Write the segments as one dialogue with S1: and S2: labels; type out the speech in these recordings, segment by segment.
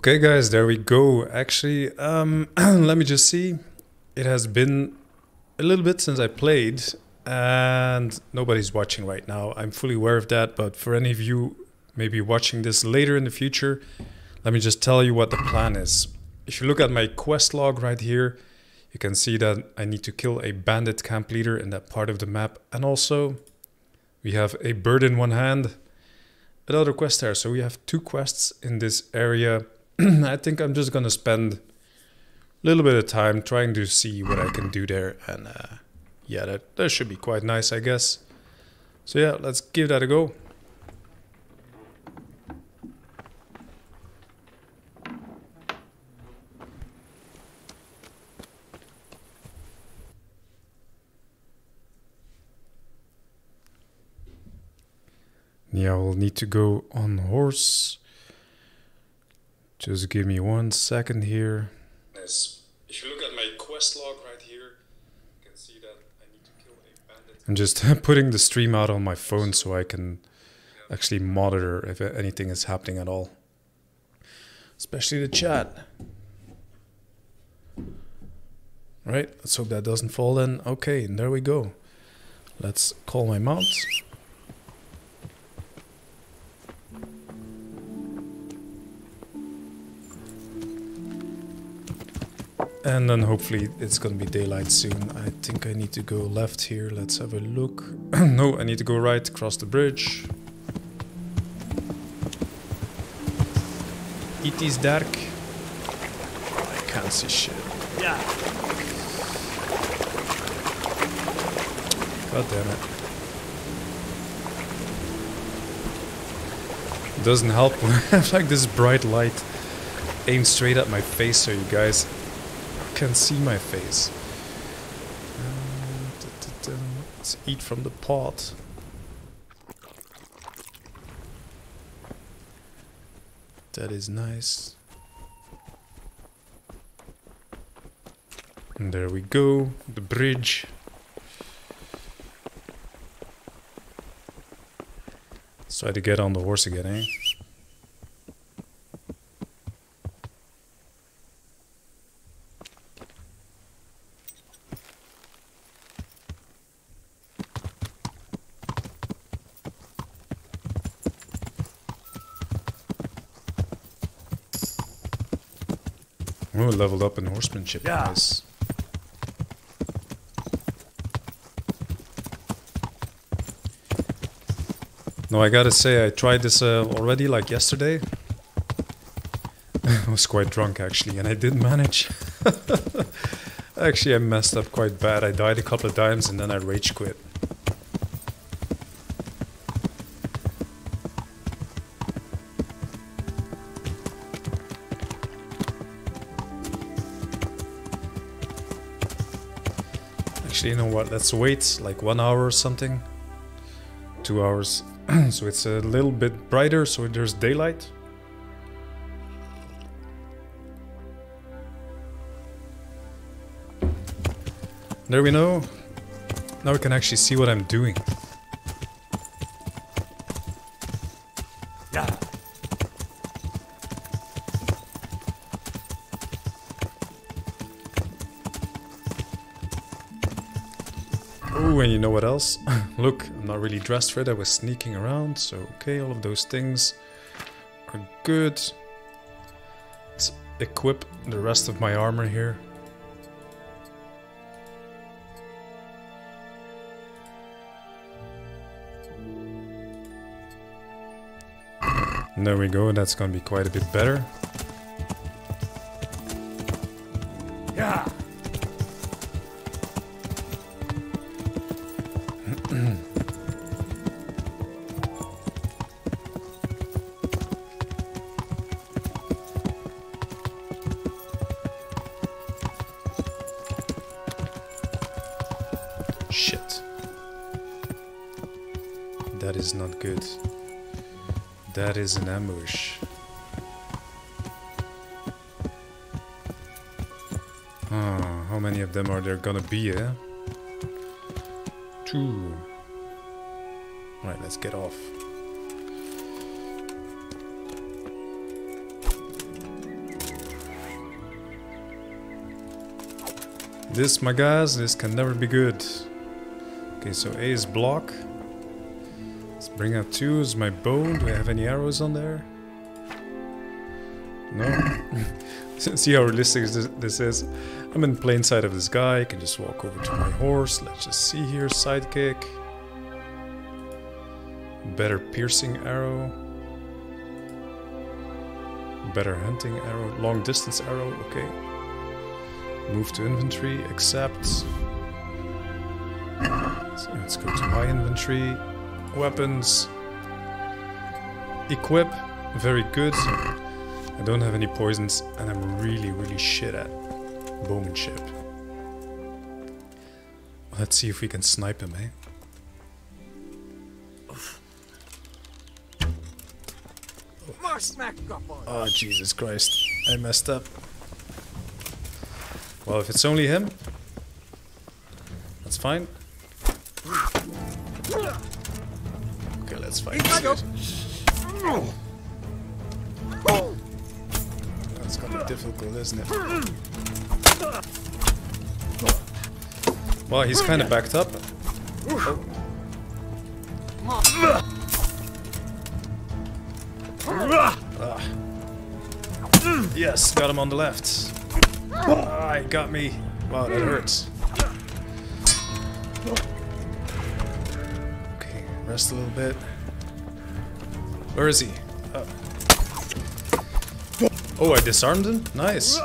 S1: Okay, guys, there we go. Actually, um, let me just see. It has been a little bit since I played, and nobody's watching right now. I'm fully aware of that, but for any of you maybe watching this later in the future, let me just tell you what the plan is. If you look at my quest log right here, you can see that I need to kill a bandit camp leader in that part of the map, and also we have a bird in one hand, another quest there. So we have two quests in this area. I think I'm just gonna spend a little bit of time trying to see what I can do there, and uh, yeah, that, that should be quite nice, I guess. So yeah, let's give that a go. Yeah, we'll need to go on horse. Just give me one second here. Yes. If you look at my quest log right here, you can see that I need to kill a bandit. I'm just putting the stream out on my phone so I can actually monitor if anything is happening at all. Especially the chat. Right, let's hope that doesn't fall in. Okay, and there we go. Let's call my mount. And then hopefully it's gonna be daylight soon. I think I need to go left here. Let's have a look. no, I need to go right, across the bridge. It is dark. I can't see shit.
S2: Yeah.
S1: God damn it. Doesn't help when I have like this bright light aimed straight at my face so you guys can see my face. Uh, Let's eat from the pot. That is nice. And there we go, the bridge. Let's try to get on the horse again, eh? Oh, leveled up in horsemanship.
S2: Yeah.
S1: Nice. No, I gotta say, I tried this uh, already, like yesterday. I was quite drunk actually, and I did manage. actually, I messed up quite bad. I died a couple of times and then I rage quit. What? Let's wait like one hour or something. Two hours. so it's a little bit brighter, so there's daylight. There we know. Now we can actually see what I'm doing. Know what else? Look, I'm not really dressed for it. I was sneaking around, so okay, all of those things are good. Let's equip the rest of my armor here. There we go, that's gonna be quite a bit better. gonna be here. Two. Alright, let's get off. This, my guys, this can never be good. Okay, so A is block. Let's bring out two is my bow. Do I have any arrows on there? No. See how realistic this, this is. I'm in plain sight of this guy. I can just walk over to my horse. Let's just see here. Sidekick. Better piercing arrow. Better hunting arrow. Long distance arrow. Okay. Move to inventory. Accept. Let's go to my inventory. Weapons. Equip. Very good. I don't have any poisons and I'm really, really shit at bowmanship. Let's see if we can snipe him, eh? Oh, Jesus Christ. I messed up. Well, if it's only him, that's fine. Okay, let's fight this. That's gonna be difficult, isn't it? Well, he's kind of backed up. Yes, got him on the left. Ah, he got me. Wow, that hurts. Okay, rest a little bit. Where is he? Oh. Oh, I disarmed him? Nice.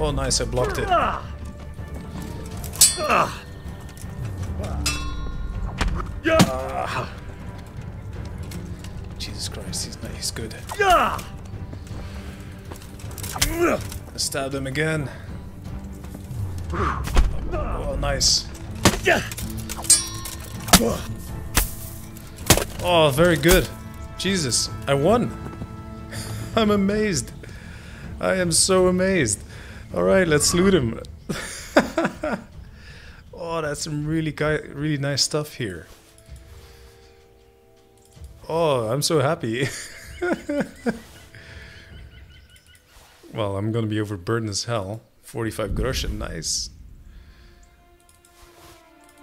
S1: Oh, nice, I blocked it. Ah. Jesus Christ, he's, not, he's good. I stabbed him again. Oh, nice. Oh, very good. Jesus, I won. I'm amazed. I am so amazed. All right, let's loot him. oh, that's some really really nice stuff here. Oh, I'm so happy. well, I'm gonna be overburdened as hell. 45 groschen, nice.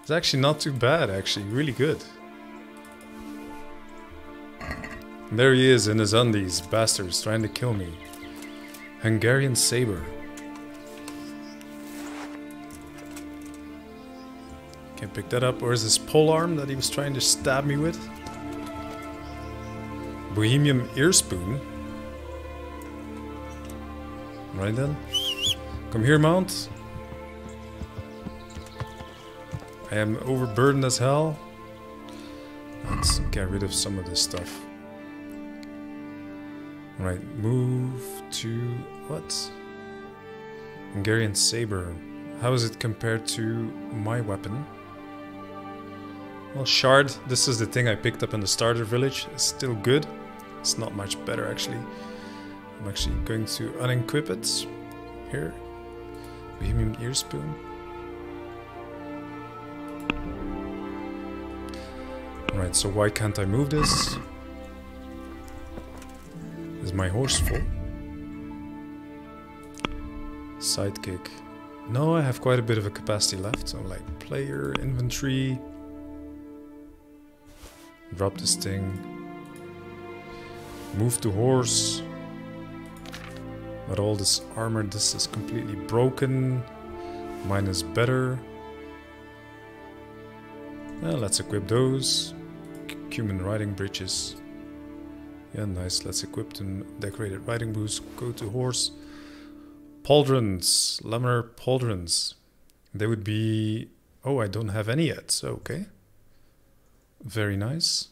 S1: It's actually not too bad, actually, really good. There he is in his undies, bastards, trying to kill me. Hungarian saber. Can't pick that up. Where's this pole arm that he was trying to stab me with? Bohemian ear spoon. Right then. Come here, Mount. I am overburdened as hell. Let's get rid of some of this stuff. Right, move to what? Hungarian saber. How is it compared to my weapon? Well, shard. This is the thing I picked up in the starter village. It's still good. It's not much better actually. I'm actually going to unequip it. Here. Bohemian ear spoon. Alright, so why can't I move this? Is my horse full? Sidekick. No, I have quite a bit of a capacity left. So like player, inventory. Drop this thing. Move to horse. But all this armor, this is completely broken. Mine is better. Well, let's equip those. C- Cuman riding breeches. Yeah, nice. Let's equip them. Decorated riding boots. Go to horse. Pauldrons. Lammer pauldrons. They would be... Oh, I don't have any yet. So, okay. Very nice.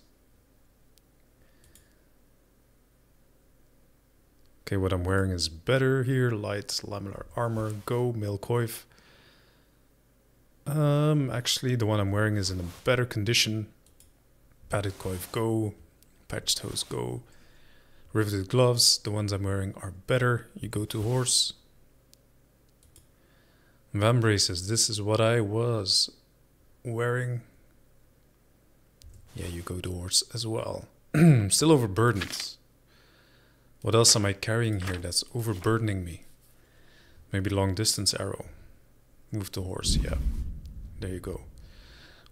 S1: Okay, what I'm wearing is better here. Light lamellar armor. Go. Mail coif. Um, actually, the one I'm wearing is in a better condition. Padded coif go, patched hose go, riveted gloves. The ones I'm wearing are better. You go to horse. Vambraces. This is what I was wearing. Yeah, you go to horse as well. Still overburdened. What else am I carrying here that's overburdening me? Maybe long distance arrow. Move the horse, yeah. There you go.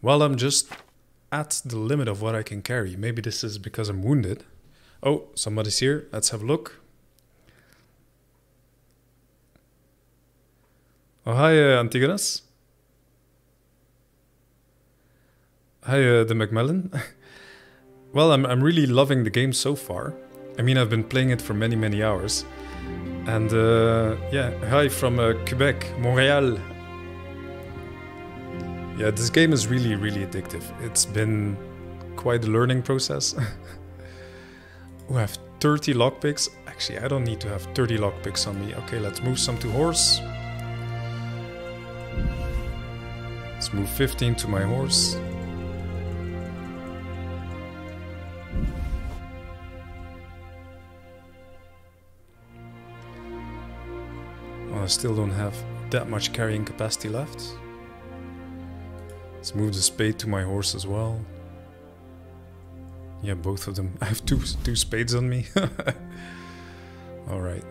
S1: Well, I'm just at the limit of what I can carry. Maybe this is because I'm wounded. Oh, somebody's here. Let's have a look. Oh, hi, uh, Antigonus. Hi, uh, the Macmillan. well, I'm, I'm really loving the game so far. I mean, I've been playing it for many, many hours. And uh, yeah, hi from uh, Quebec, Montreal. Yeah, this game is really, really addictive. It's been quite a learning process. we have 30 lockpicks. Actually, I don't need to have 30 lockpicks on me. Okay, let's move some to horse. Let's move 15 to my horse. I still don't have that much carrying capacity left. Let's move the spade to my horse as well. Yeah, both of them. I have two two spades on me. All right.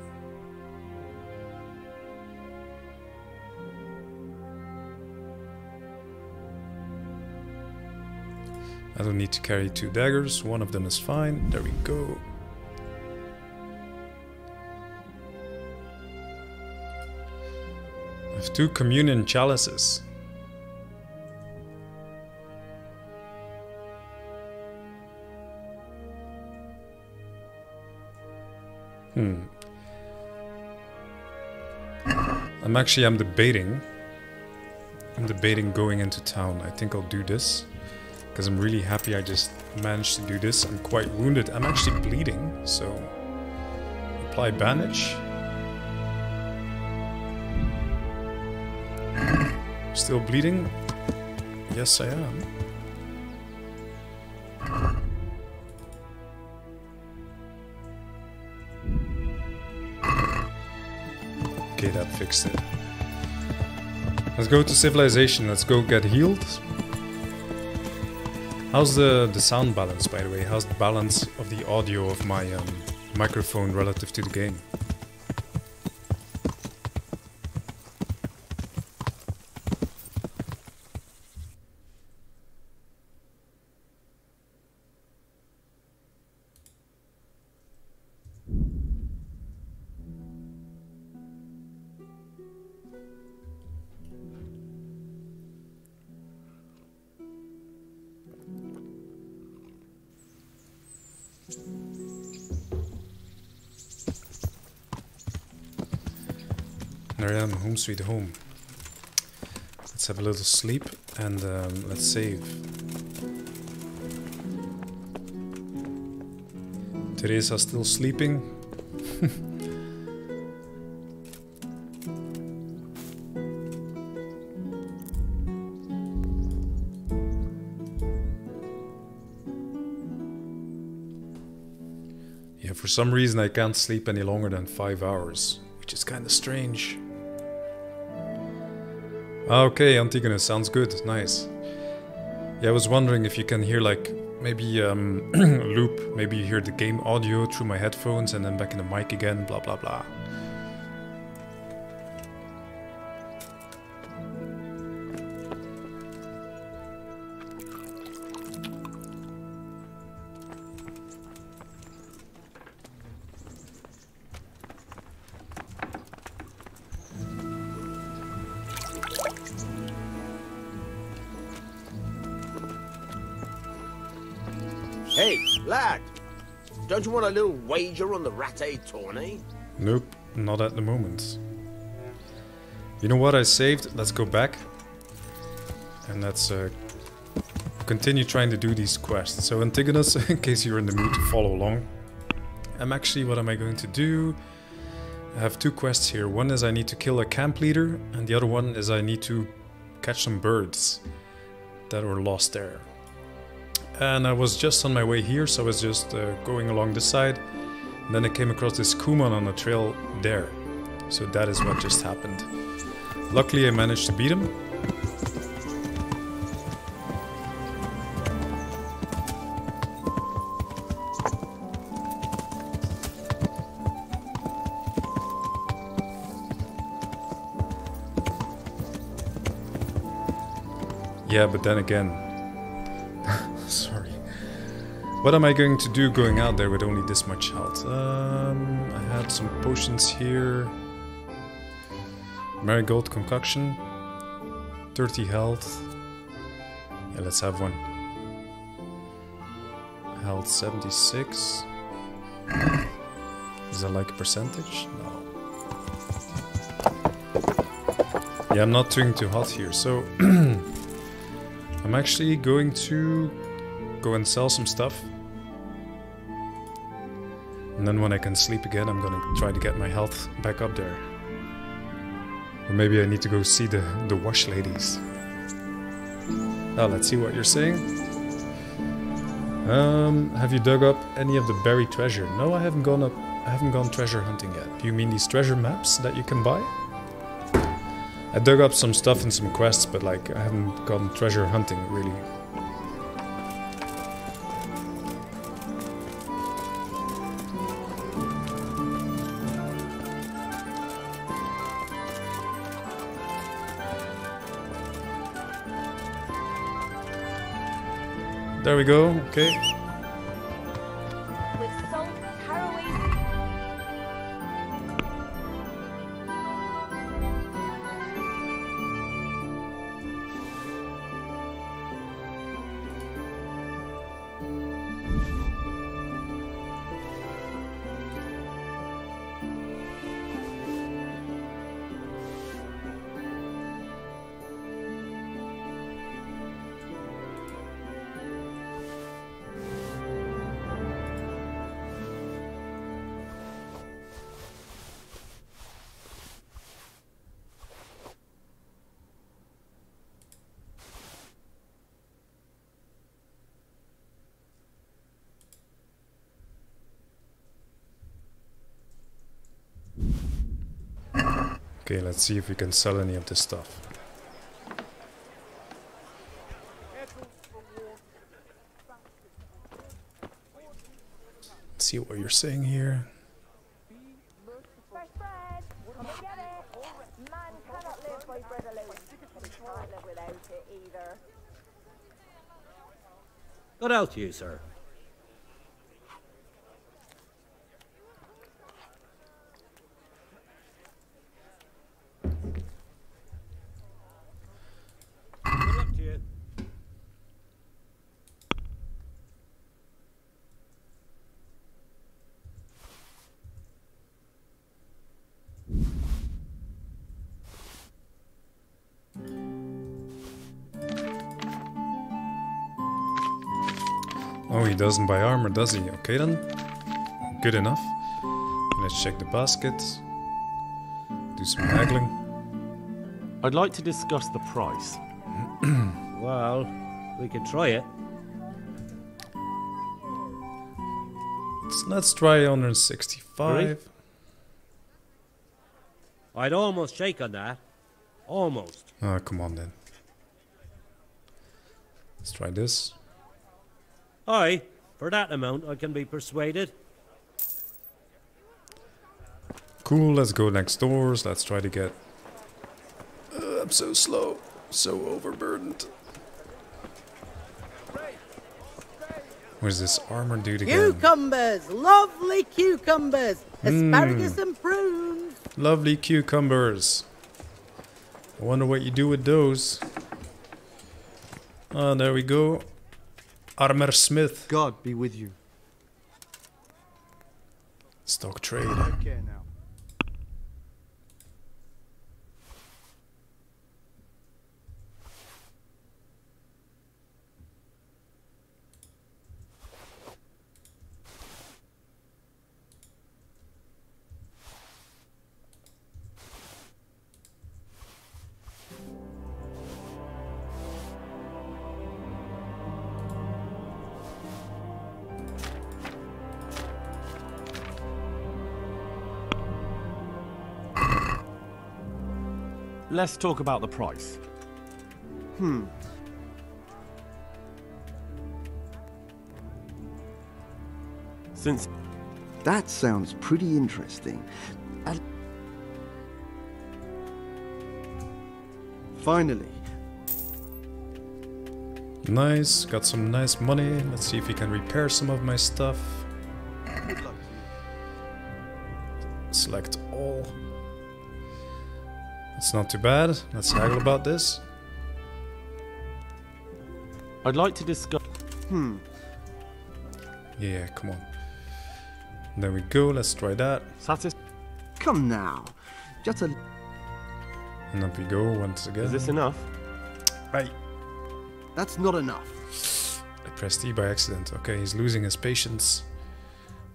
S1: I don't need to carry two daggers. One of them is fine. There we go. Have two communion chalices. Hmm. I'm actually I'm debating. I'm debating going into town. I think I'll do this because I'm really happy I just managed to do this. I'm quite wounded. I'm actually bleeding, so apply bandage. Still bleeding? Yes, I am. Okay, that fixed it. Let's go to civilization. Let's go get healed. How's the, the sound balance, by the way? How's the balance of the audio of my um, microphone relative to the game? Sweet home. Let's have a little sleep and um, let's save. Teresa still sleeping. yeah, for some reason I can't sleep any longer than five hours, which is kind of strange. Okay, Antigonus, sounds good, nice. Yeah, I was wondering if you can hear like maybe um, loop, maybe you hear the game audio through my headphones and then back in the mic again, blah blah blah.
S2: A little wager on the Rattay tourney?
S1: Nope, not at the moment. You know what I saved? Let's go back. And let's uh, continue trying to do these quests. So Antigonus, in case you're in the mood to follow along. I'm actually, what am I going to do? I have two quests here. One is I need to kill a camp leader, and the other one is I need to catch some birds that were lost there and I was just on my way here, so I was just uh, going along the side. And then I came across this Cuman on a trail there. So that is what just happened. Luckily I managed to beat him. Yeah, but then again, what am I going to do going out there with only this much health? Um, I had some potions here. Marigold concoction. 30 health. Yeah, let's have one. Health 76. Is that like a percentage? No. Yeah, I'm not doing too hot here, so I'm actually going to go and sell some stuff. And then when I can sleep again, I'm gonna try to get my health back up there. Or maybe I need to go see the, the wash ladies. Oh, let's see what you're saying. Um, have you dug up any of the buried treasure? No, I haven't gone up. I haven't gone treasure hunting yet. Do you mean these treasure maps that you can buy? I dug up some stuff in some quests, but like I haven't gone treasure hunting really. There we go, okay. Okay, let's see if we can sell any of this stuff. see what you're saying here.
S3: Good out to you, sir.
S1: Doesn't buy armor, does he? Okay then. Good enough. Let's check the basket. Do some haggling.
S4: I'd like to discuss the price.
S3: Well, we can try it.
S1: Let's, let's try 165.
S3: I'd almost shake on that. Almost.
S1: Oh, come on then. Let's try this.
S3: Aye, for that amount I can be persuaded.
S1: Cool, let's go next doors. Let's try to get. Uh, I'm so slow, so overburdened. Where's this armor dude again?
S5: Cucumbers, lovely cucumbers, asparagus and prunes.
S1: Lovely cucumbers. I wonder what you do with those. Ah, there we go. Armor Smith.
S6: God be with you.
S1: Stock trade.
S6: Care now.
S4: Let's talk about the price.
S6: Hmm.
S4: Since
S7: That sounds pretty interesting.
S6: Finally.
S1: Nice, got some nice money. Let's see if we can repair some of my stuff. It's not too bad. Let's haggle about this.
S4: I'd like to discuss.
S6: Hmm.
S1: Yeah, come on. There we go, let's try that.
S4: Satis-
S7: Come now. Just a
S1: And up we go once again.
S4: is this enough?
S1: Right.
S7: That's not enough.
S1: I pressed E by accident. Okay, he's losing his patience.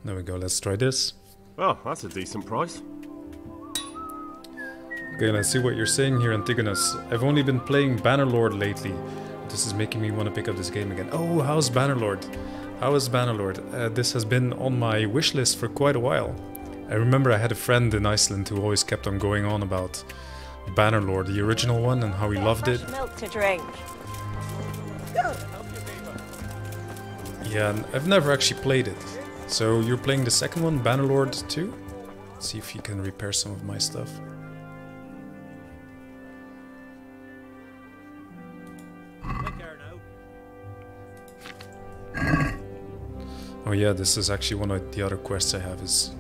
S1: There we go, let's try this.
S4: Oh, that's a decent price.
S1: Okay, let's see what you're saying here, Antigonus. I've only been playing Bannerlord lately. This is making me want to pick up this game again. Oh, how's Bannerlord? How is Bannerlord? Uh, this has been on my wish list for quite a while. I remember I had a friend in Iceland who always kept on going on about Bannerlord, the original one, and how he loved it.
S8: Milk to drink.
S1: Yeah, and I've never actually played it. So you're playing the second one, Bannerlord 2? Let's see if you can repair some of my stuff. Oh yeah, this is actually one of the other quests I have is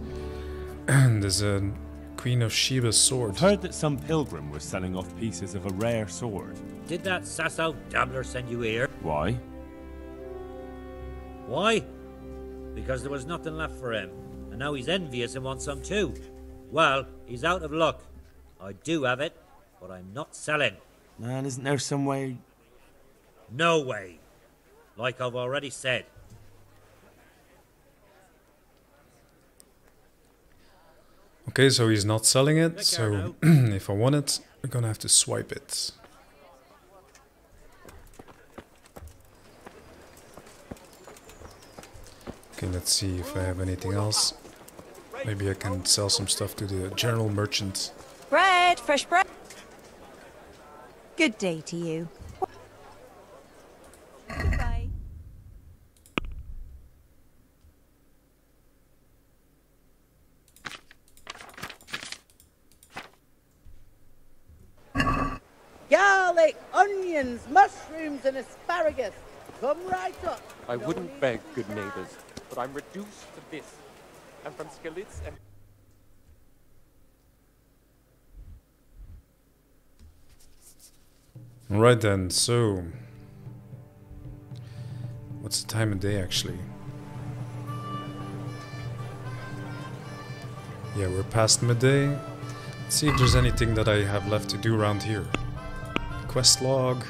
S1: there's a Queen of Sheba's sword.
S9: I've heard that some pilgrim was selling off pieces of a rare sword.
S3: Did that Sasau dabbler send you here?
S9: Why?
S3: Why? Because there was nothing left for him, and now he's envious and wants some too. Well, he's out of luck. I do have it, but I'm not selling.
S9: Man, isn't there some way?
S3: No way. Like I've already said.
S1: Okay, so he's not selling it, so if I want it, we're gonna have to swipe it. Okay, let's see if I have anything else. Maybe I can sell some stuff to the general merchant.
S8: Bread, fresh bread. Good day to you. Goodbye.
S5: Garlic, onions, mushrooms, and asparagus. Come right up.
S10: I wouldn't beg, good neighbors, but I'm reduced to this. And from skillets and
S1: Right then, so... What's the time of day actually? Yeah, we're past midday. Let's see if there's anything that I have left to do around here. Quest log.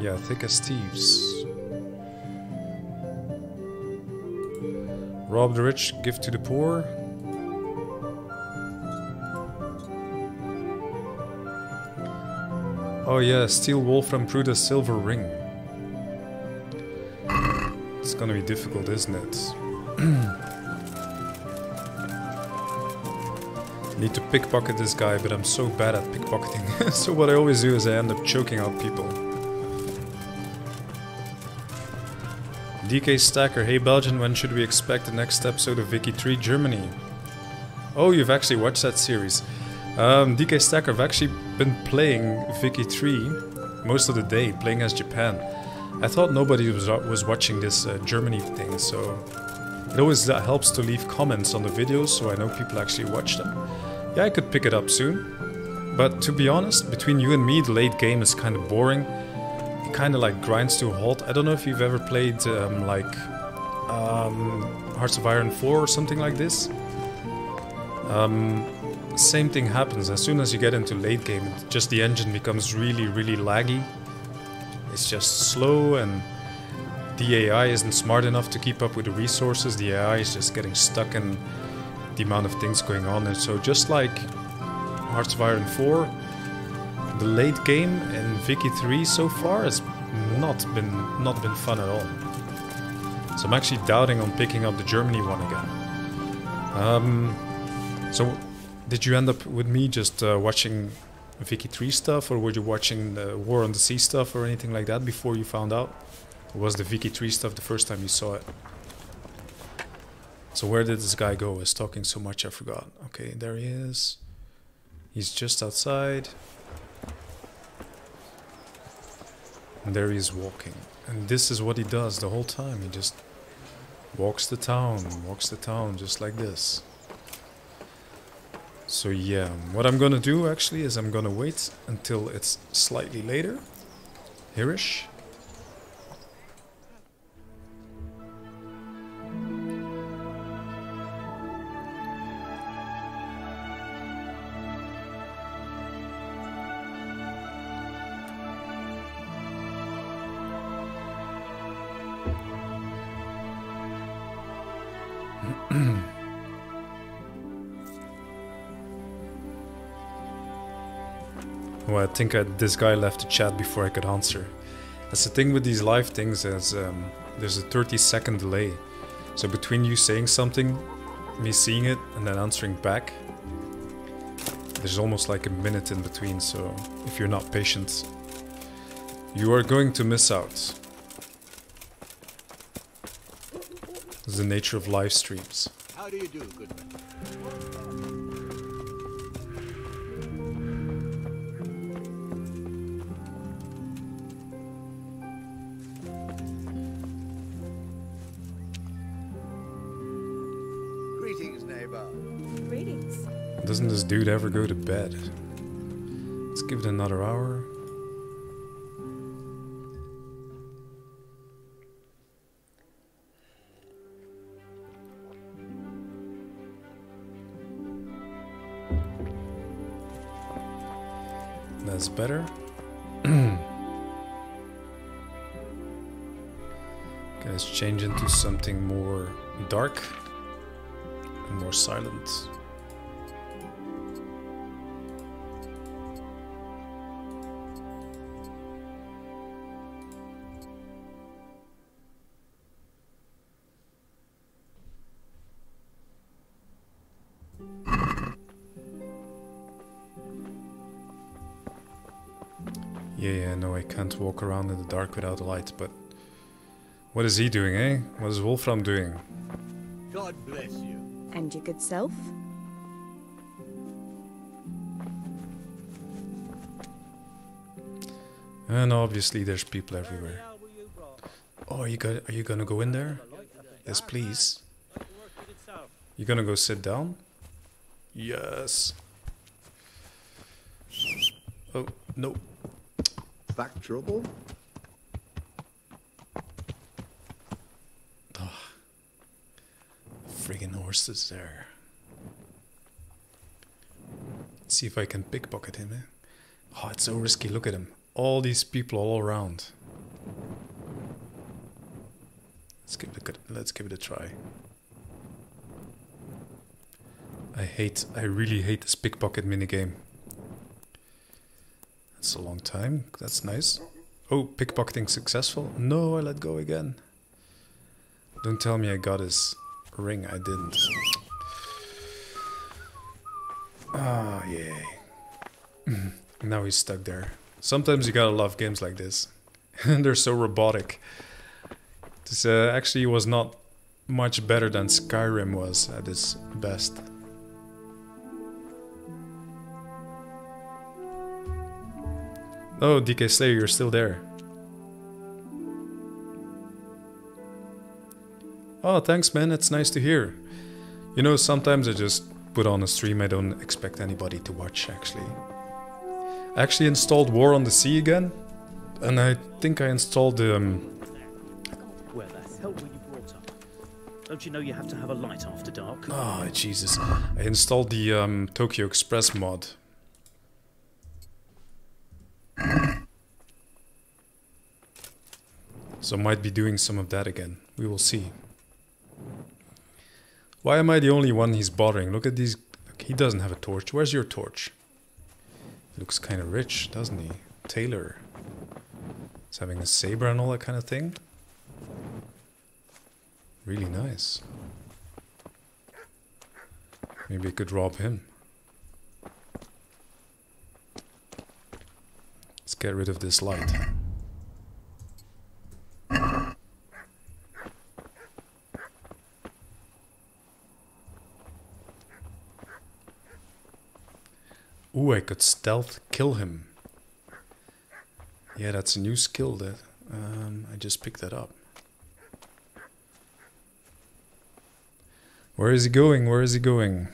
S1: Yeah, thick as thieves. Rob the rich, give to the poor. Oh yeah, steal Wolfram Pruda's silver ring. It's gonna be difficult, isn't it? Need to pickpocket this guy, but I'm so bad at pickpocketing. so what I always do is I end up choking out people. DK Stacker, hey Belgian, when should we expect the next episode of Vicky 3 Germany? Oh, you've actually watched that series. Um, DK Stacker, I've actually been playing Vicky 3 most of the day, playing as Japan. I thought nobody was, was watching this uh, Germany thing, so it always uh, helps to leave comments on the videos so I know people actually watch them. Yeah, I could pick it up soon. But to be honest, between you and me, the late game is kind of boring. It kind of like grinds to a halt. I don't know if you've ever played um, like um, Hearts of Iron 4 or something like this. Um, same thing happens as soon as you get into late game. Just the engine becomes really, really laggy. It's just slow and the AI isn't smart enough to keep up with the resources. The AI is just getting stuck in the amount of things going on. And so just like Hearts of Iron 4, the late game in Vicky 3 so far has not been not been fun at all. So I'm actually doubting on picking up the Germany one again. Um, so did you end up with me just uh, watching Vicky 3 stuff or were you watching the War on the Sea stuff or anything like that before you found out? Or was the Vicky 3 stuff the first time you saw it? So where did this guy go? Was talking so much I forgot. Okay, there he is. He's just outside. And there he is walking. And this is what he does the whole time. He just walks the town, walks the town just like this. So yeah, what I'm gonna do actually is I'm gonna wait until it's slightly later. Hereish. Think I, this guy left the chat before I could answer. That's the thing with these live things is um, there's a 30 second delay. So between you saying something, me seeing it, and then answering back, there's almost like a minute in between. So if you're not patient, you are going to miss out. It's the nature of live streams.
S2: How do you do, Goodman?
S1: Doesn't this dude ever go to bed? Let's give it another hour. That's better. Okay, let's change into something more dark and more silent. Can't walk around in the dark without a light, but what is he doing, eh? What is Wolfram doing?
S2: God bless you.
S8: And your good self?
S1: And obviously there's people everywhere. Oh, are you go are you gonna go in there? Yes, please. You gonna go sit down? Yes. Oh, no.
S2: Back trouble?
S1: Friggin' horses there. Let's see if I can pickpocket him, eh? Oh, it's so risky. Look at him. All these people all around. Let's give it a good, let's give it a try. I hate, I really hate this pickpocket minigame. That's a long time. That's nice. Oh, pickpocketing successful. No, I let go again. Don't tell me I got his ring. I didn't. Ah, yay. now he's stuck there. Sometimes you gotta love games like this. They're so robotic. This uh, actually was not much better than Skyrim was at its best. Oh, DK Slayer, you're still there. Oh, thanks, man. It's nice to hear. You know, sometimes I just put on a stream I don't expect anybody to watch, actually. I actually installed War on the Sea again, and I think I installed the... um,
S11: Where the hell were you brought up? Don't you know you have to have a light after dark?
S1: Oh, Jesus. I installed the um, Tokyo Express mod. So might be doing some of that again. We will see. Why am I the only one he's bothering? Look at these... He doesn't have a torch. Where's your torch? Looks kind of rich, doesn't he? Taylor. He's having a saber and all that kind of thing. Really nice. Maybe I could rob him. Let's get rid of this light. Ooh, I could stealth kill him. Yeah, that's a new skill that um, I just picked that up. Where is he going? Where is he going?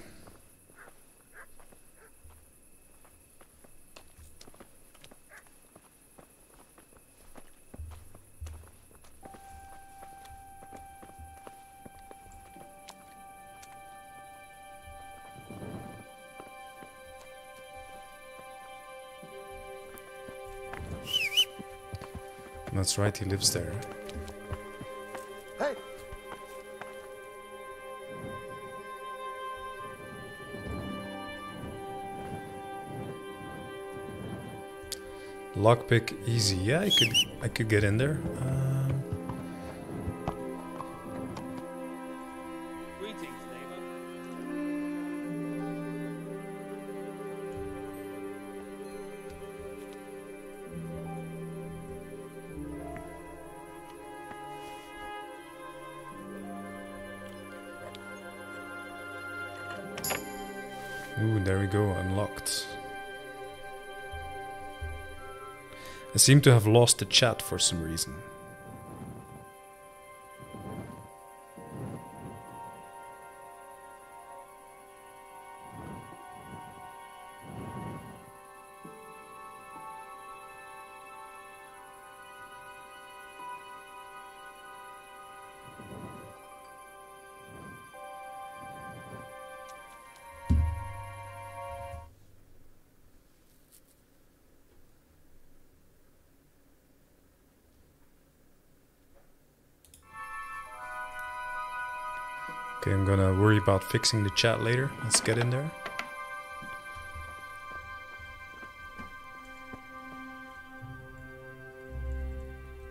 S1: That's right, he lives there.
S2: Hey!
S1: Lockpick easy. Yeah, I could I could get in there. Um, seem to have lost the chat for some reason. About fixing the chat later. Let's get in there.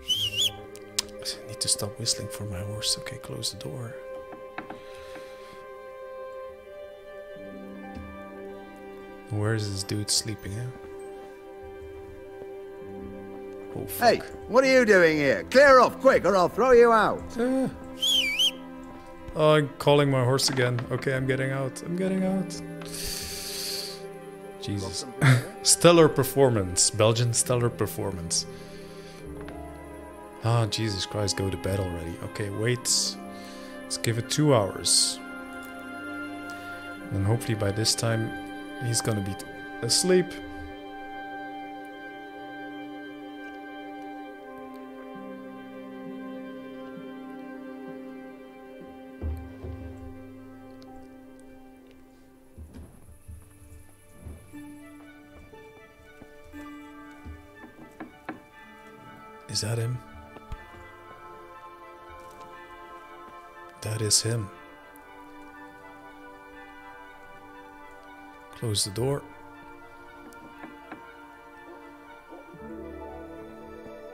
S1: I need to stop whistling for my horse. Okay, close the door. Where is this dude sleeping at? Oh, fuck.
S12: Hey, what are you doing here? Clear off quick or I'll throw you out.
S1: Uh, oh, I'm calling my horse again. Okay, I'm getting out. I'm getting out. Jesus. stellar performance. Belgian stellar performance. Ah, Jesus Christ, go to bed already. Okay, wait. Let's give it two hours. And hopefully by this time he's gonna be asleep. Him. Close the door.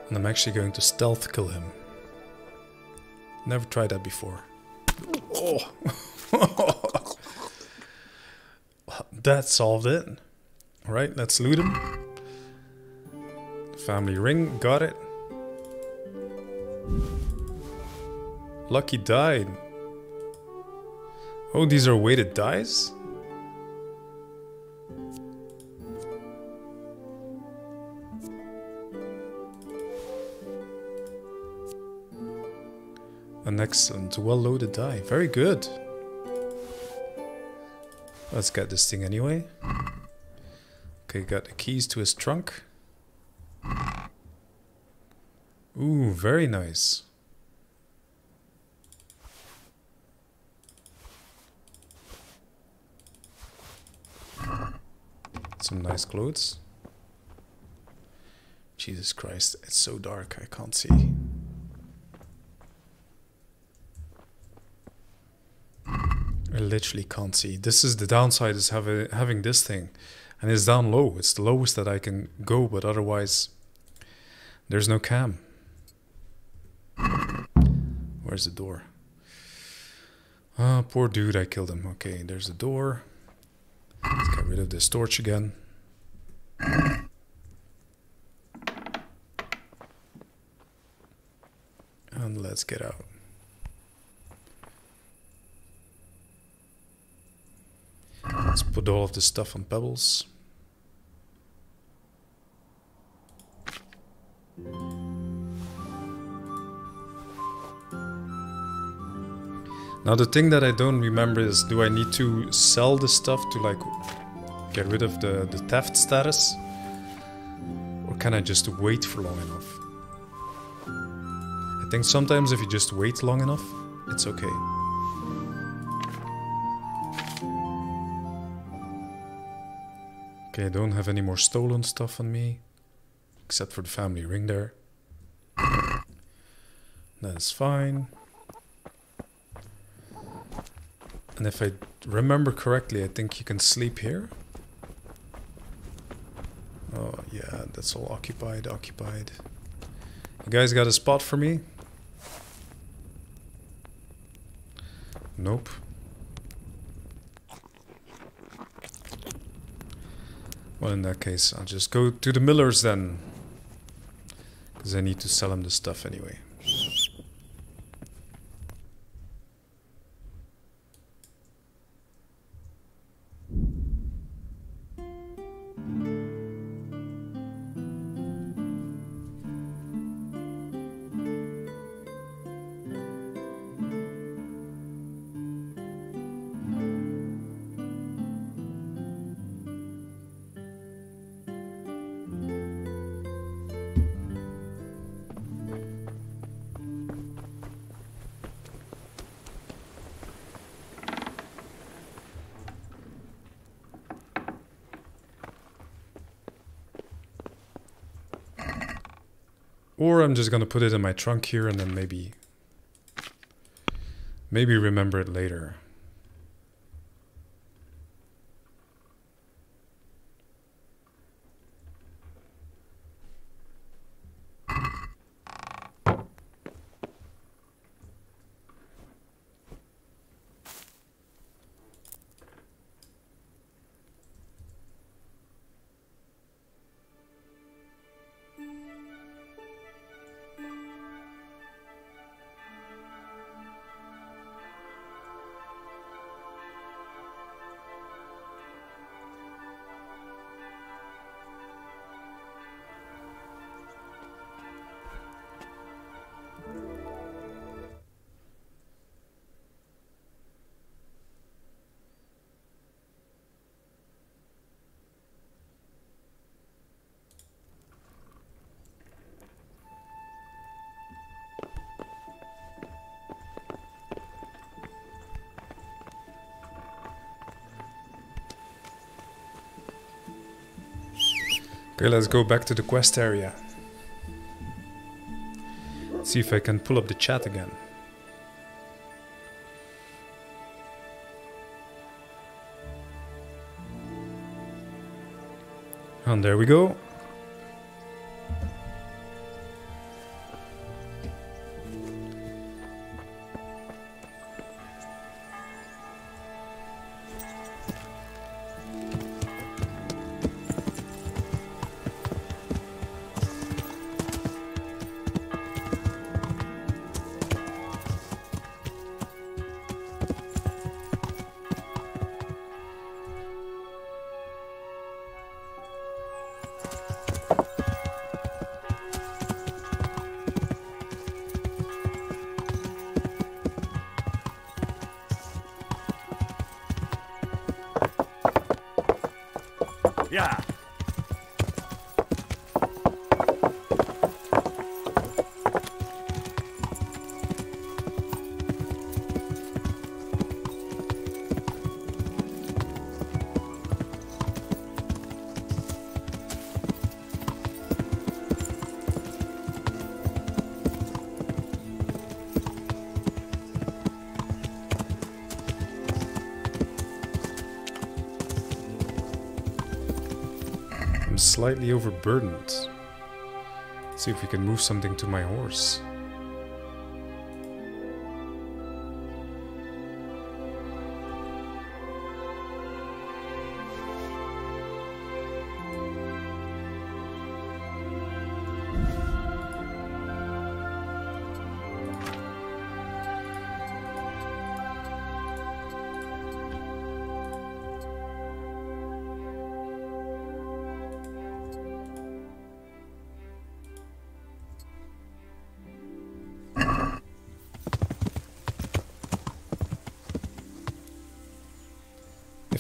S1: And I'm actually going to stealth kill him. Never tried that before. Oh! that solved it. Alright, let's loot him. Family ring, got it. Lucky died. Oh, these are weighted dice? An excellent, well-loaded die. Very good. Let's get this thing anyway. Okay, got the keys to his trunk. Ooh, very nice. Some nice clothes. Jesus Christ, it's so dark, I can't see. I literally can't see. This is the downside is having having this thing. And it's down low. It's the lowest that I can go, but otherwise there's no cam. Where's the door? Ah, poor dude, I killed him. Okay, there's the door. Let's get rid of this torch again and let's get out. Let's put all of this stuff on pebbles. Now the thing that I don't remember is do I need to sell the stuff to like get rid of the, the theft status? Or can I just wait for long enough? I think sometimes if you just wait long enough, it's okay. Okay, I don't have any more stolen stuff on me. Except for the family ring there. That's fine. And if I remember correctly, I think you can sleep here. Oh, yeah, that's all occupied, occupied. You guys got a spot for me? Nope. Well, in that case, I'll just go to the millers then. Because I need to sell him the stuff anyway. I'm just gonna put it in my trunk here and then maybe... Maybe remember it later. Okay, let's go back to the quest area. See if I can pull up the chat again. And there we go.
S9: Slightly overburdened. see if we can move something to my horse.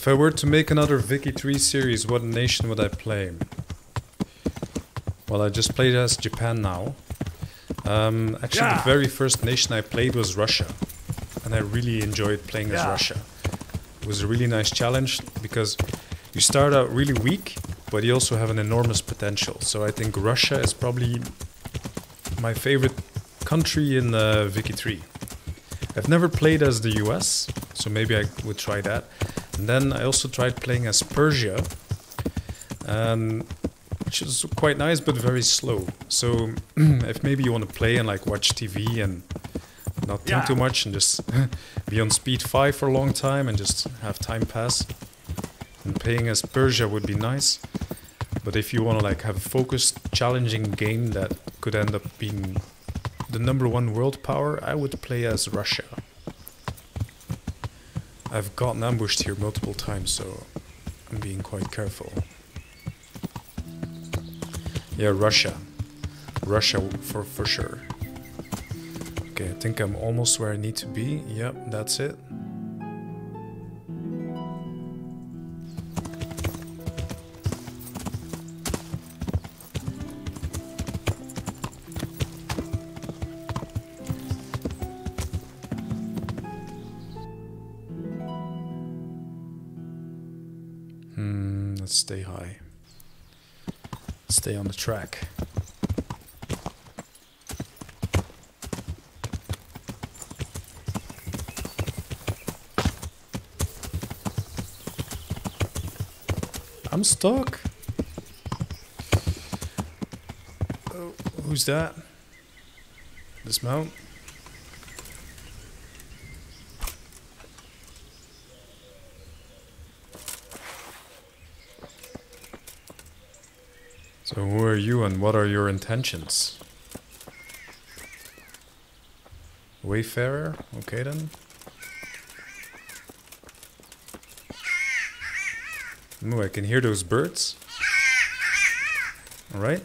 S1: If I were to make another Vicky 3 series, what nation would I play? Well, I just played as Japan now. Um, actually,
S13: Yeah.
S1: the very first nation I played was Russia. And I really enjoyed playing as Russia. It was a really nice challenge because you start out really weak, but you also have an enormous potential. So I think Russia is probably my favorite country in uh, Vicky 3. I've never played as the US, so maybe I would try that. And then I also tried playing as Persia, um, which is quite nice but very slow. So if maybe you want to play and like watch TV and not think
S13: Yeah.
S1: too much and just be on speed 5 for a long time and just have time pass, and playing as Persia would be nice. But if you want to like have a focused, challenging game that could end up being the number one world power, I would play as Russia. I've gotten ambushed here multiple times, so I'm being quite careful. Yeah, Russia. Russia for, for sure. Okay, I think I'm almost where I need to be. Yep, that's it. Track. I'm stuck. Oh, who's that? Dismount. So who are you and what are your intentions? Wayfarer? Okay then. Ooh, I can hear those birds. Alright.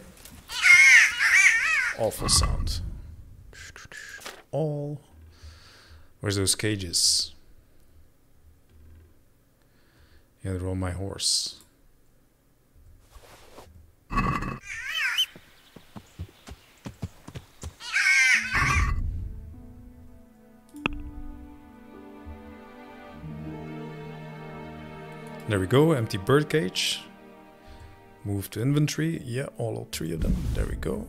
S1: Awful sound. All. Where's those cages? Yeah, they're on my horse. There we go, empty bird cage. Move to inventory. Yeah, all three of them. There we go.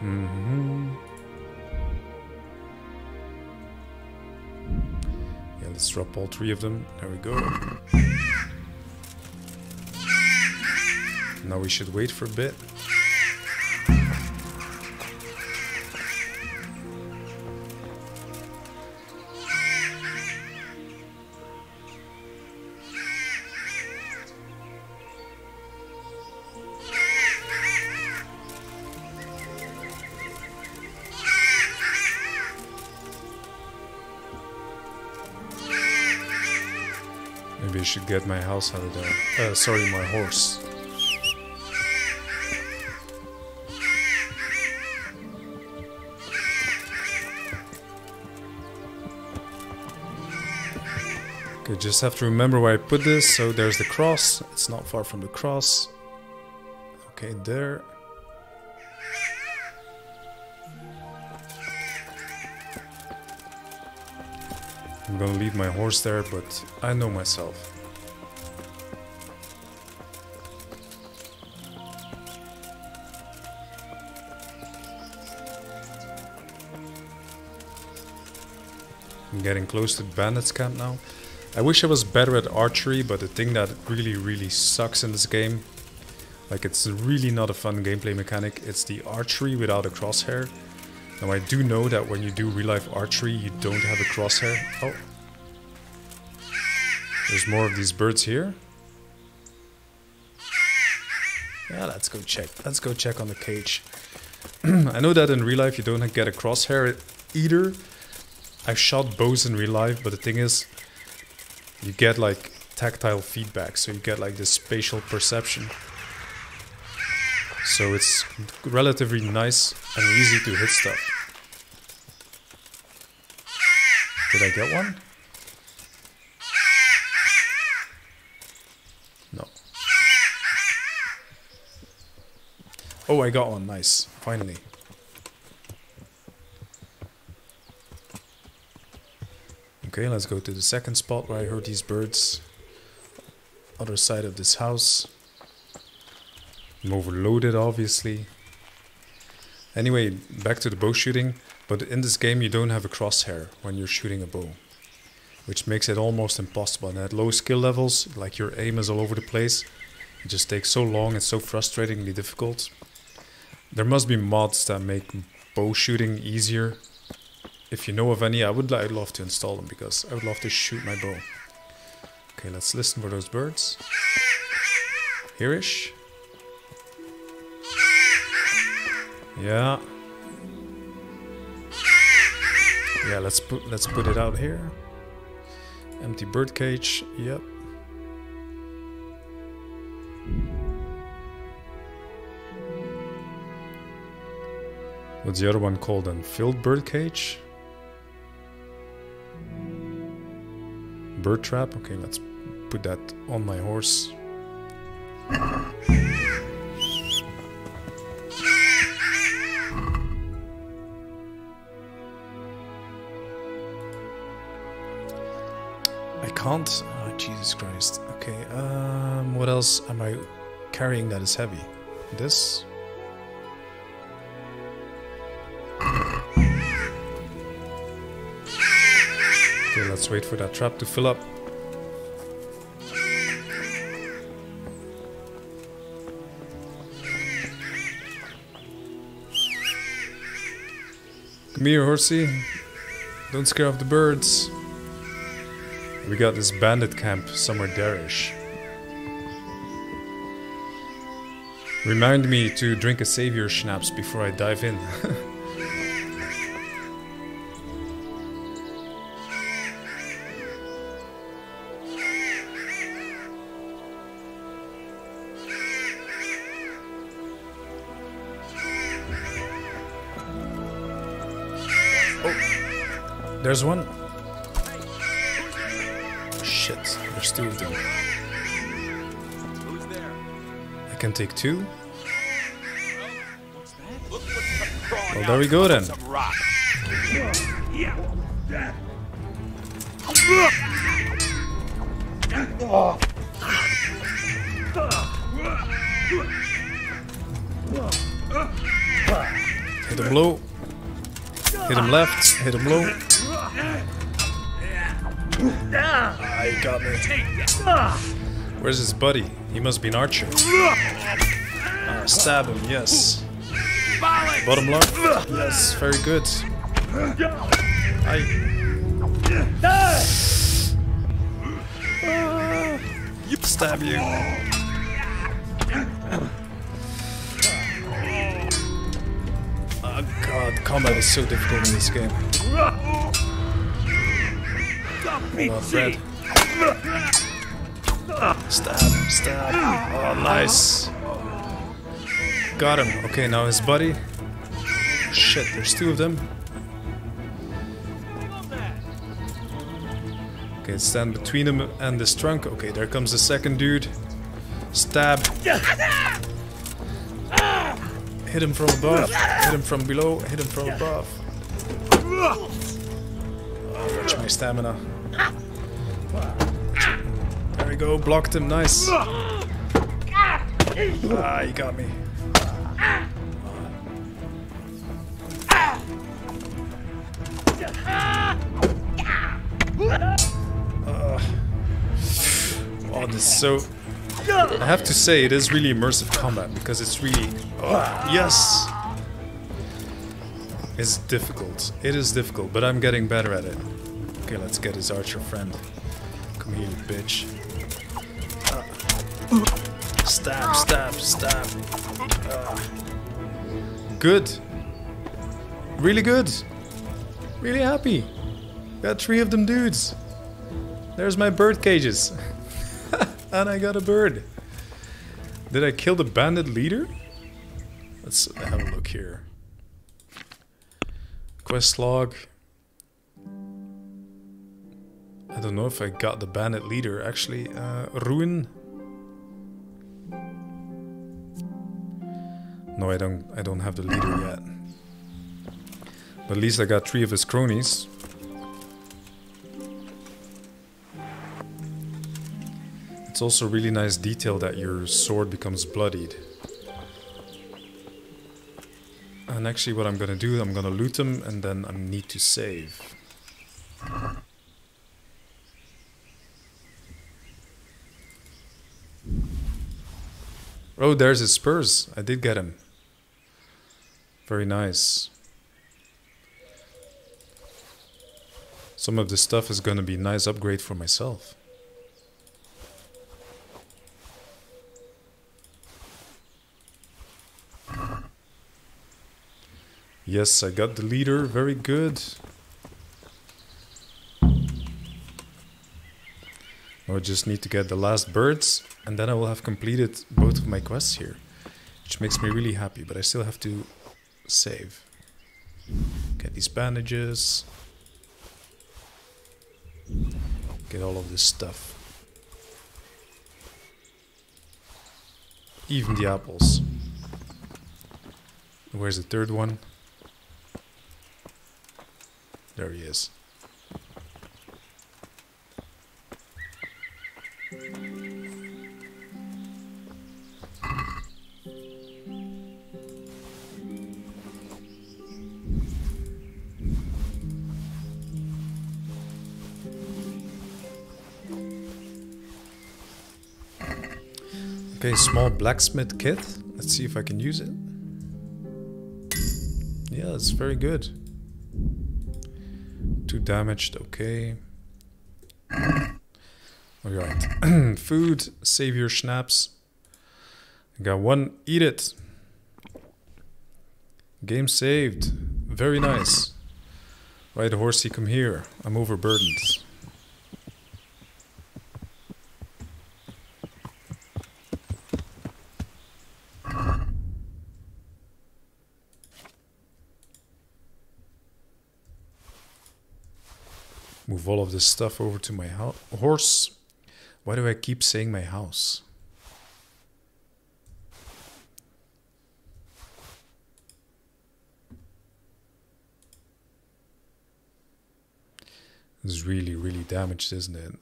S1: hmm Yeah, let's drop all three of them. There we go. Now we should wait for a bit. Get my house out of there. Uh, sorry, my horse. Okay, just have to remember where I put this. So there's the cross. It's not far from the cross. Okay, there. I'm gonna leave my horse there, but I know myself. Getting close to bandits camp now. I wish I was better at archery, but the thing that really, really sucks in this game, like it's really not a fun gameplay mechanic, it's the archery without a crosshair. Now I do know that when you do real life archery, you don't have a crosshair. Oh. There's more of these birds here. Yeah, let's go check. Let's go check on the cage. I know that in real life you don't get a crosshair either. I've shot bows in real life, but the thing is, you get like tactile feedback, so you get like this spatial perception. So it's relatively nice and easy to hit stuff. Did I get one? No. Oh, I got one. Nice. Finally. Okay, let's go to the second spot where I heard these birds. Other side of this house. I'm overloaded, obviously. Anyway, back to the bow shooting. But in this game, you don't have a crosshair when you're shooting a bow, which makes it almost impossible. And at low skill levels, like your aim is all over the place, it just takes so long. It's so frustratingly difficult. There must be mods that make bow shooting easier. If you know of any, I would I'd love to install them because I would love to shoot my bow. Okay, let's listen for those birds. Hereish. Yeah. Yeah, let's put let's put it out here. Empty bird cage. Yep. What's the other one called then? Filled bird cage? Bird trap? Okay, let's put that on my horse. I can't. Oh, Jesus Christ. Okay, um, what else am I carrying that is heavy? This? Okay, let's wait for that trap to fill up. Come here, horsey. Don't scare off the birds. We got this bandit camp somewhere there-ish. Remind me to drink a savior schnapps before I dive in. there's one. Shit, there's two of them. I can take two. Well, there we go then. Hit him low. Hit him left. Hit him low. Got me. Where's his buddy? He must be an archer. Ah, stab him, yes. Bottom lung? Yes, very good. I. Stab you. Oh god, combat is so difficult in this game. On, Fred. Oh, nice. Got him. Okay, now his buddy. Shit, there's two of them. Okay, stand between him and this trunk. Okay, there comes the second dude. Stab. Hit him from above. Hit him from below. Hit him from above. Watch my stamina. We go. Blocked him. Nice. Ah, he got me. Uh, oh, this is so. I have to say, it is really immersive combat because it's really. Oh, yes! It's difficult. It is difficult, but I'm getting better at it. Okay, let's get his archer friend. Come here, bitch. Stab, stab, stab. Uh, good. Really good. Really happy. Got three of them dudes. There's my bird cages. and I got a bird. Did I kill the bandit leader? Let's have a look here. Quest log. I don't know if I got the bandit leader actually. Uh, Ruin. No, I don't. I don't have the leader yet. But at least I got three of his cronies. It's also really nice detail that your sword becomes bloodied. And actually what I'm gonna do, I'm gonna loot them and then I need to save. Oh, there's his spurs. I did get him. Very nice. Some of this stuff is gonna be nice upgrade for myself. Yes, I got the leader. Very good. I just need to get the last birds, and then I will have completed both of my quests here. Which makes me really happy, but I still have to save. Get these bandages. Get all of this stuff. Even the apples. Where's the third one? There he is. Okay, small blacksmith kit. Let's see if I can use it. Yeah, it's very good. Too damaged, okay. Alright. Food, savior schnapps. I got one, eat it. Game saved. Very nice. Right, horsey, come here. I'm overburdened. Move all of this stuff over to my house horse. Why do I keep saying my house? It's really, really damaged, isn't it?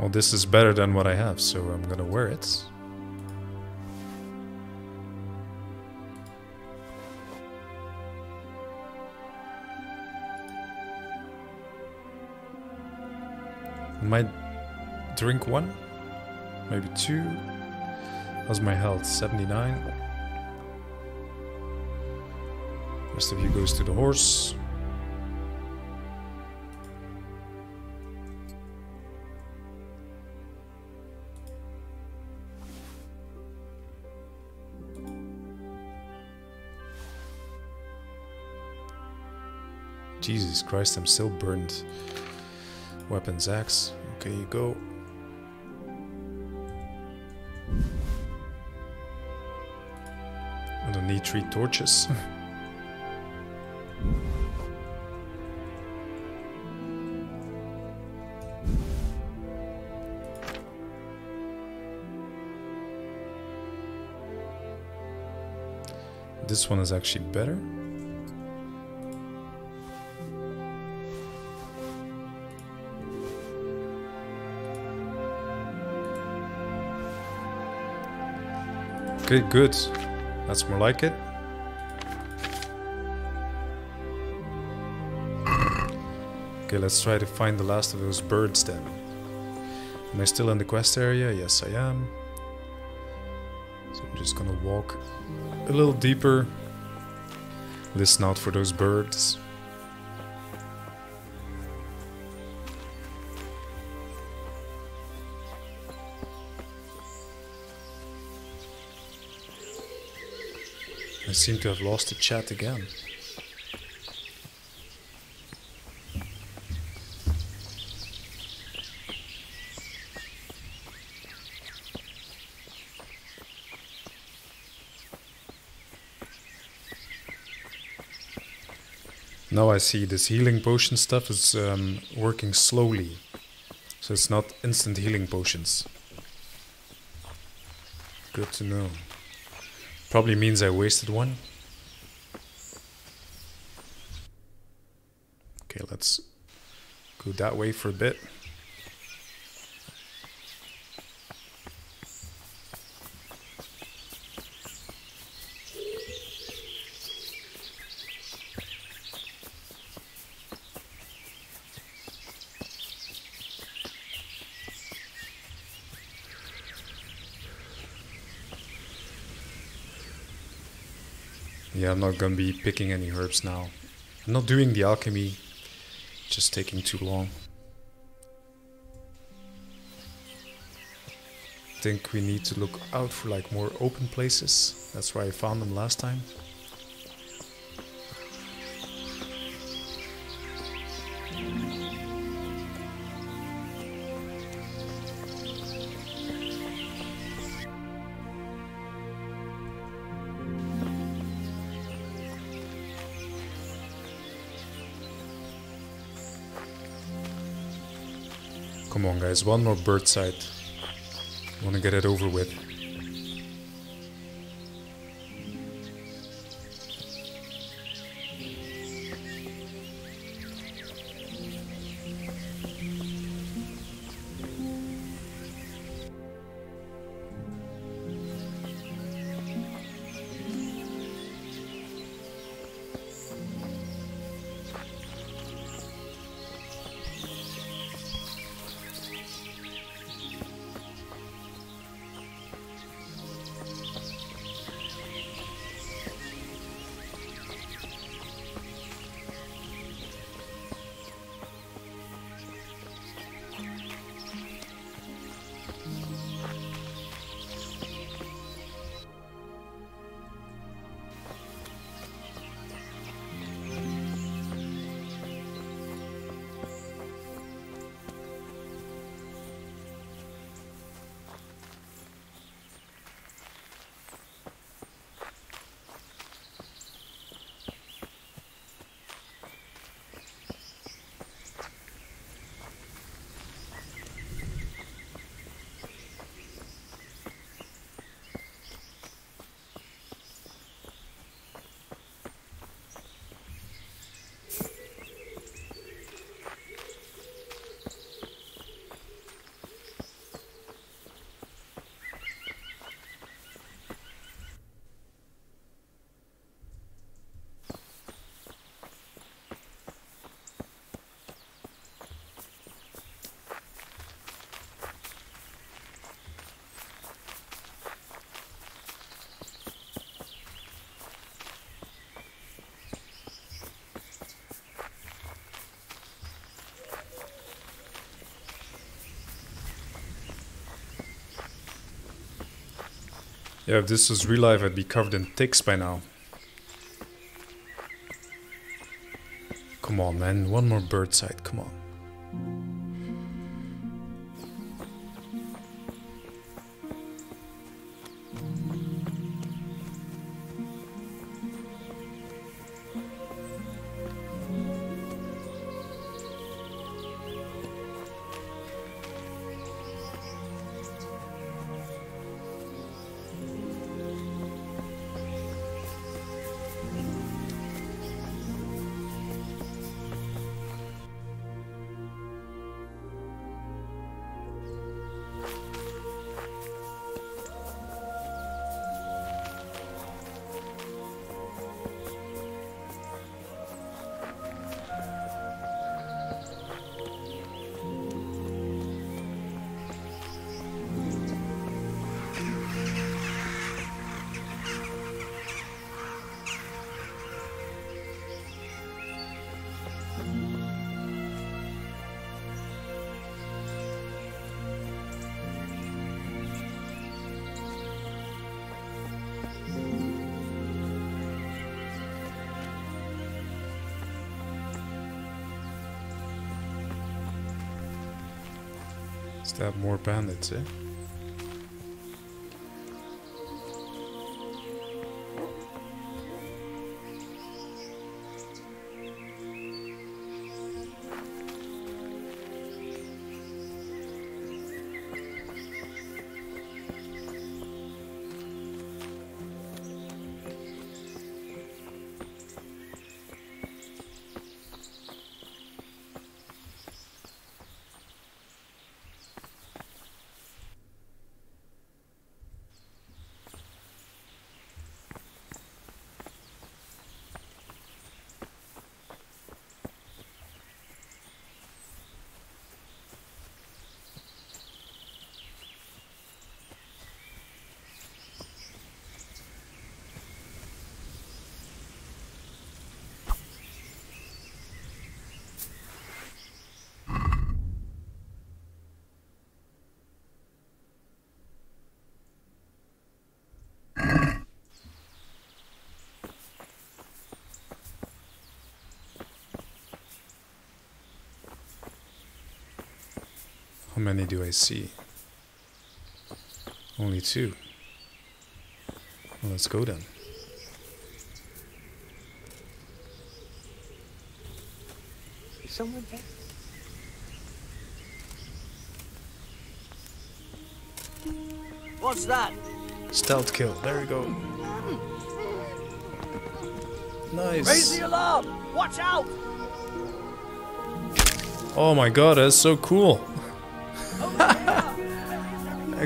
S1: Well, this is better than what I have, so I'm gonna wear it. Might drink one, maybe two. How's my health? 79. Rest of you goes to the horse. Jesus Christ, I'm still burned. Weapons axe. Okay, you go. I don't need three torches. this one is actually better. Okay, good. That's more like it. Okay, let's try to find the last of those birds then. Am I still in the quest area? Yes, I am. So I'm just gonna walk a little deeper. Listen out for those birds. I seem to have lost the chat again. Now I see this healing potion stuff is um, working slowly. So it's not instant healing potions. Good to know. Probably means I wasted one. Okay, let's go that way for a bit. I'm not gonna be picking any herbs now. I'm not doing the alchemy, just taking too long. think we need to look out for like more open places. That's where I found them last time. Guys, one more bird site. Want to get it over with. Yeah, if this was real life, I'd be covered in ticks by now. Come on, man. One more bird site. Come on. More bandits, eh? How many do I see? Only two. Well, let's go then.
S10: Is someone there?
S2: What's that?
S1: Stealth kill. There we go. Nice.
S2: Raise the alarm! Watch out!
S1: Oh my god, that's so cool.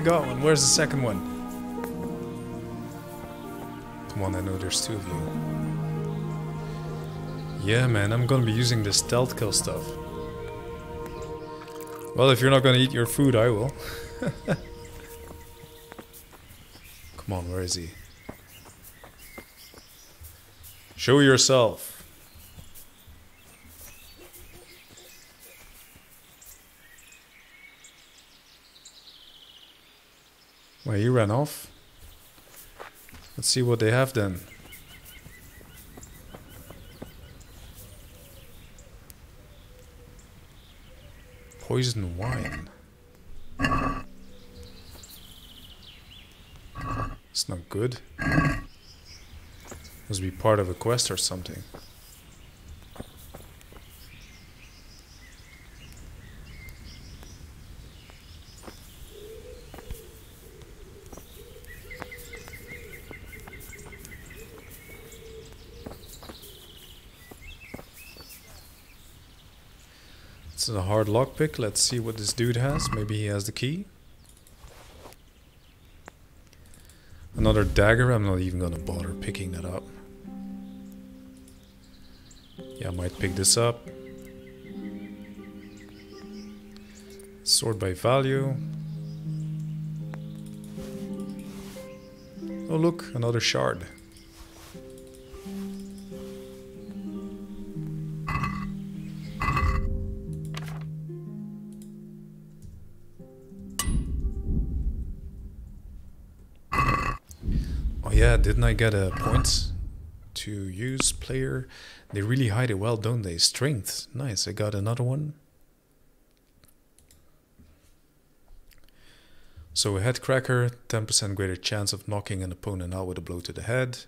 S1: Got one. Where's the second one? Come on, I know there's two of you. Yeah, man, I'm gonna be using the stealth kill stuff. Well, if you're not gonna eat your food, I will. Come on, where is he? Show yourself. Off. Let's see what they have then. Poison wine. It's not good. Must be part of a quest or something. Hard lockpick. Let's see what this dude has. Maybe he has the key. Another dagger. I'm not even gonna bother picking that up. Yeah, I might pick this up. Sword by value. Oh look, another shard. I get uh, a point to use player? They really hide it well, don't they? Strength. Nice, I got another one. So a head cracker, 10% greater chance of knocking an opponent out with a blow to the head.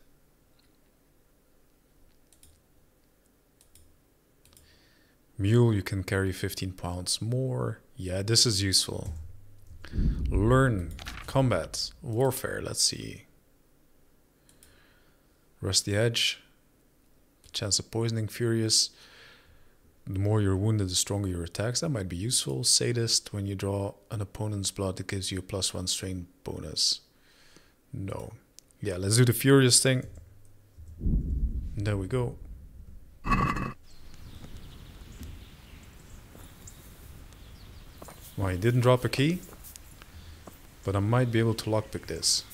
S1: Mule, you can carry 15 pounds more. Yeah, this is useful. Learn combat, warfare, let's see. Rusty Edge. Chance of poisoning, furious. The more you're wounded, the stronger your attacks. That might be useful. Sadist, when you draw an opponent's blood, it gives you a plus one strain bonus. No. Yeah, let's do the furious thing. There we go. Well, he didn't drop a key, but I might be able to lockpick this.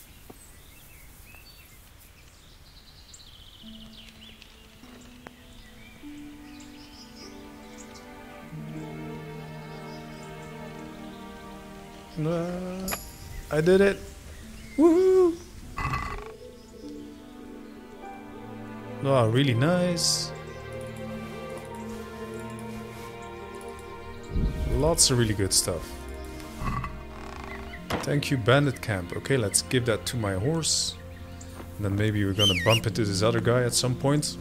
S1: Uh, I did it. Woohoo! Oh, really nice. Lots of really good stuff. Thank you, Bandit Camp. Okay, let's give that to my horse. And then maybe we're gonna bump into this other guy at some point.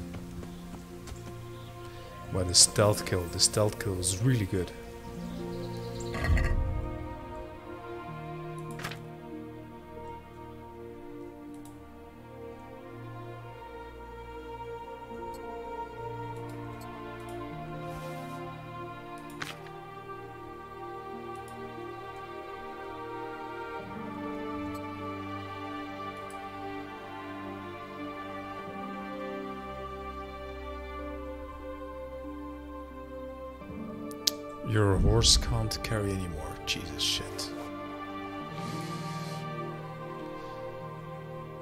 S1: By the stealth kill. The stealth kill is really good. Horse can't carry anymore. Jesus shit.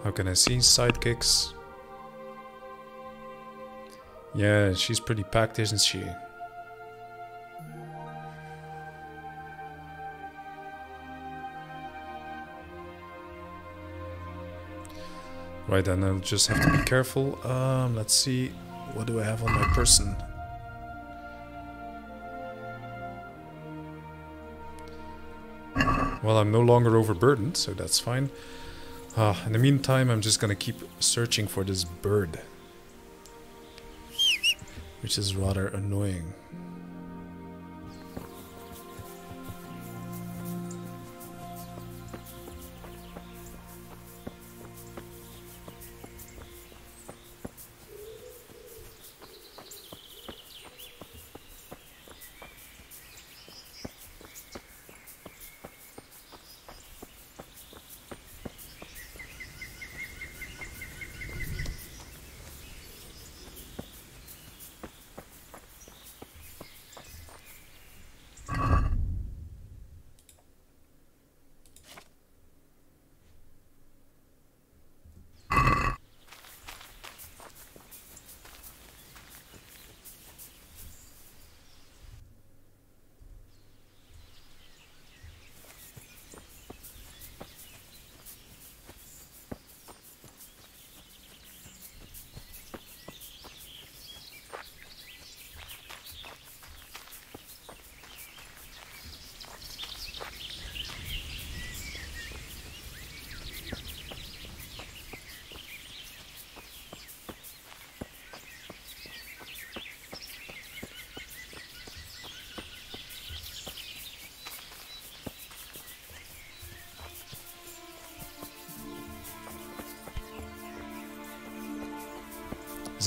S1: How can I see sidekicks? Yeah, she's pretty packed, isn't she? Right then, I'll just have to be careful. Um, let's see. What do I have on my person? Well, I'm no longer overburdened, so that's fine. Uh, in the meantime, I'm just gonna keep searching for this bird. Which is rather annoying.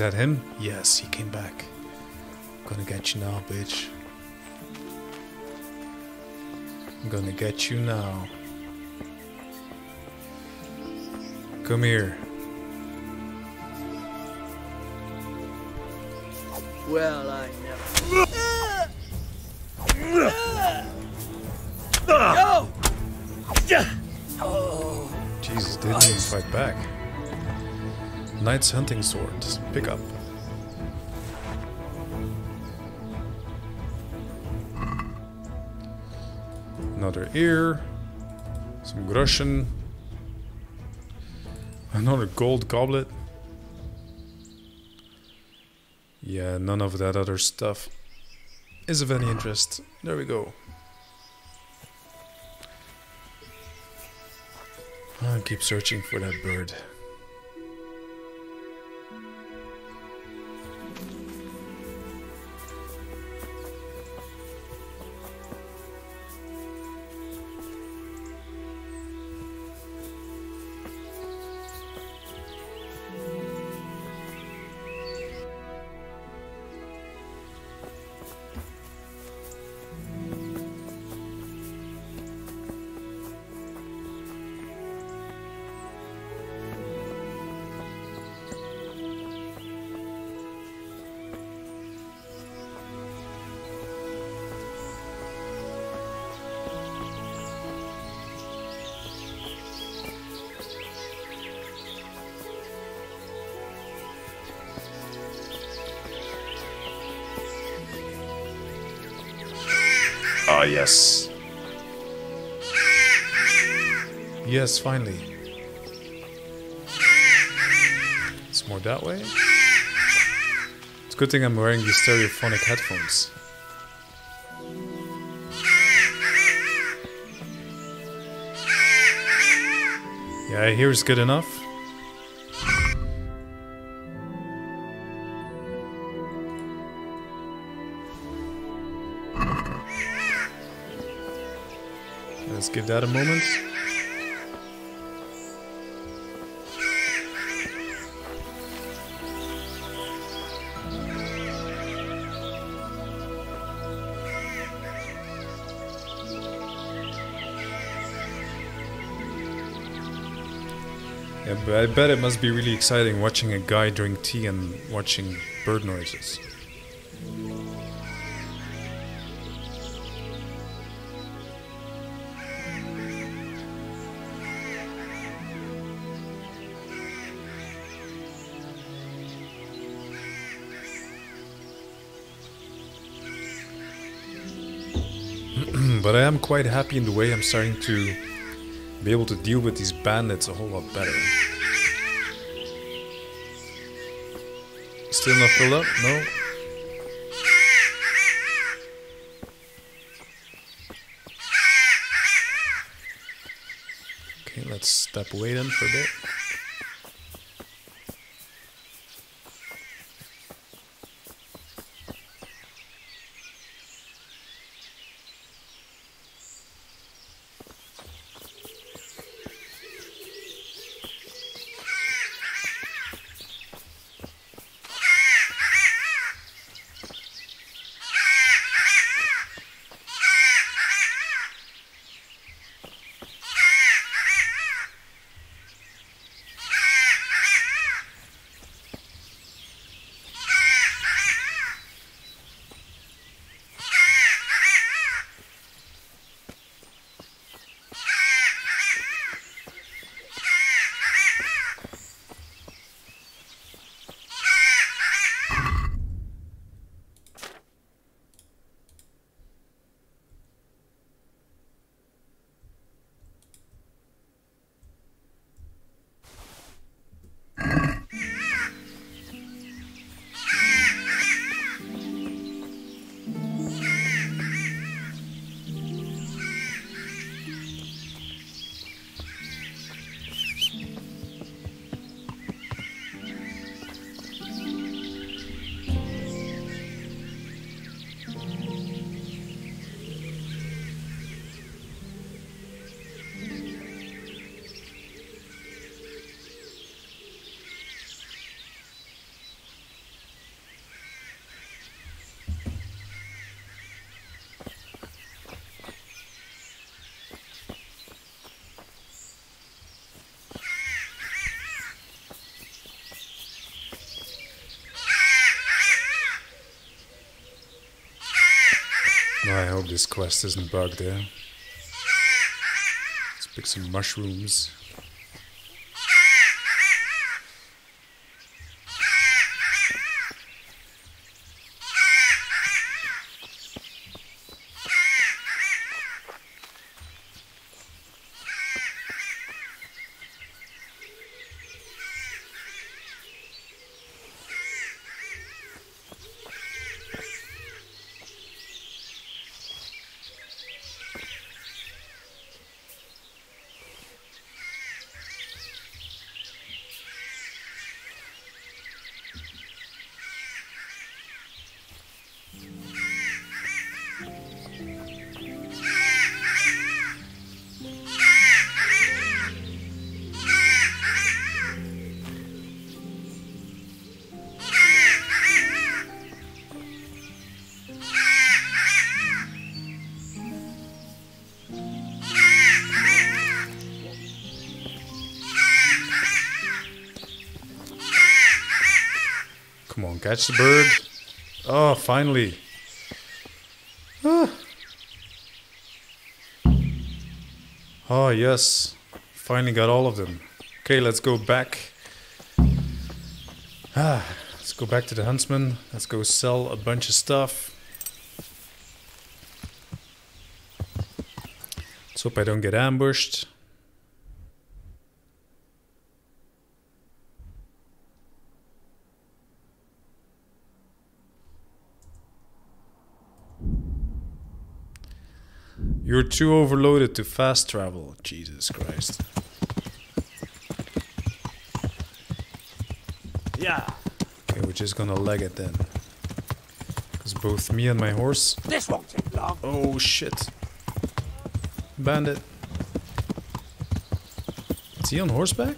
S1: That him? Yes, he came back. I'm Gonna get you now, bitch. I'm gonna get you now. Come here.
S5: Well, I
S1: Knight's hunting sword. Pick up. Another ear. Some Groschen. Another gold goblet. Yeah, none of that other stuff is of any interest. There we go. I'll keep searching for that bird. Ah, yes. Yes, finally. It's more that way. It's a good thing I'm wearing these stereophonic headphones. Yeah, here's good enough. Give that a moment. Yeah, but I bet it must be really exciting watching a guy drink tea and watching bird noises. Quite happy in the way I'm starting to be able to deal with these bandits a whole lot better. Still not filled up? No? Okay, let's step away then for a bit. This quest isn't bugged there. Let's pick some mushrooms. Catch the bird. Oh, finally. Oh, yes. Finally got all of them. Okay, let's go back. Ah, let's go back to the huntsman. Let's go sell a bunch of stuff. Let's hope I don't get ambushed. too overloaded to fast travel. Jesus Christ.
S11: Yeah.
S1: Okay, we're just gonna leg it then. Because both me and my horse...
S2: This won't take long.
S1: Oh, shit. Bandit. Is he on horseback?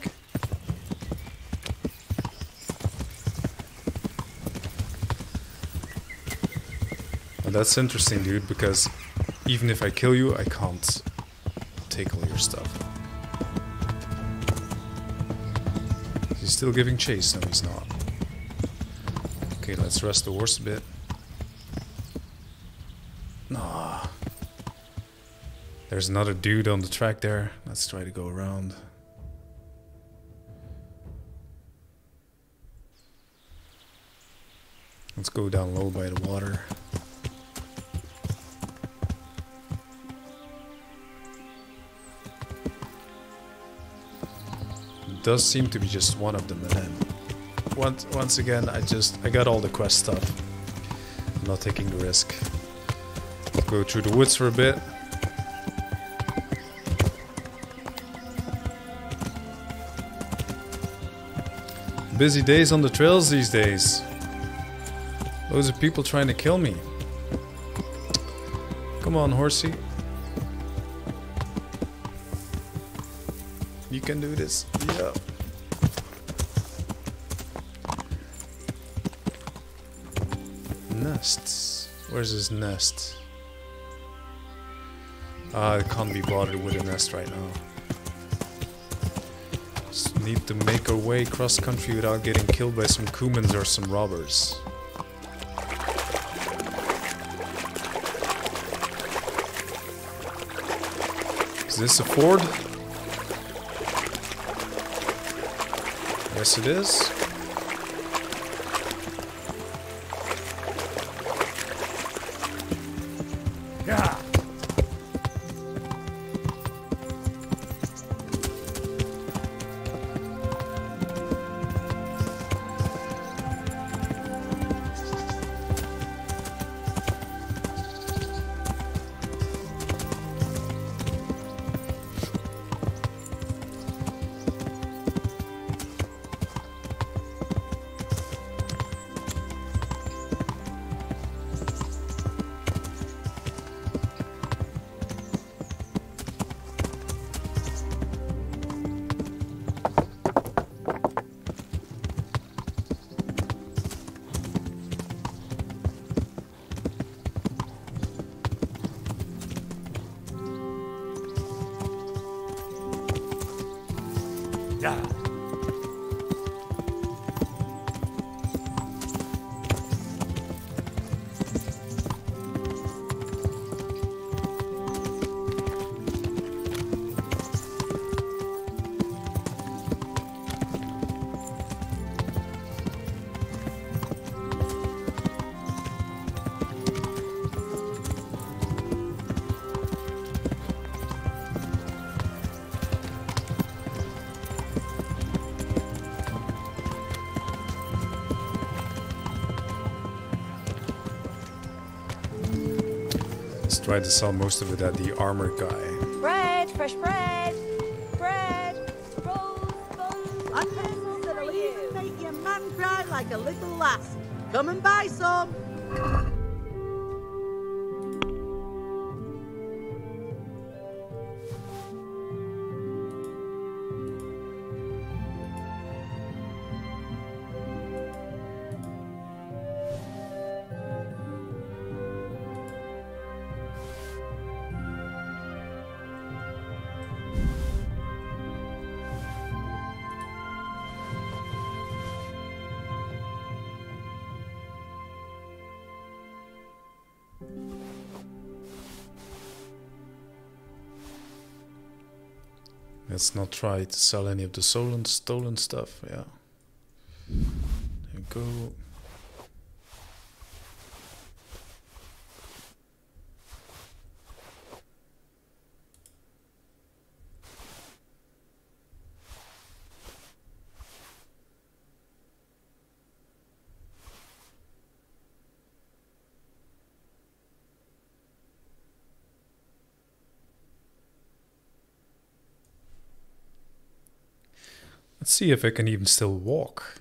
S1: That's interesting, dude, because even if I kill you, I can't take all your stuff. He's still giving chase? No, he's not. Okay, let's rest the horse a bit. Nah. There's another dude on the track there. Let's try to go around. Let's go down low by the water. Does seem to be just one of them and then once once again I just I got all the quest stuff. I'm not taking the risk. Go through the woods for a bit. Busy days on the trails these days. Loads of people trying to kill me. Come on, horsey. Can do this. Yeah. Nests. Where's his nest? Ah, I can't be bothered with a nest right now. Just need to make our way cross country without getting killed by some Cumans or some robbers. Is this a ford? Yes, it is. Let's to sell most of it at the armor guy.
S8: Bread, fresh bread, bread, rolls, buns,
S5: I pencils that'll even make your man cry like a little lass. Come and buy some.
S1: Let's not try to sell any of the stolen stolen stuff. Yeah. There you go. Let's see if I can even still walk.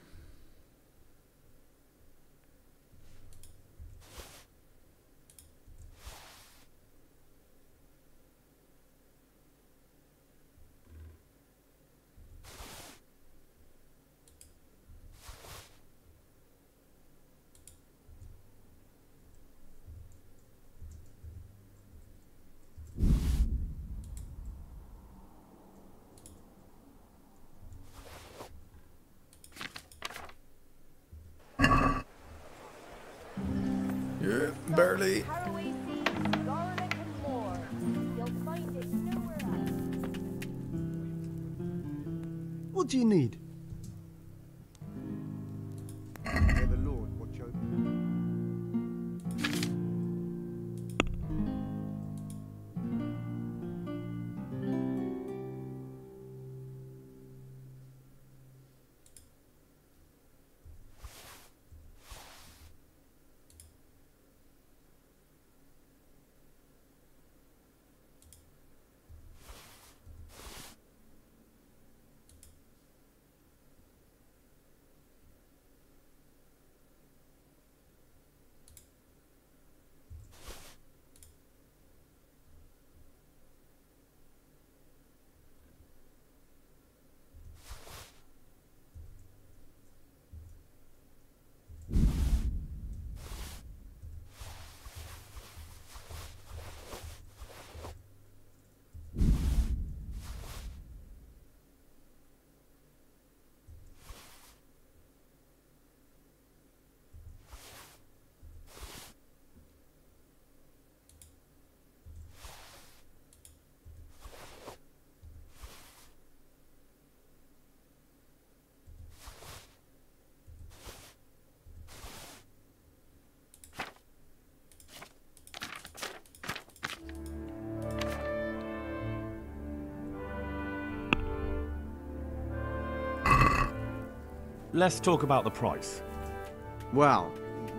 S4: Let's talk about the price.
S14: Well,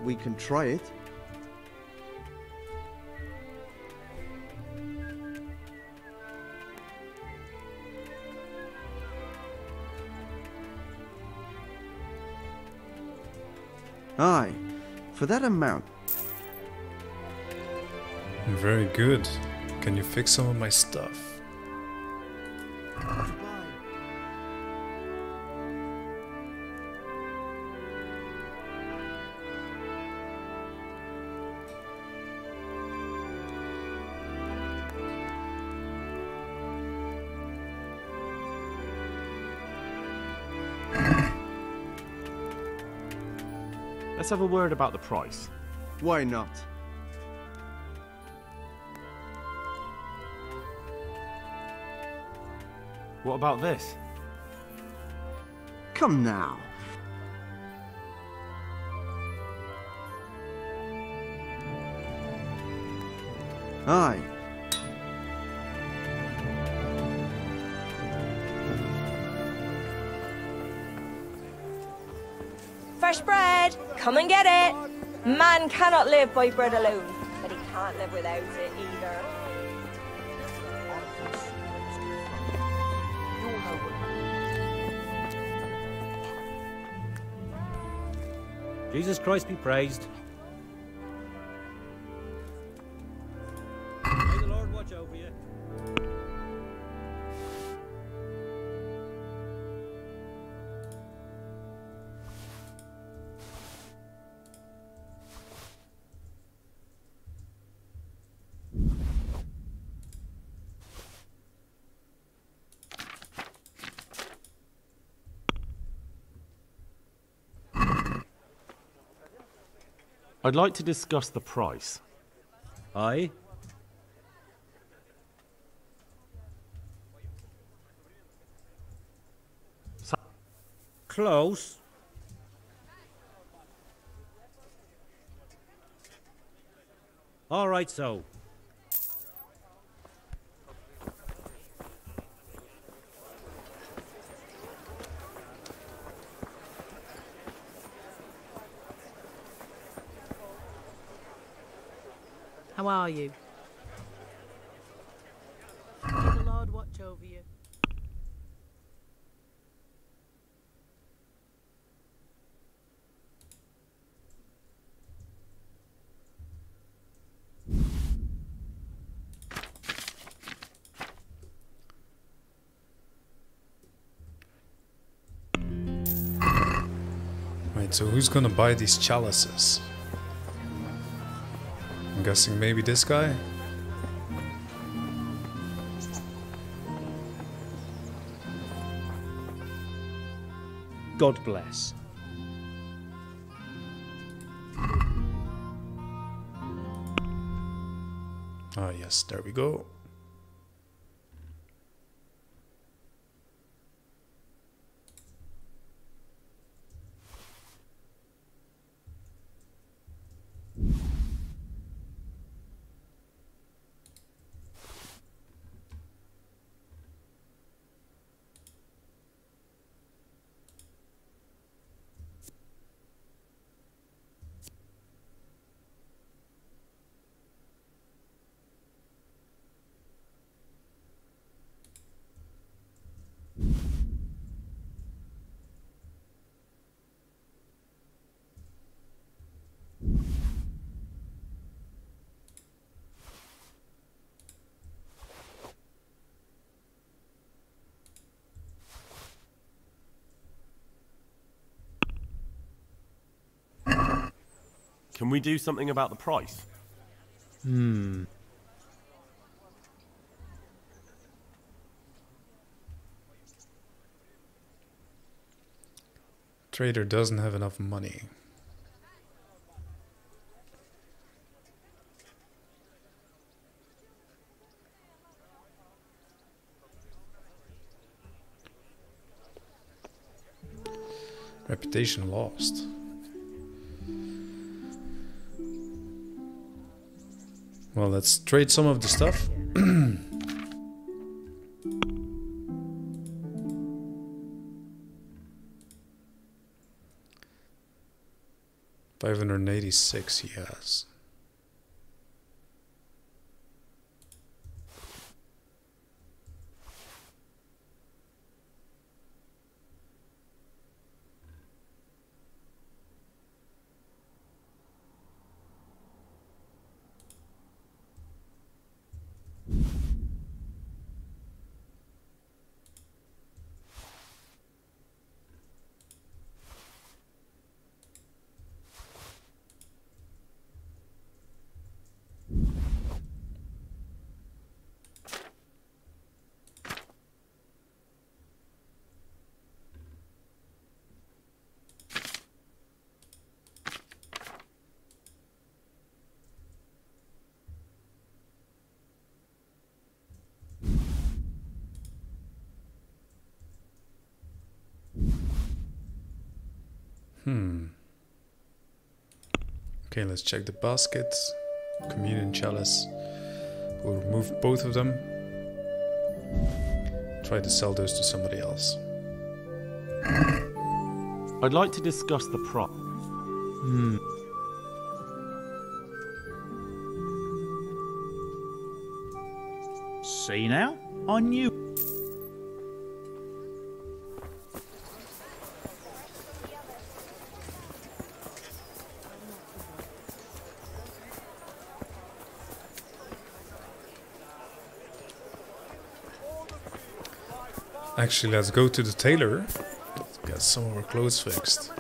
S14: we can try it. Aye, for that amount.
S1: Very good. Can you fix some of my stuff?
S4: Let's have a word about the price.
S14: Why not?
S4: What about this?
S14: Come now. Aye.
S8: Come and get it! Man cannot live by bread alone, but he can't live without it either.
S3: Jesus Christ be praised.
S4: I'd like to discuss the price.
S3: Aye.
S4: So-
S3: Close. All right, so.
S15: Are you? The Lord watch over you.
S1: Right, so who's gonna buy these chalices? Guessing maybe this guy?
S11: God bless.
S1: Ah, yes, there we go.
S4: Can we do something about the price?
S1: Hmm. Trader doesn't have enough money. Reputation lost. Well, let's trade some of the stuff. Five hundred and eighty-six he has. Hmm. Okay, let's check the baskets. Communion chalice. We'll remove both of them. Try to sell those to somebody else.
S4: I'd like to discuss the prop.
S1: Hmm.
S11: See now? I knew.
S1: Actually, let's go to the tailor. Get some of our clothes fixed.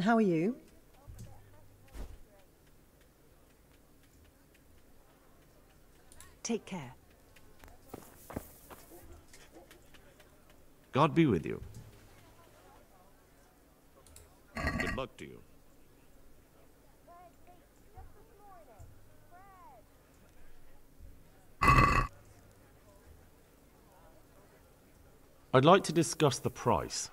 S13: How are you? Take care.
S4: God be with you. Good luck to you. I'd like to discuss the price.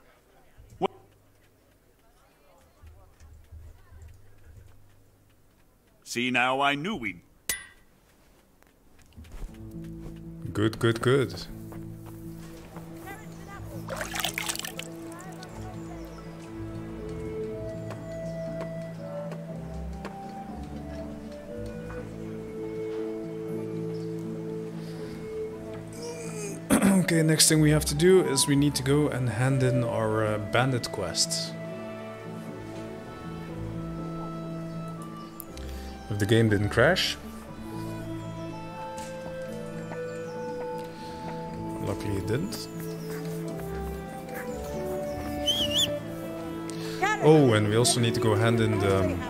S16: See now, I knew we'd.
S1: Good, good, good. Okay, next thing we have to do is we need to go and hand in our uh, bandit quest. If the game didn't crash. Luckily it didn't. Oh, and we also need to go hand in the... um,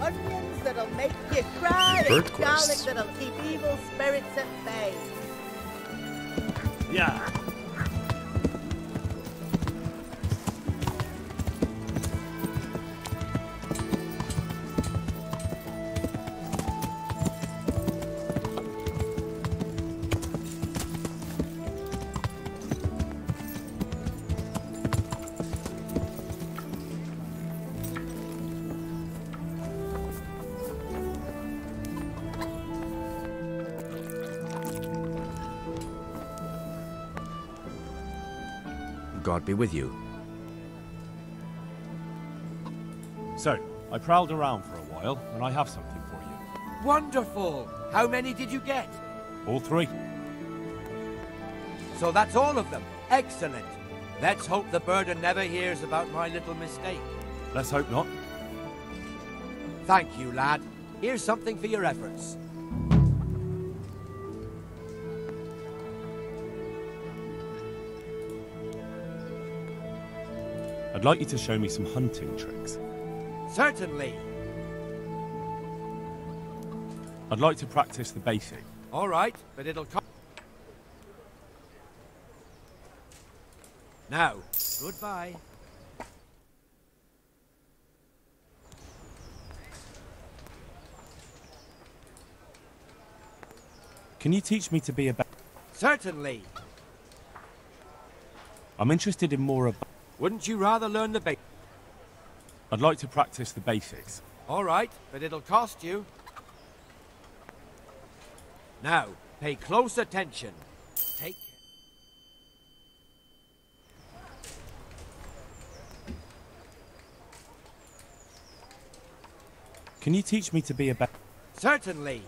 S5: Onions that'll make you cry
S1: The bird quest.
S11: Yeah.
S17: Be with you.
S4: So, I prowled around for a while, and I have something for you.
S7: Wonderful! How many did you get?
S4: All three.
S7: So that's all of them. Excellent. Let's hope the burden never hears about my little mistake.
S4: Let's hope not.
S7: Thank you, lad. Here's something for your efforts.
S4: I'd like you to show me some hunting tricks.
S7: Certainly.
S4: I'd like to practice the basic.
S7: All right, but it'll come. Now, goodbye.
S4: Can you teach me to be a
S7: Certainly.
S4: I'm interested in more about...
S7: Wouldn't you rather learn the basics?
S4: I'd like to practice the basics.
S7: All right, but it'll cost you. Now, pay close attention. Take
S4: Can you teach me to be a ba-
S7: Certainly.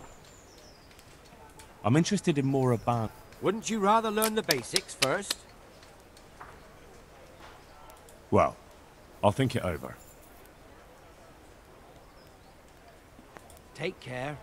S4: I'm interested in more about...
S7: Wouldn't you rather learn the basics first?
S4: Well, I'll think it over.
S7: Take care.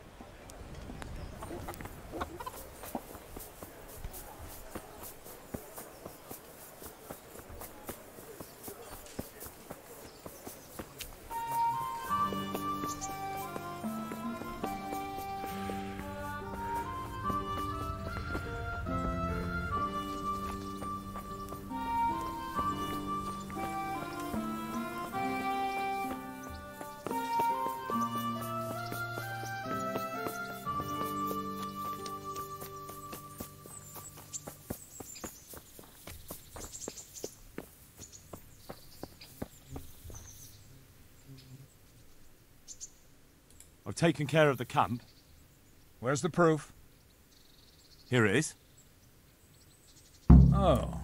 S4: Taken care of the camp.
S18: Where's the proof?
S4: Here it is.
S18: Oh,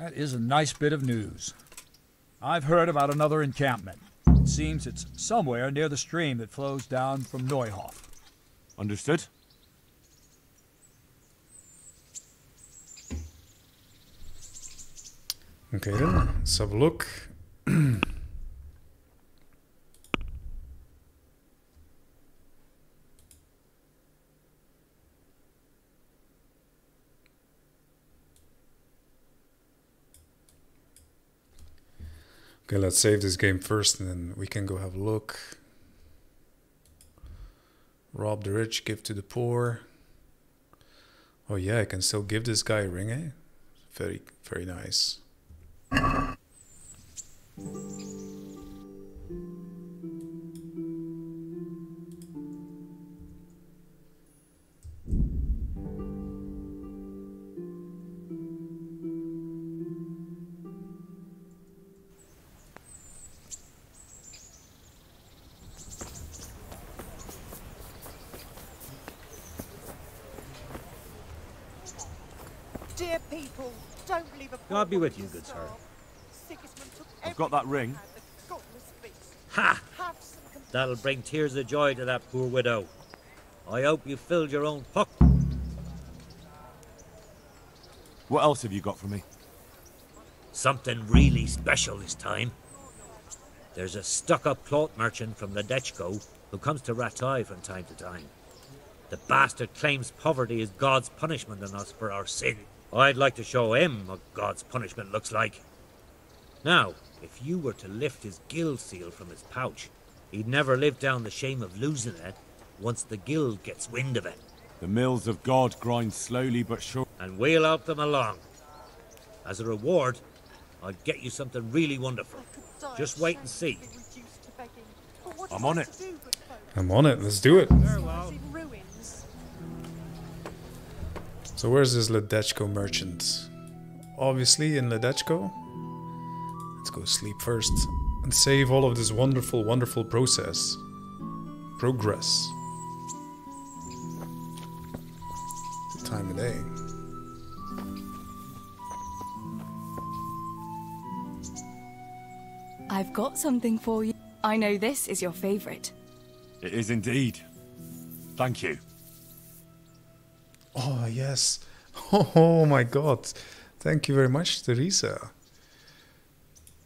S18: that is a nice bit of news. I've heard about another encampment. It seems it's somewhere near the stream that flows down from Neuhof.
S4: Understood.
S1: Okay then, let's have a look. Okay, let's save this game first and then we can go have a look. Rob the rich, give to the poor. Oh yeah, I can still give this guy a ring, eh? Very, very nice.
S3: Be with you, good sir.
S4: I've got that ring.
S3: Ha!
S15: Have some com-
S3: That'll bring tears of joy to that poor widow. I hope you filled your own pock.
S4: What else have you got for me?
S3: Something really special this time. There's a stuck-up cloth merchant from Ledetchko who comes to Rattay from time to time. The bastard claims poverty is God's punishment on us for our sin. I'd like to show him what God's punishment looks like. Now, if you were to lift his guild seal from his pouch, he'd never live down the shame of losing it once the guild gets wind of it.
S4: The mills of God grind slowly but sure.
S3: And we'll help them along. As a reward, I'll get you something really wonderful. Just wait and see.
S4: I'm on it.
S1: I'm on it, let's do it. So where's this Ledetchko merchant? Obviously in Ledetchko. Let's go sleep first and save all of this wonderful, wonderful process. Progress. The time of day.
S16: I've got something for you. I know this is your favorite.
S4: It is indeed. Thank you.
S1: Oh, yes. Oh, my god. Thank you very much, Theresa.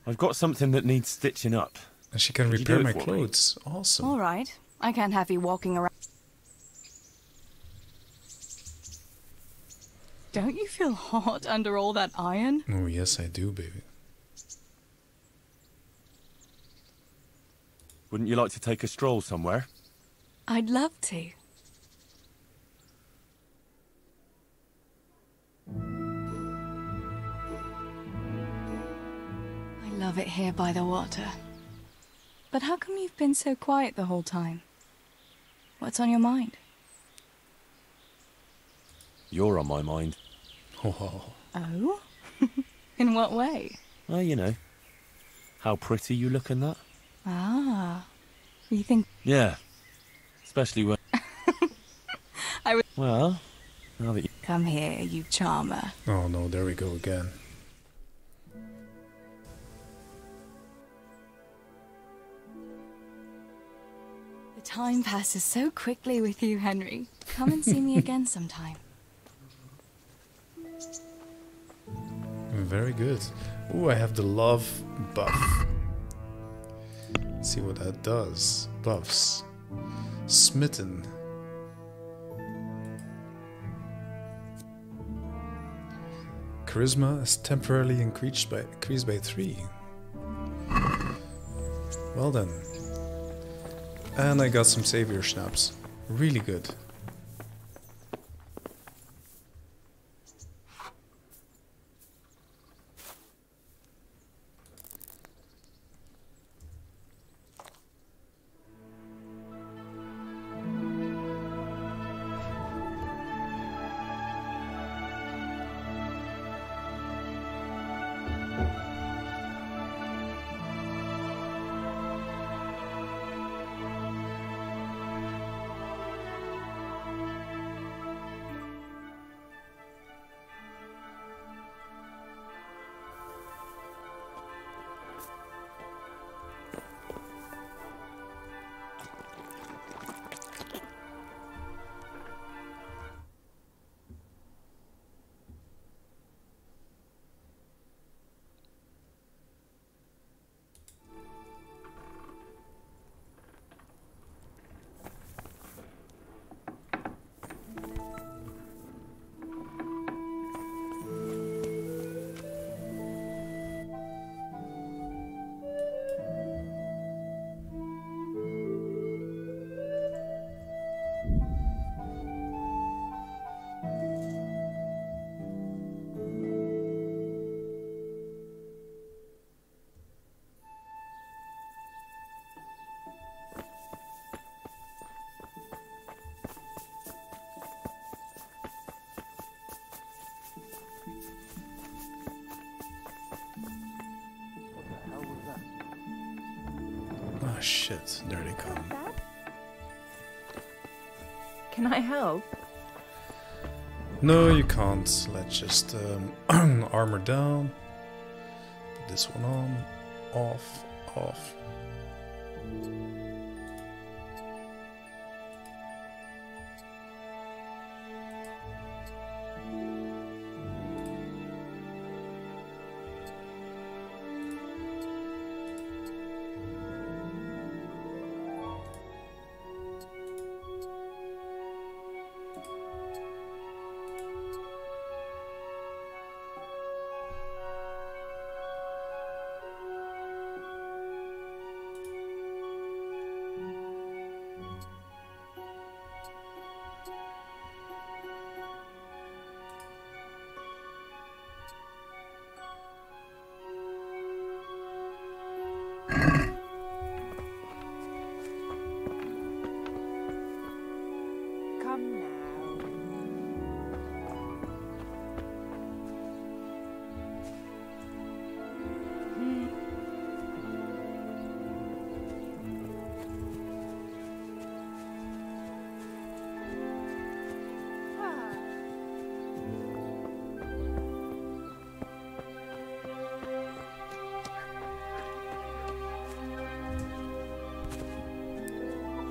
S4: I've got something that needs stitching up.
S1: And she can
S4: Could
S1: repair my
S4: for me?
S1: clothes. Awesome.
S16: All right. I can't have you walking around. Don't you feel hot under all that iron?
S1: Oh, yes, I do, baby.
S4: Wouldn't you like to take a stroll somewhere?
S16: I'd love to. I love it here by the water. But how come you've been so quiet the whole time? What's on your mind?
S4: You're on my mind.
S1: Oh.
S16: Oh? In what way?
S4: Well, you know. How pretty you look in that.
S16: Ah. You think
S4: Yeah. Especially when.
S16: I would
S4: Well, now that you.
S16: come here, you charmer.
S1: Oh, no, there we go again.
S16: The time passes so quickly with you, Henry. Come and see me again sometime.
S1: Very good. Ooh, I have the love buff. Let's see what that does. Buffs. Smitten. Charisma is temporarily increased by increased by three. Well then. And I got some savior schnapps. Really good. No, you can't. Let's just um, armor down. Put this one on. Off. Off.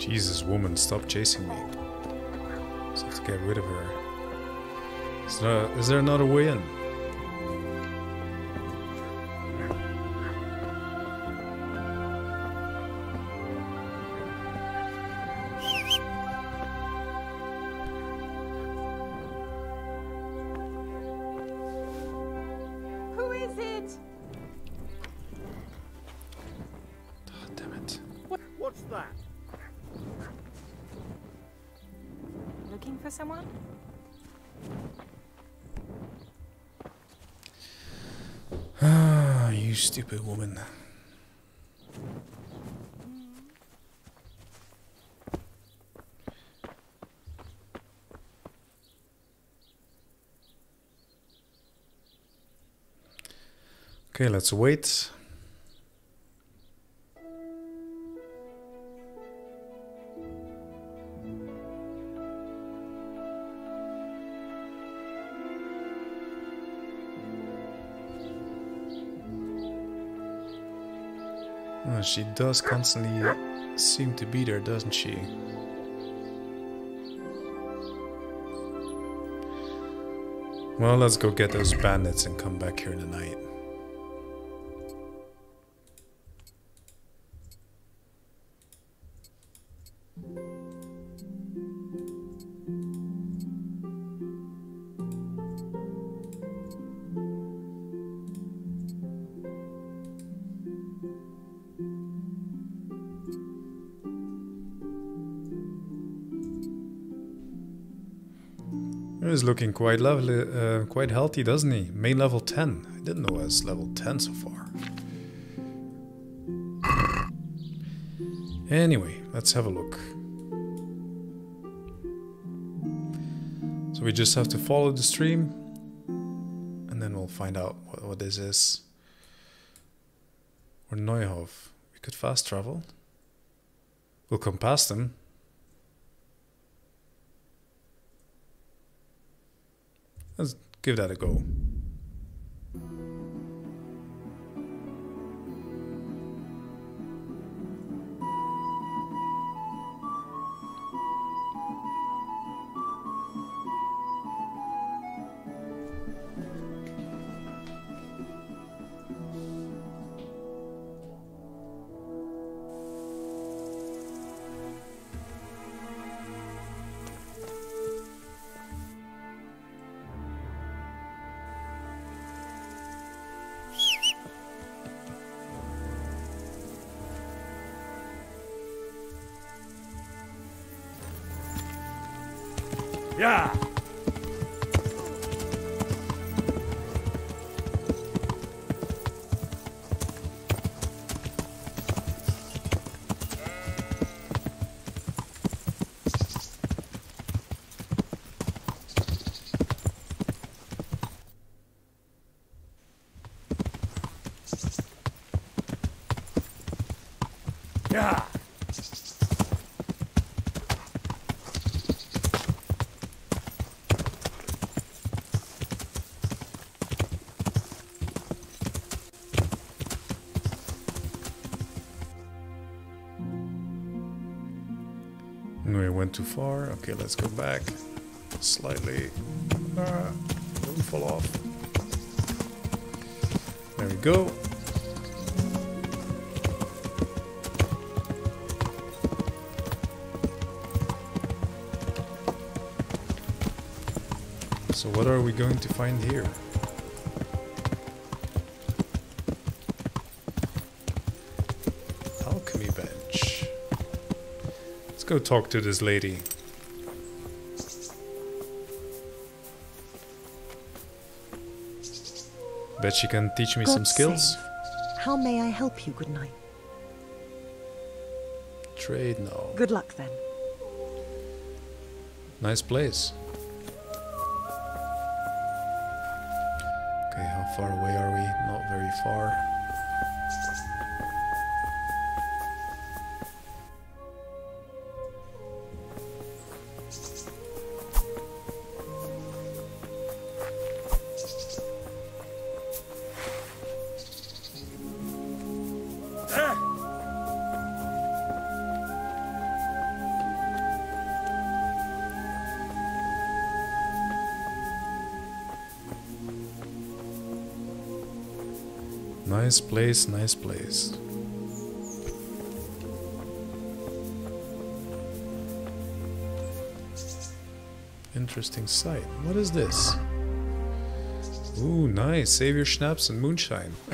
S1: Jesus, woman, stop chasing me. Just to get rid of her. Is there, is there another way in? Okay, let's wait. Oh, she does constantly seem to be there, doesn't she? Well, let's go get those bandits and come back here in looking quite lovely, uh, quite healthy, doesn't he? Main level 10. I didn't know I was level 10 so far. Anyway, let's have a look. So we just have to follow the stream and then we'll find out what, what this is. Or Neuhof. We could fast travel. We'll come past them. Let's give that a go. Let's go back slightly. Ah, fall off. There we go. So what are we going to find here? Alchemy bench. Let's go talk to this lady. Bet she can teach me some skills.
S13: save. How may I help you, good knight?
S1: Trade now.
S13: Good luck then.
S1: Nice place. Okay, how far away are we? Not very far. Place, nice place. Interesting sight. What is this? Ooh, nice. Savior schnapps and moonshine.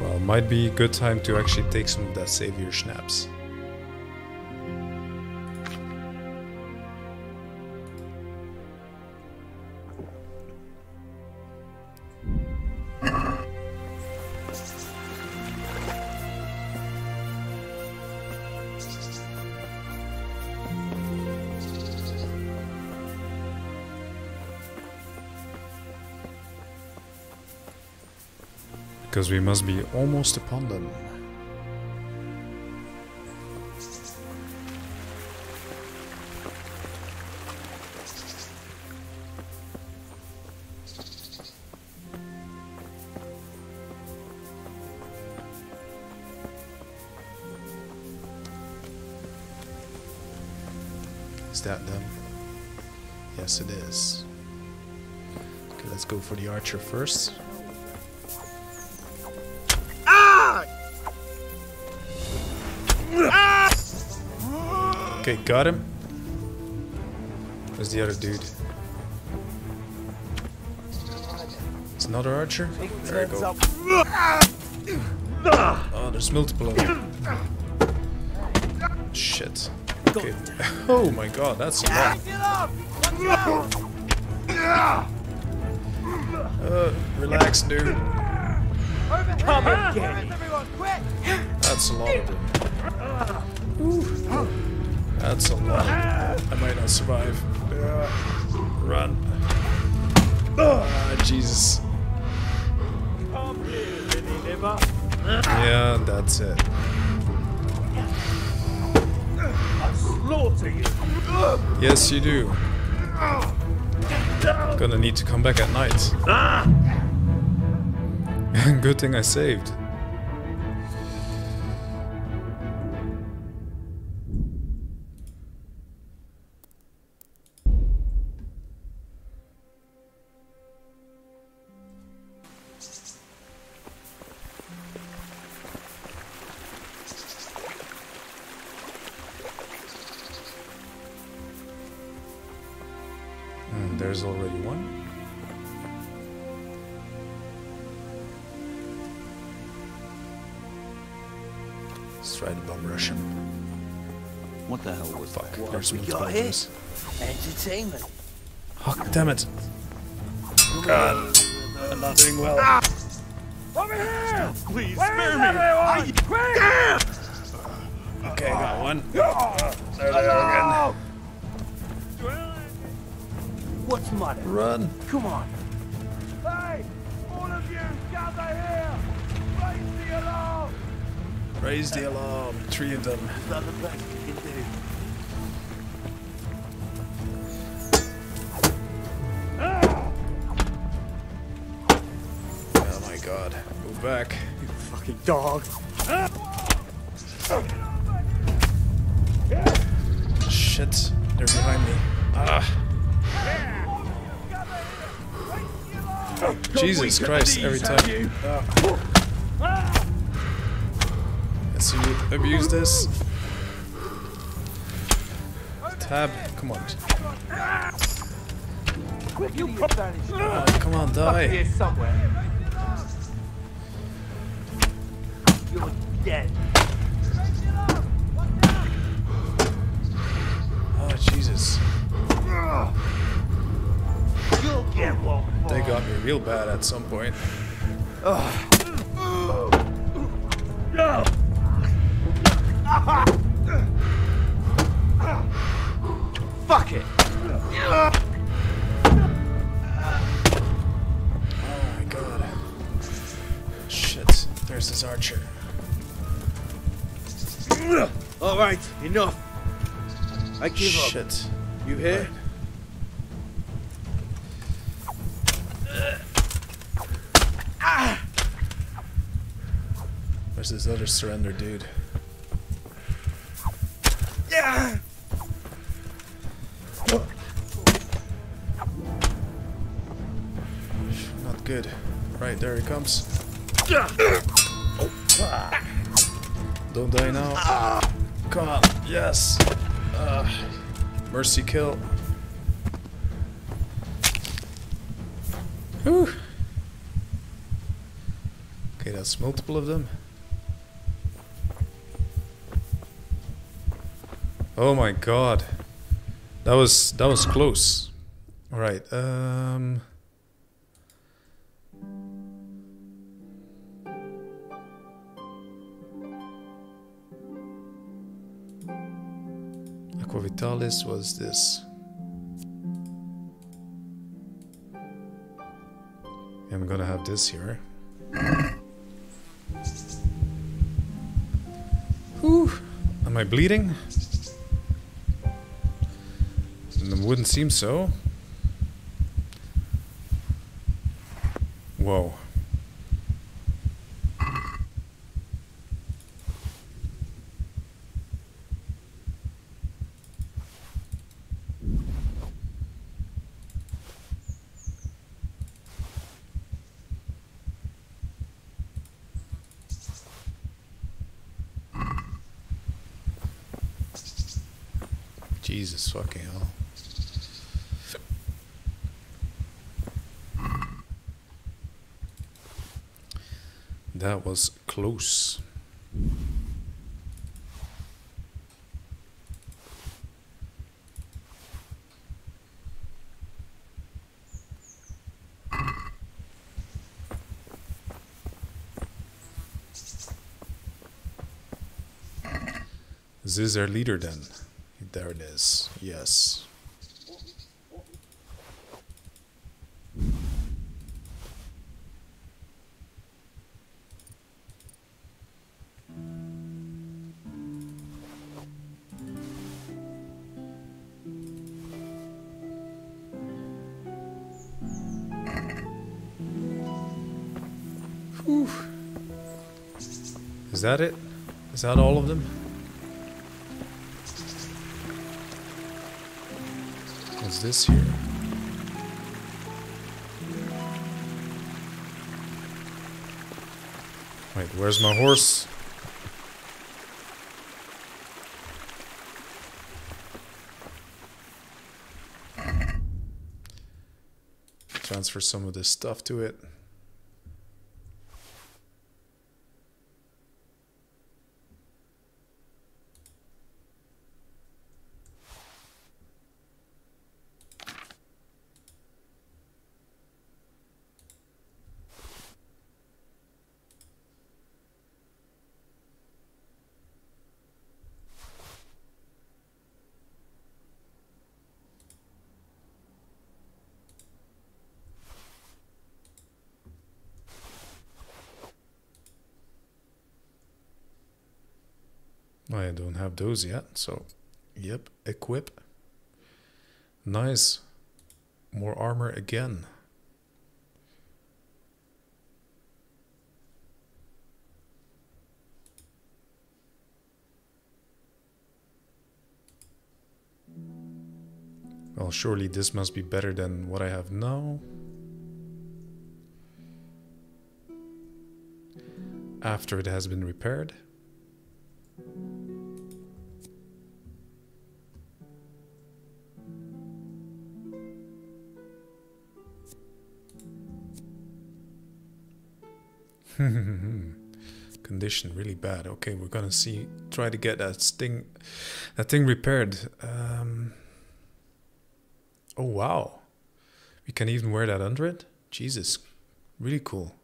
S1: well, might be a good time to actually take some of that savior schnapps. Because we must be almost upon them. Is that them? Yes, it is. Okay, let's go for the archer first. Okay, got him. Where's the other dude? It's another archer? There we go. Oh, there's multiple of them. Shit. Okay. Oh my god, that's a lot. Uh, relax, dude.
S19: Come it.
S1: That's a lot of them. Ooh. That's a lot. I might not survive. Run. Ah, Jesus. Yeah, that's it. Yes, you do. Gonna need to come back at night. Good thing I saved.
S20: That?
S1: there's
S20: we
S1: multiple
S20: got here? Entertainment.
S1: Fuck, damn it. God, I'm not doing well. Ah!
S19: Over here!
S4: Please
S19: Where
S4: spare me.
S19: everyone? Quick!
S1: Okay, got one.
S19: There
S1: they are again.
S19: What's the matter?
S1: Run.
S19: Come on. Hey! All of you, gather here! Raise the alarm!
S1: Raise the alarm. Three of them. Back.
S19: You fucking dog!
S1: Shit. They're behind me. Ah. Jesus Christ, every time. Ah. Let's see you abuse this. Tab, come on. Oh, come on, die.
S19: Dead.
S1: Oh, Jesus.
S19: You'll get one.
S1: They got me real bad at some point.
S19: Fuck
S7: enough. I give Shit. up.
S1: Shit.
S7: You hear? Right.
S1: Where's this other surrender dude?
S7: Yeah. Not good.
S1: Right, there he comes. Don't die now. Come on. Yes. Uh, mercy kill. Whew. Okay, that's multiple of them. Oh my god. That was that was close. All right. Um Aqua Vitalis was this. I'm gonna have this here. Whew. Am I bleeding? It wouldn't seem so. Whoa. Jesus fucking hell. That was close. Is this our leader then? There it is. Yes. Is that it? Is that all of them? What's this here? Wait, where's my horse? Transfer some of this stuff to it. I don't have those yet, so yep, equip. Nice. More armor again. Well, surely this must be better than what I have now. After it has been repaired. Condition really bad. Okay, we're gonna see. Try to get that thing, that thing repaired. Um, oh wow, we can even wear that under it. Jesus, really cool.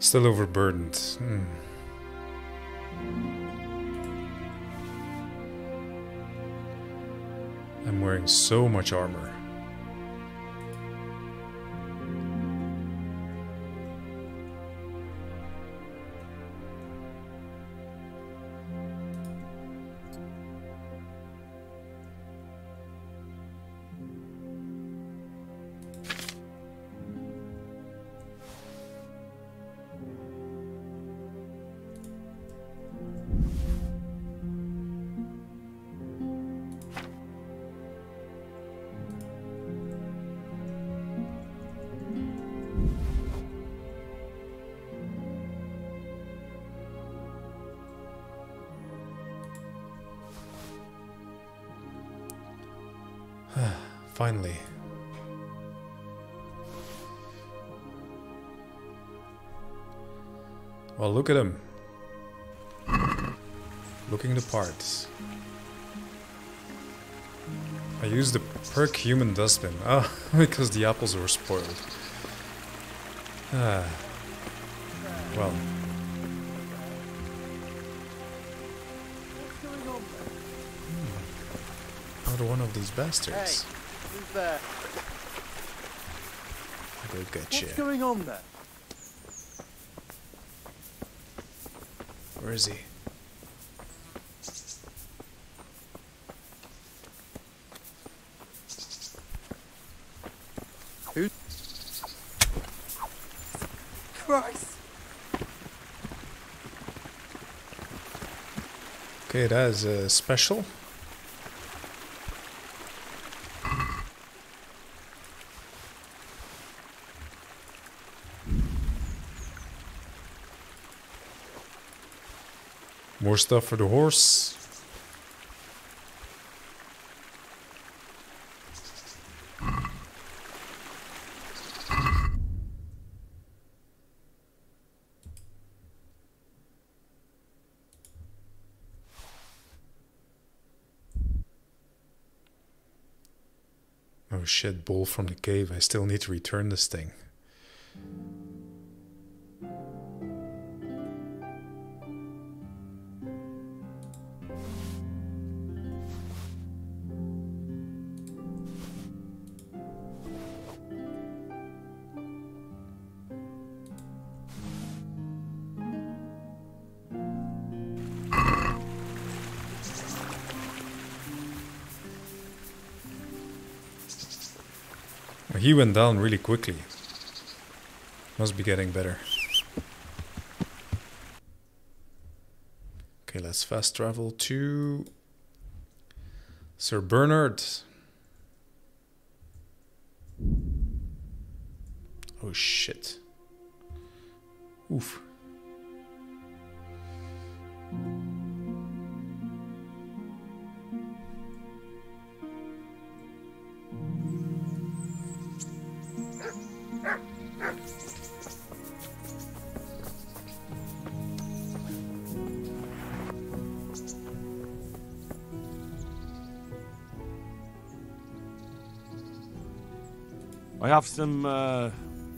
S1: Still overburdened. Hmm. I'm wearing so much armor. Look at him. Looking the parts. I used the perk human dustbin. Ah, because the apples were spoiled. Ah. Well. Another one of these bastards.
S6: Who's there?
S1: I'll go get
S6: What's
S1: you.
S6: going on there?
S1: Where is he?
S6: Who? Christ!
S1: Okay, that is a special. More stuff for the horse. Oh shit, bull from the cave. I still need to return this thing. Went down really quickly. Must be getting better. Okay, let's fast travel to Sir Bernard.
S4: Some uh,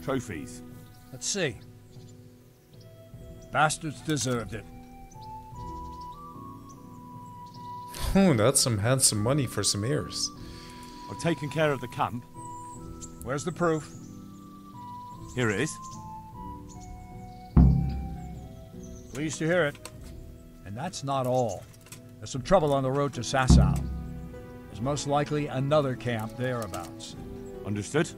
S4: trophies.
S18: Let's see. Bastards deserved it.
S1: Oh, that's some handsome money for some ears.
S4: I've taken care of the camp.
S18: Where's the proof?
S4: Here it is.
S18: Pleased to hear it. And that's not all. There's some trouble on the road to Sasau. There's most likely another camp thereabouts.
S4: Understood.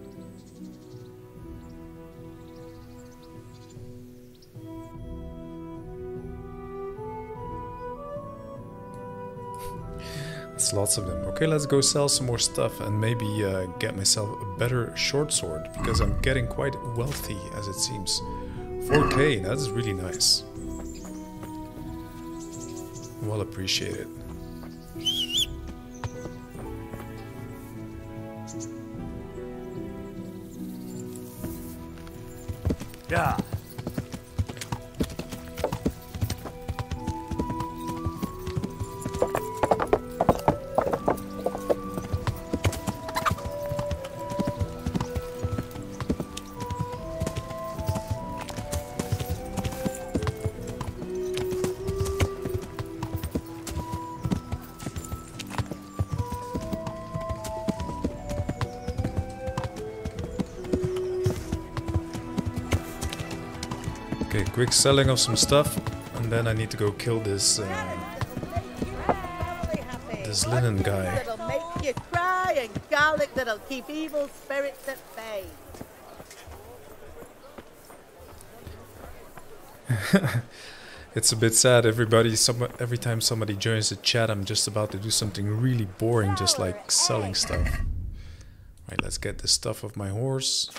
S1: Lots of them. Okay, let's go sell some more stuff and maybe uh, get myself a better short sword because I'm getting quite wealthy as it seems. 4k, that is really nice. Well appreciated. Quick selling of some stuff, and then I need to go kill this uh, this linen guy.
S5: That'll make you cry and garlic that'll keep evil spirits at bay.
S1: it's a bit sad. Everybody, some, every time somebody joins the chat, I'm just about to do something really boring, just like selling stuff. Right, let's get the stuff of my horse.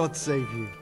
S6: God save you.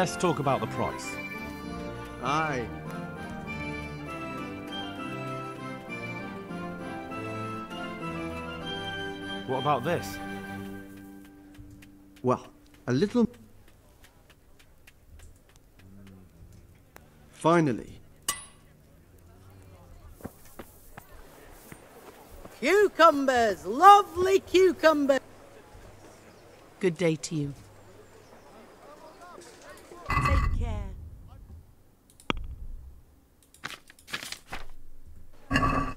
S4: Let's talk about the price.
S6: Aye.
S4: What about this?
S6: Well, a little. Finally.
S5: Cucumbers! Lovely cucumbers!
S21: Good day to you.
S5: Take care.
S15: I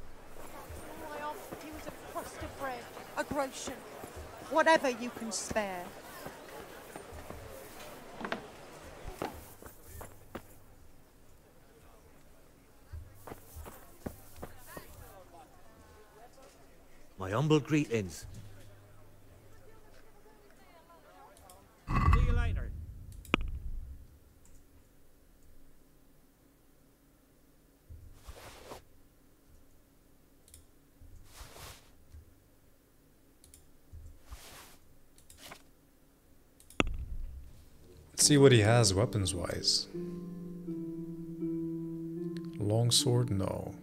S15: offered you was a crust of bread, a groschen, whatever you can spare.
S3: My humble greetings.
S1: Let's see what he has weapons wise. Longsword, no.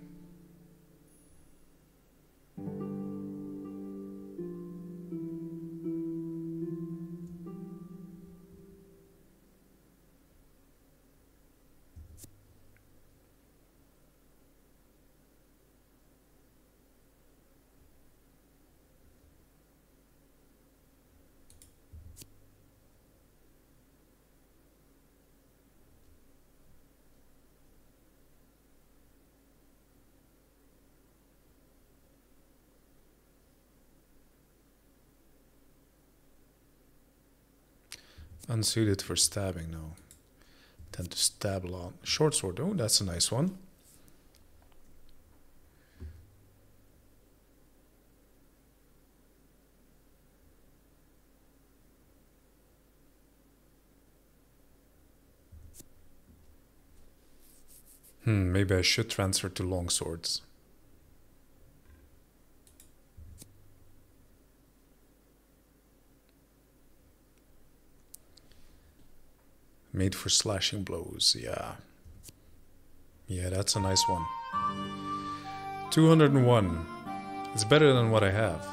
S1: Unsuited for stabbing, no. Tend to stab a lot. Short sword, oh, that's a nice one. Hmm, maybe I should transfer to long swords. Made for slashing blows, yeah. Yeah, that's a nice one. 201. It's better than what I have.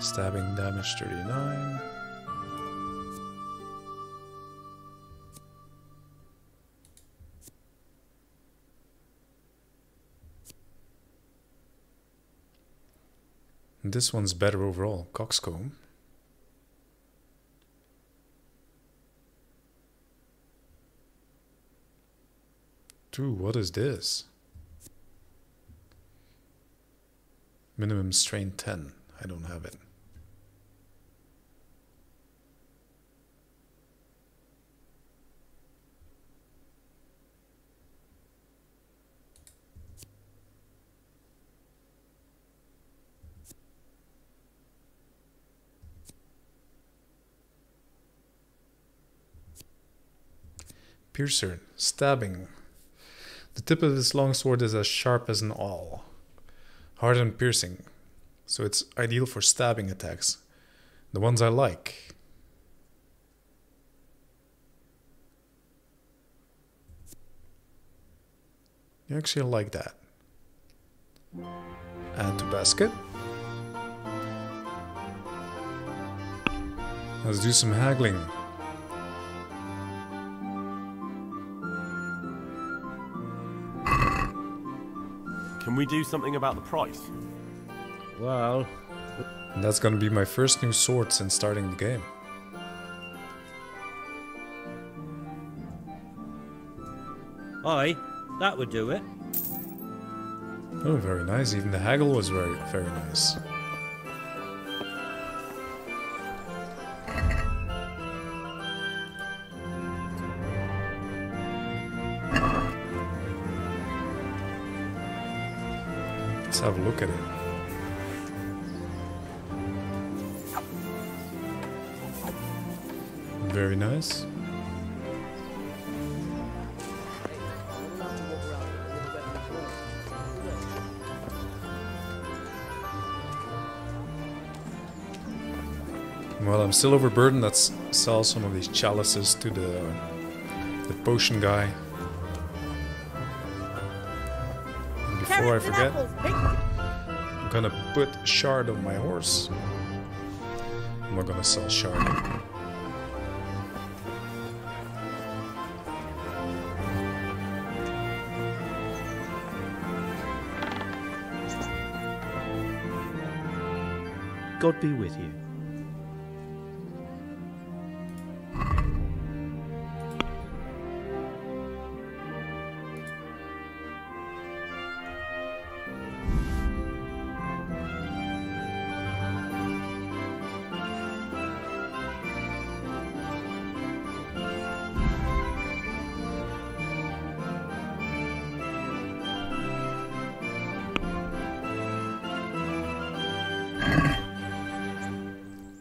S1: Stabbing damage 39. And this one's better overall. Coxcomb. Dude, what is this? Minimum strain 10. I don't have it. Piercer, stabbing. The tip of this long sword is as sharp as an awl, hard and piercing, so it's ideal for stabbing attacks. The ones I like. You actually like that. Add to basket. Let's do some haggling.
S4: Can we do something about the price?
S3: Well,
S1: that's gonna be my first new sword since starting the game.
S3: aye, that would do it.
S1: Oh, very nice. Even the haggle was very, very nice. Have a look at it. Very nice. Well, I'm still overburdened. Let's sell some of these chalices to the the potion guy. And before I forget, I'm gonna put Shard on my horse. I'm not gonna sell Shard.
S11: God be with you.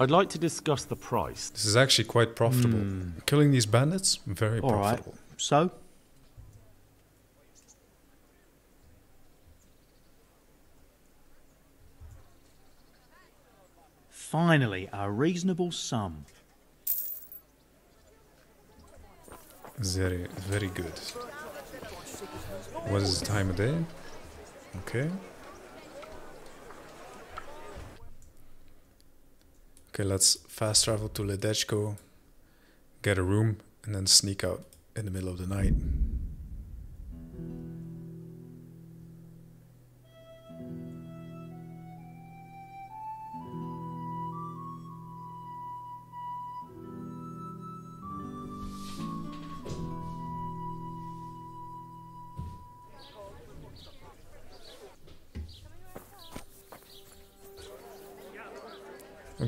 S4: I'd like to discuss the price.
S1: This is actually quite profitable. Hmm. Killing these bandits, very
S11: All right.
S1: profitable.
S11: So? Finally, a reasonable sum.
S1: Very, very good. What is the time of day? Okay. Okay, let's fast travel to Ledetchko, get a room, and then sneak out in the middle of the night.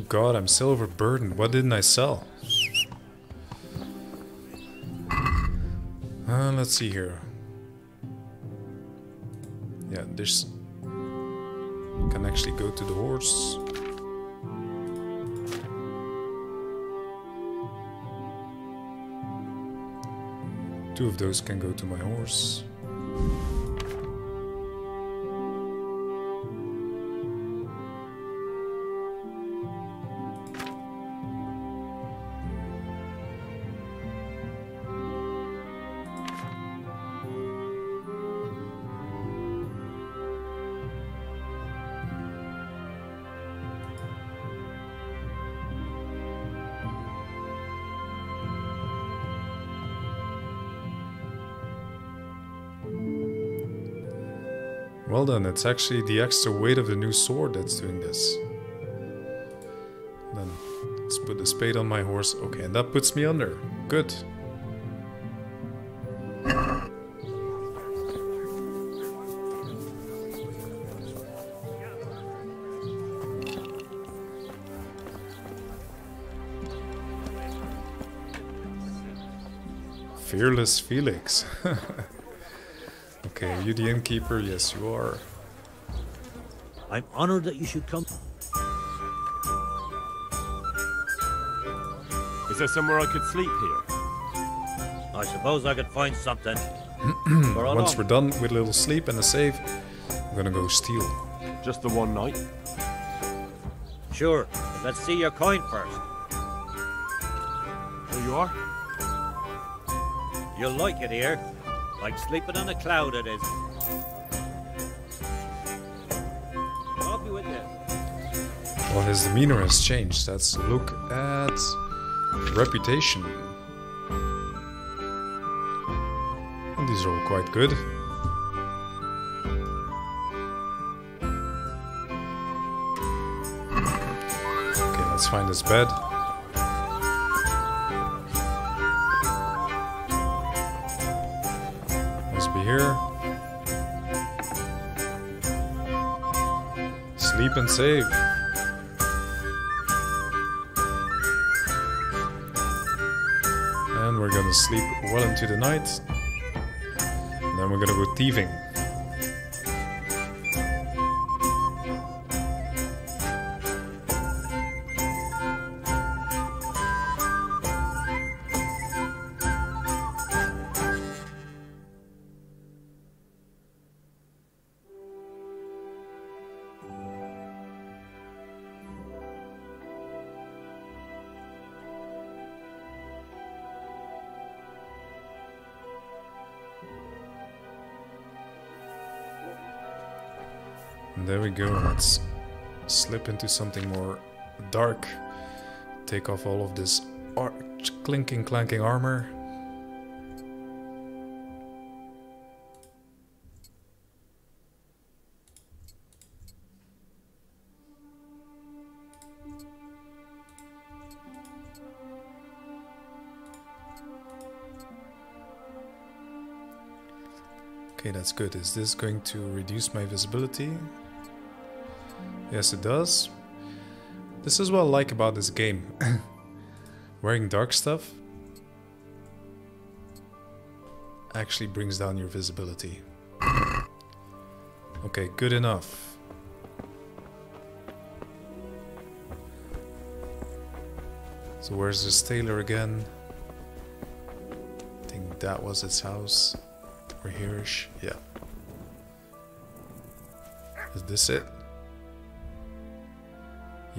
S1: God, I'm still overburdened. What didn't I sell? Uh, let's see here. Yeah, this can actually go to the horse. Two of those can go to my horse. Well done, it's actually the extra weight of the new sword that's doing this. Then let's put the spade on my horse. Okay, and that puts me under. Good. Fearless Felix. okay, are you the innkeeper? Yes, you are.
S3: I'm honored that you should come.
S4: Is there somewhere I could sleep here?
S3: I suppose I could find something.
S1: Once we're done with a little sleep and a save, I'm gonna go steal.
S4: Just the one night?
S3: Sure, let's see your coin first.
S4: Here you are.
S3: You'll like it here. Like sleeping on a cloud it is. I'll be with you.
S1: Well, his demeanor has changed. Let's look at reputation. And these are all quite good. Okay, let's find his bed. And save. And we're gonna sleep well into the night. And then we're gonna go thieving. Into something more dark. Take off all of this clinking, clanking armor. Okay, that's good. Is this going to reduce my visibility? Yes, it does. This is what I like about this game. Wearing dark stuff actually brings down your visibility. Okay, good enough. So where's this tailor again? I think that was its house. Or hereish, yeah. Is this it?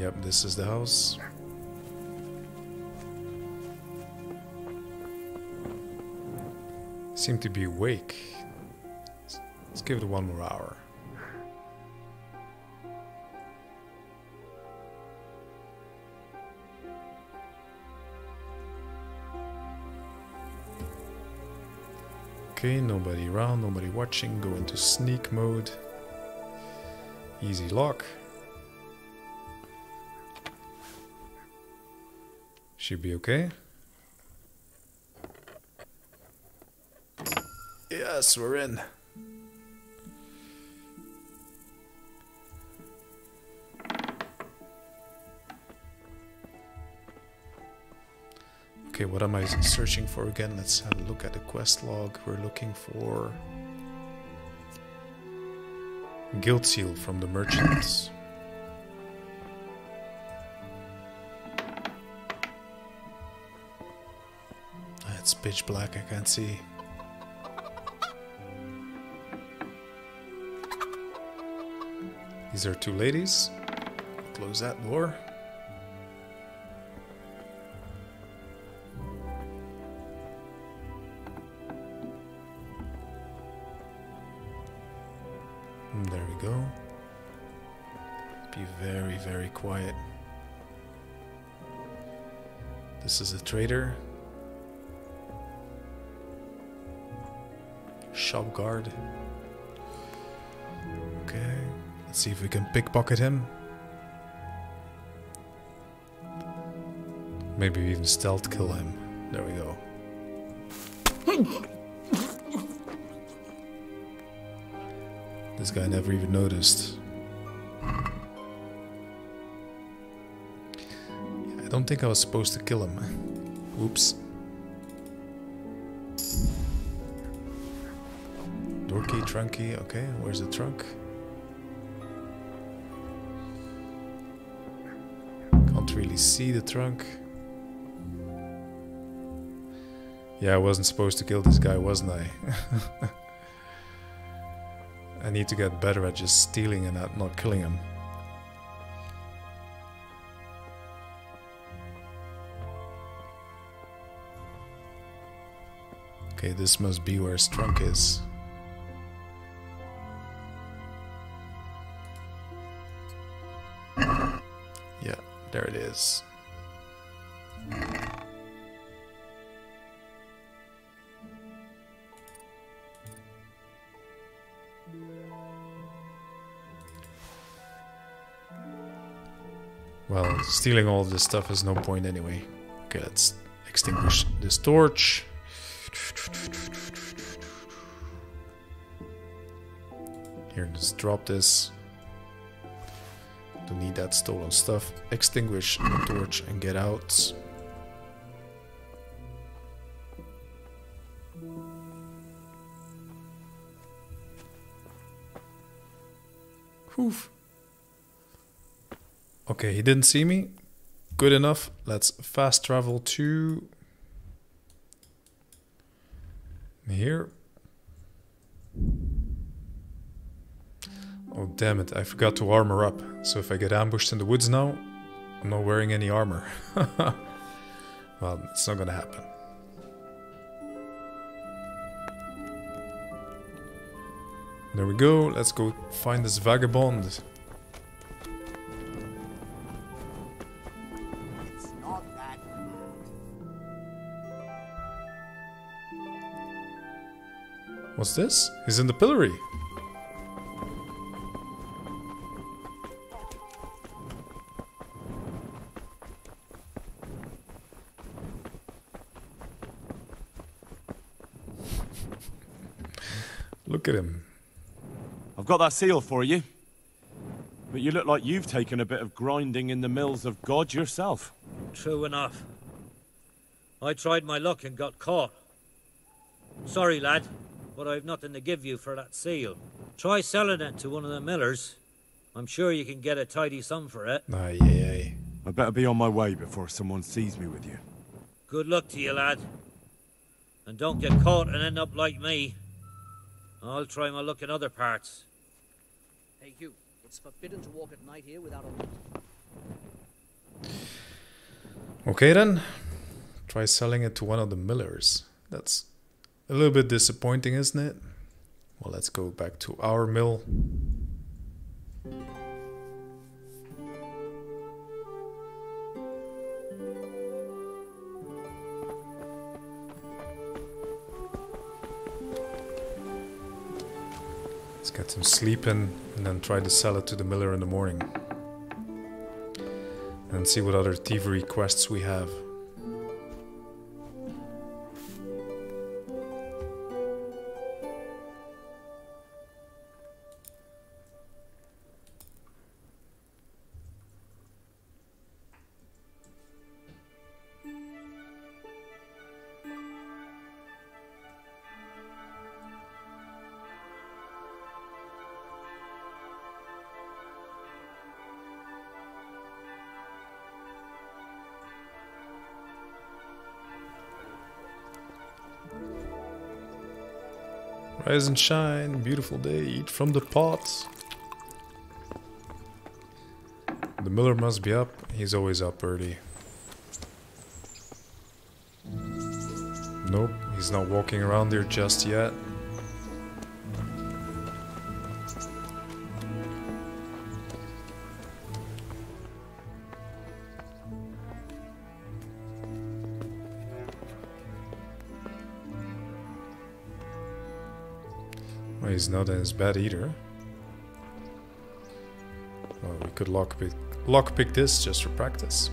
S1: Yep, this is the house. Seem to be awake. Let's- give it one more hour. Okay, nobody around, nobody watching. Go into sneak mode. Easy lock. Should be okay. Yes, we're in. Okay, what am I searching for again? Let's have a look at the quest log. We're looking for... Guild Seal from the merchants. Pitch black, I can't see. These are two ladies. Close that door. Hmm, there we go. Be very, very quiet. This is a trader. Shop guard. Okay, let's see if we can pickpocket him. Maybe even stealth kill him. There we go. This guy never even noticed. I don't think I was supposed to kill him. Oops. Door key, trunk. Okay, where's the trunk? Can't really see the trunk. Yeah, I wasn't supposed to kill this guy, wasn't I? I need to get better at just stealing and not, not killing him. Okay, this must be where his trunk is. Is. Well, stealing all this stuff has no point anyway. Okay, let's extinguish this torch. Here, just drop this. Don't need that stolen stuff. Extinguish the torch and get out. Oof. Okay, he didn't see me. Good enough. Let's fast travel to here. Oh damn it, I forgot to armor up. So if I get ambushed in the woods now, I'm not wearing any armor. well, it's not gonna happen. There we go, let's go find this vagabond. What's this? He's in the pillory.
S4: Got that seal for you. But you look like you've taken a bit of grinding in the mills of God yourself.
S3: True enough. I tried my luck and got caught. Sorry, lad, but I've nothing to give you for that seal. Try selling it to one of the millers. I'm sure you can get a tidy sum for it.
S1: Aye, aye, aye.
S4: I better be on my way before someone sees me with you.
S3: Good luck to you, lad. And don't get caught and end up like me. I'll try my luck in other parts.
S11: Hey, Hugh, it's forbidden to walk at night here without a.
S1: Okay then. Try selling it to one of the millers. That's a little bit disappointing, isn't it? Well, let's go back to our mill. Let's get some sleep in and then try to sell it to the miller in the morning. And see what other thievery quests we have. Rise and shine, beautiful day, eat from the pot. The miller must be up. He's always up early. Nope, he's not walking around there just yet. Not his bed either. Well, we could lockpick, lockpick this just for practice.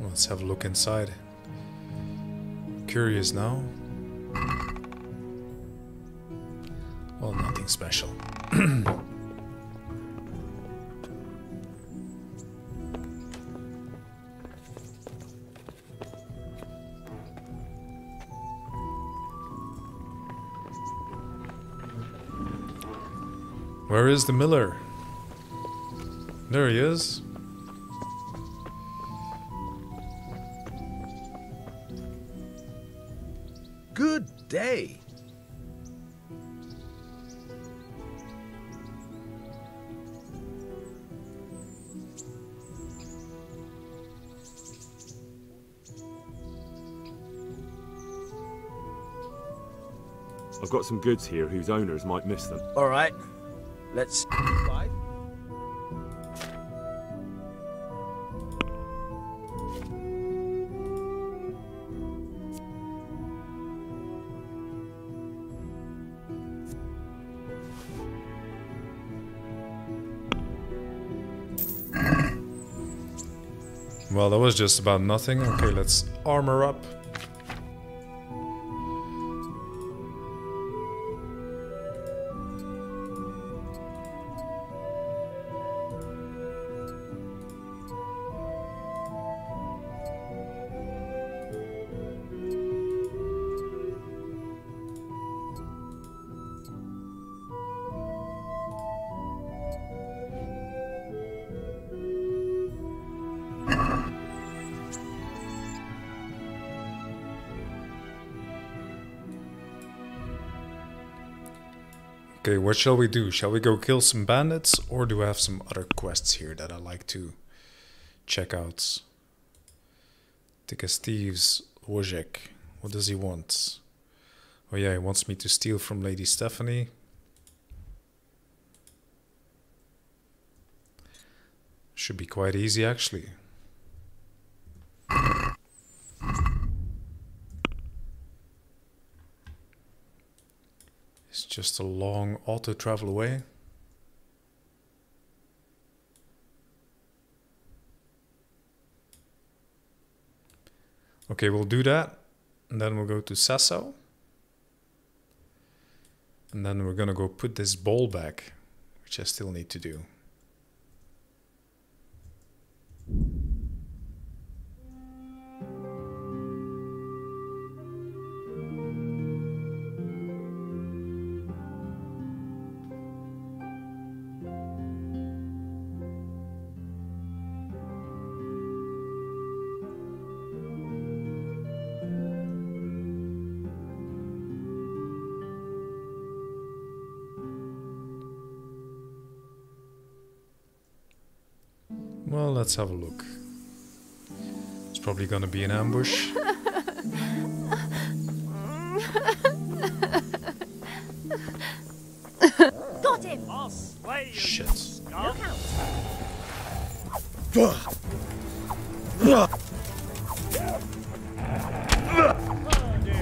S1: Let's have a look inside. Curious now. Special. Where is the miller? There he is.
S2: Good day.
S4: Some goods here whose owners might miss them.
S2: All right. Let's.
S1: Well, that was just about nothing. Okay, let's armor up. What shall we do? Shall we go kill some bandits or do I have some other quests here that I like to check out? Take a Steve's Wojek. What does he want? Oh yeah, he wants me to steal from Lady Stephanie. Should be quite easy actually. It's just a long auto travel away. Okay, we'll do that. And then we'll go to Sasau. And then we're gonna go put this ball back, which I still need to do. Let's have a look. It's probably gonna be an ambush.
S15: Got him!
S10: I'll slay you,
S1: Shit.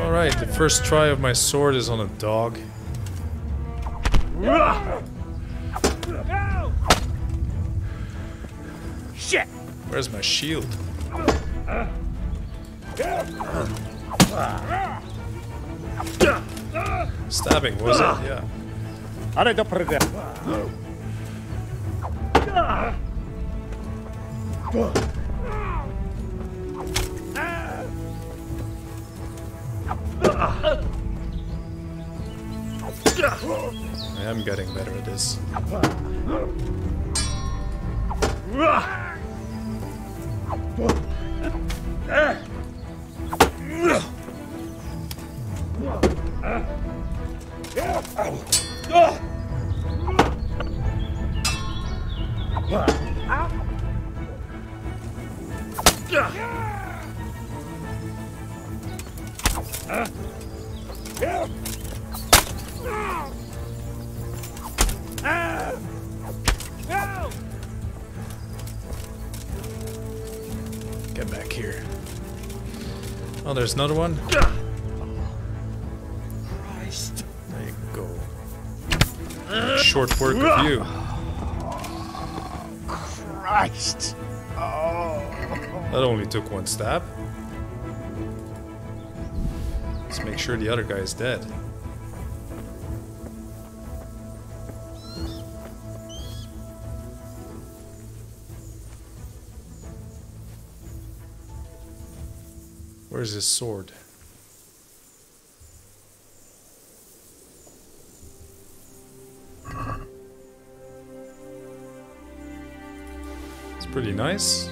S1: Alright, the first try of my sword is on a dog.
S10: Shit!
S1: Where's my shield? Stabbing, was it? Yeah. I am getting better at this. Get there's another one.
S18: Christ.
S1: There you go. Short work of you.
S18: Christ. Oh.
S1: That only took one stab. Let's make sure the other guy is dead. Where's his sword? It's pretty nice.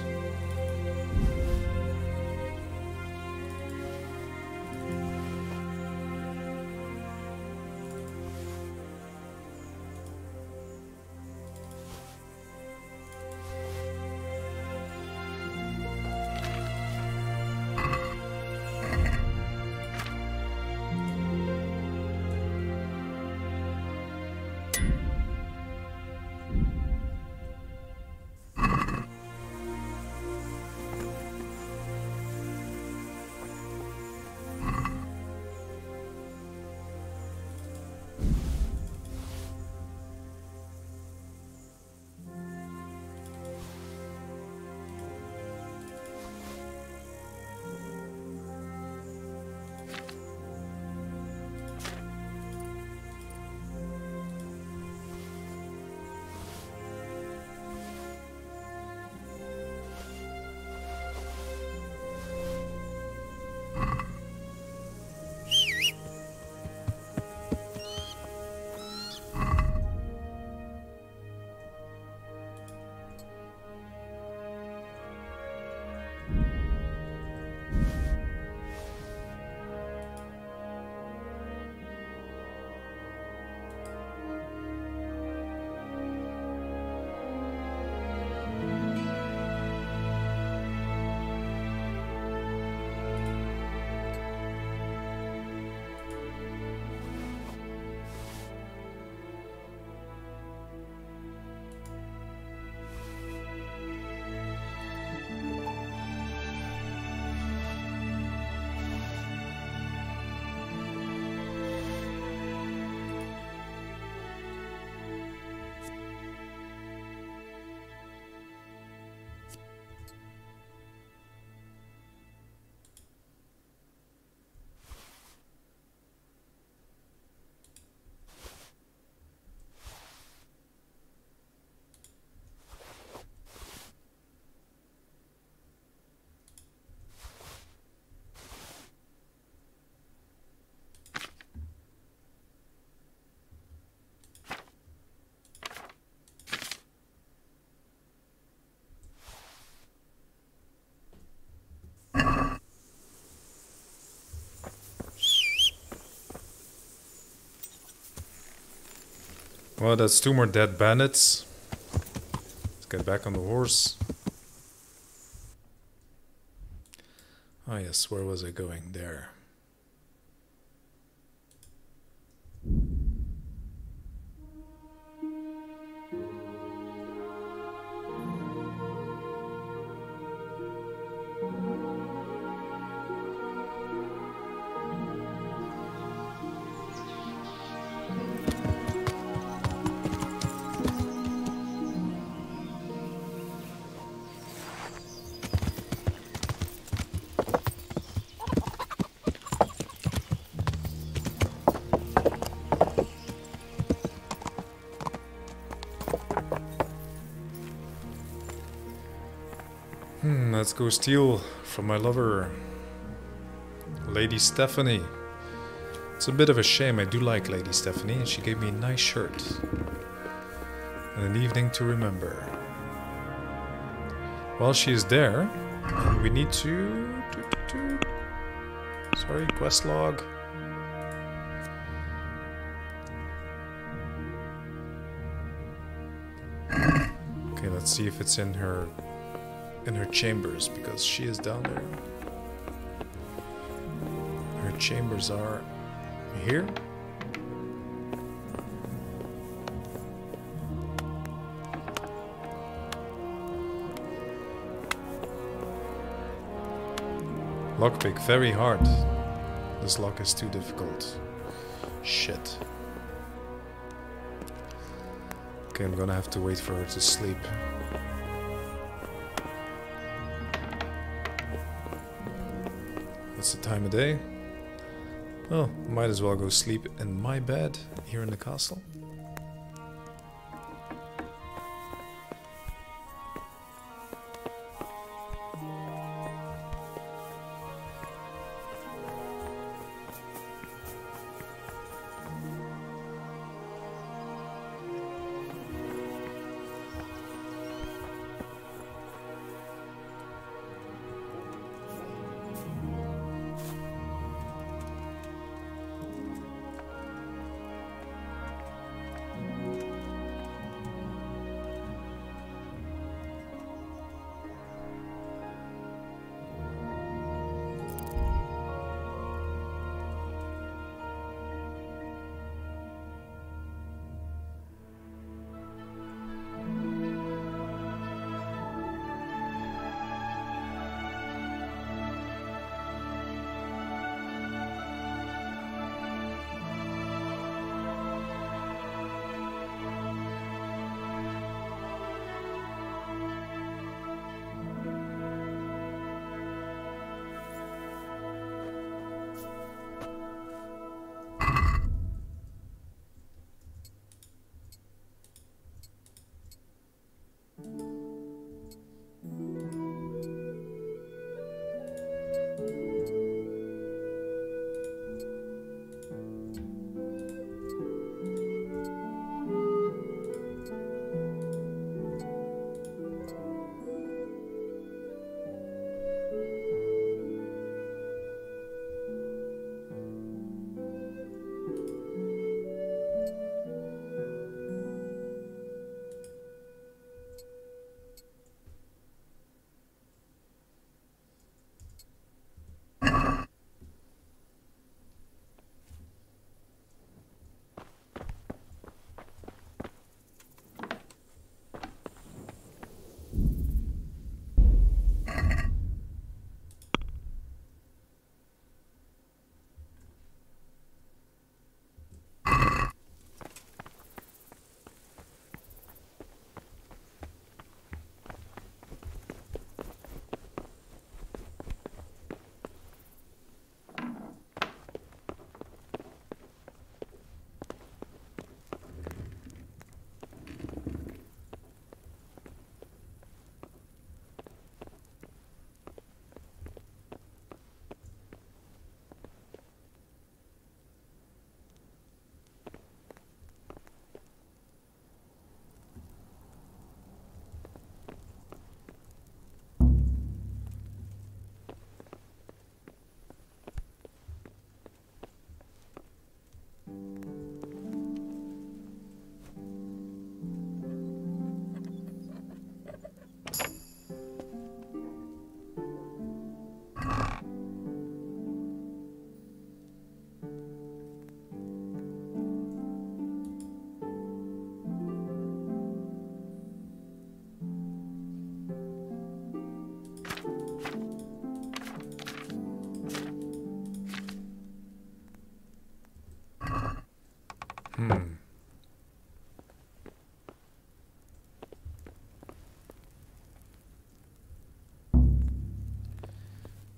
S1: Well, that's two more dead bandits. Let's get back on the horse. Oh yes, where was I going? There. Let's go steal from my lover, Lady Stephanie. It's a bit of a shame. I do like Lady Stephanie, and she gave me a nice shirt. And an evening to remember. While she is there, we need to... Sorry, quest log. Okay, let's see if it's in her in her chambers because she is down there. Her chambers are here. Lockpick, very hard. This lock is too difficult. Shit. Okay, I'm gonna have to wait for her to sleep. The time of day? Well, might as well go sleep in my bed here in the castle.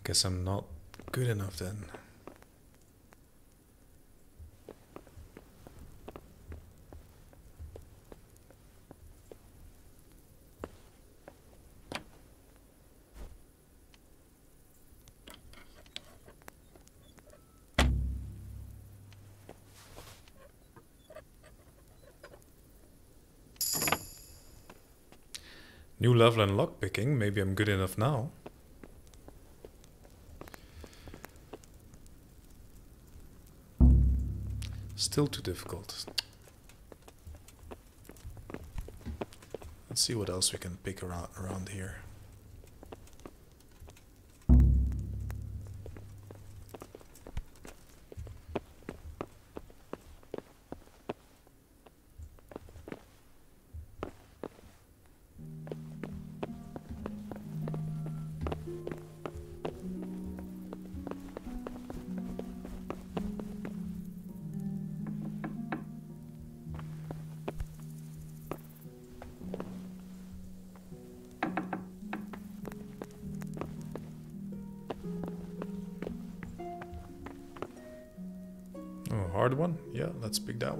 S1: Guess I'm not good enough then. New level and lockpicking, maybe I'm good enough now. Still too difficult. Let's see what else we can pick around around here. One? Yeah, let's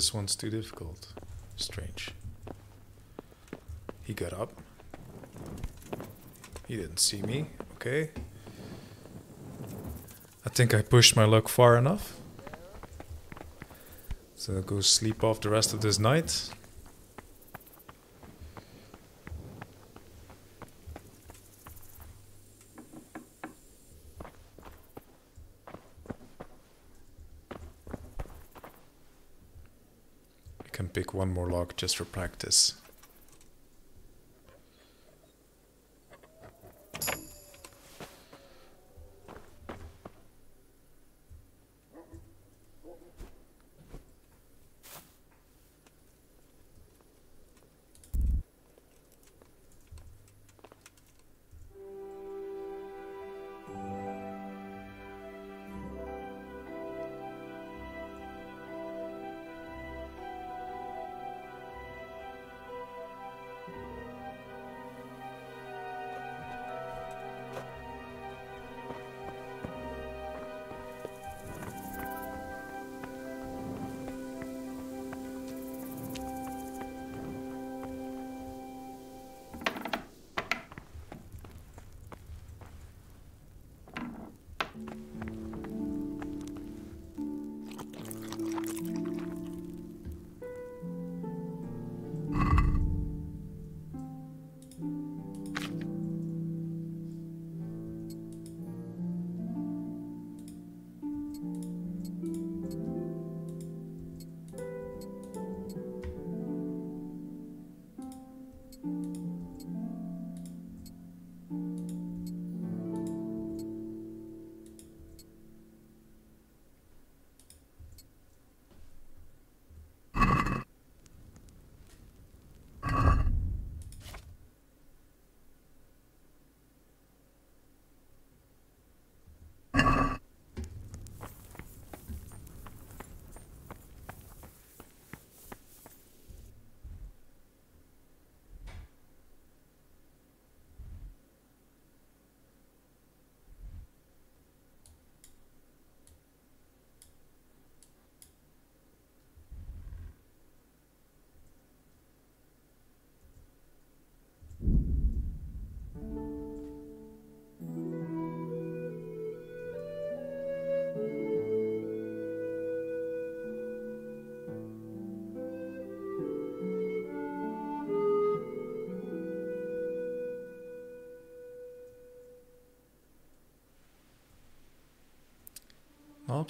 S1: this one's too difficult. Strange. He got up. He didn't see me. Okay. I think I pushed my luck far enough. So I'll go sleep off the rest of this night. I can pick one more lock just for practice.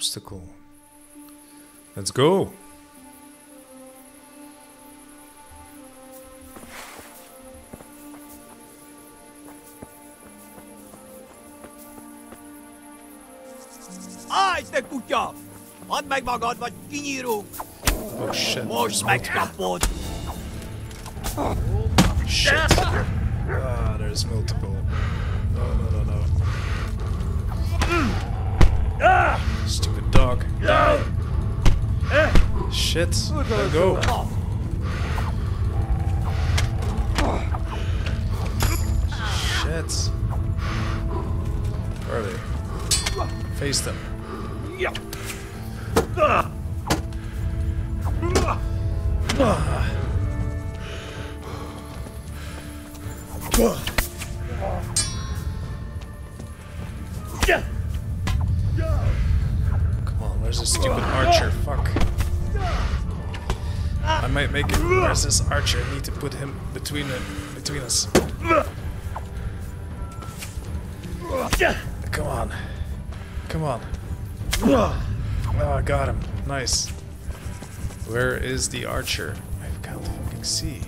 S1: Obstacle. Let's go.
S19: Aj, te kutya! Add meg magad, vagy kinyírunk!
S1: Oh shit.
S19: Most megkapod!
S1: Shit. Ah, there's multiple. No, no, no, no. Stupid dog. Shit. Shit. Let go. Shit. Where are they? Face them. Yep. Come ah. Put him between the, between us. Come on. Come on. Oh, I got him. Nice. Where is the archer? I can't fucking see.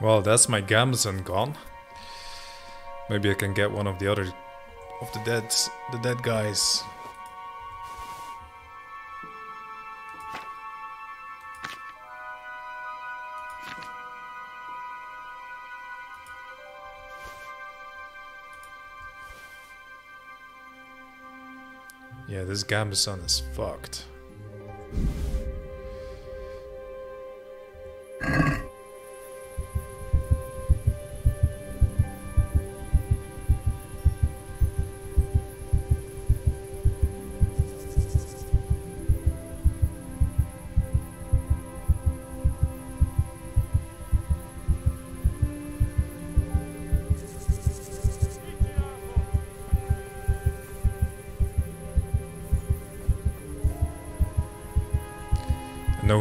S1: Well, that's my gambeson gone. Maybe I can get one of the other of the dead the dead guys. Yeah, this gambeson is fucked.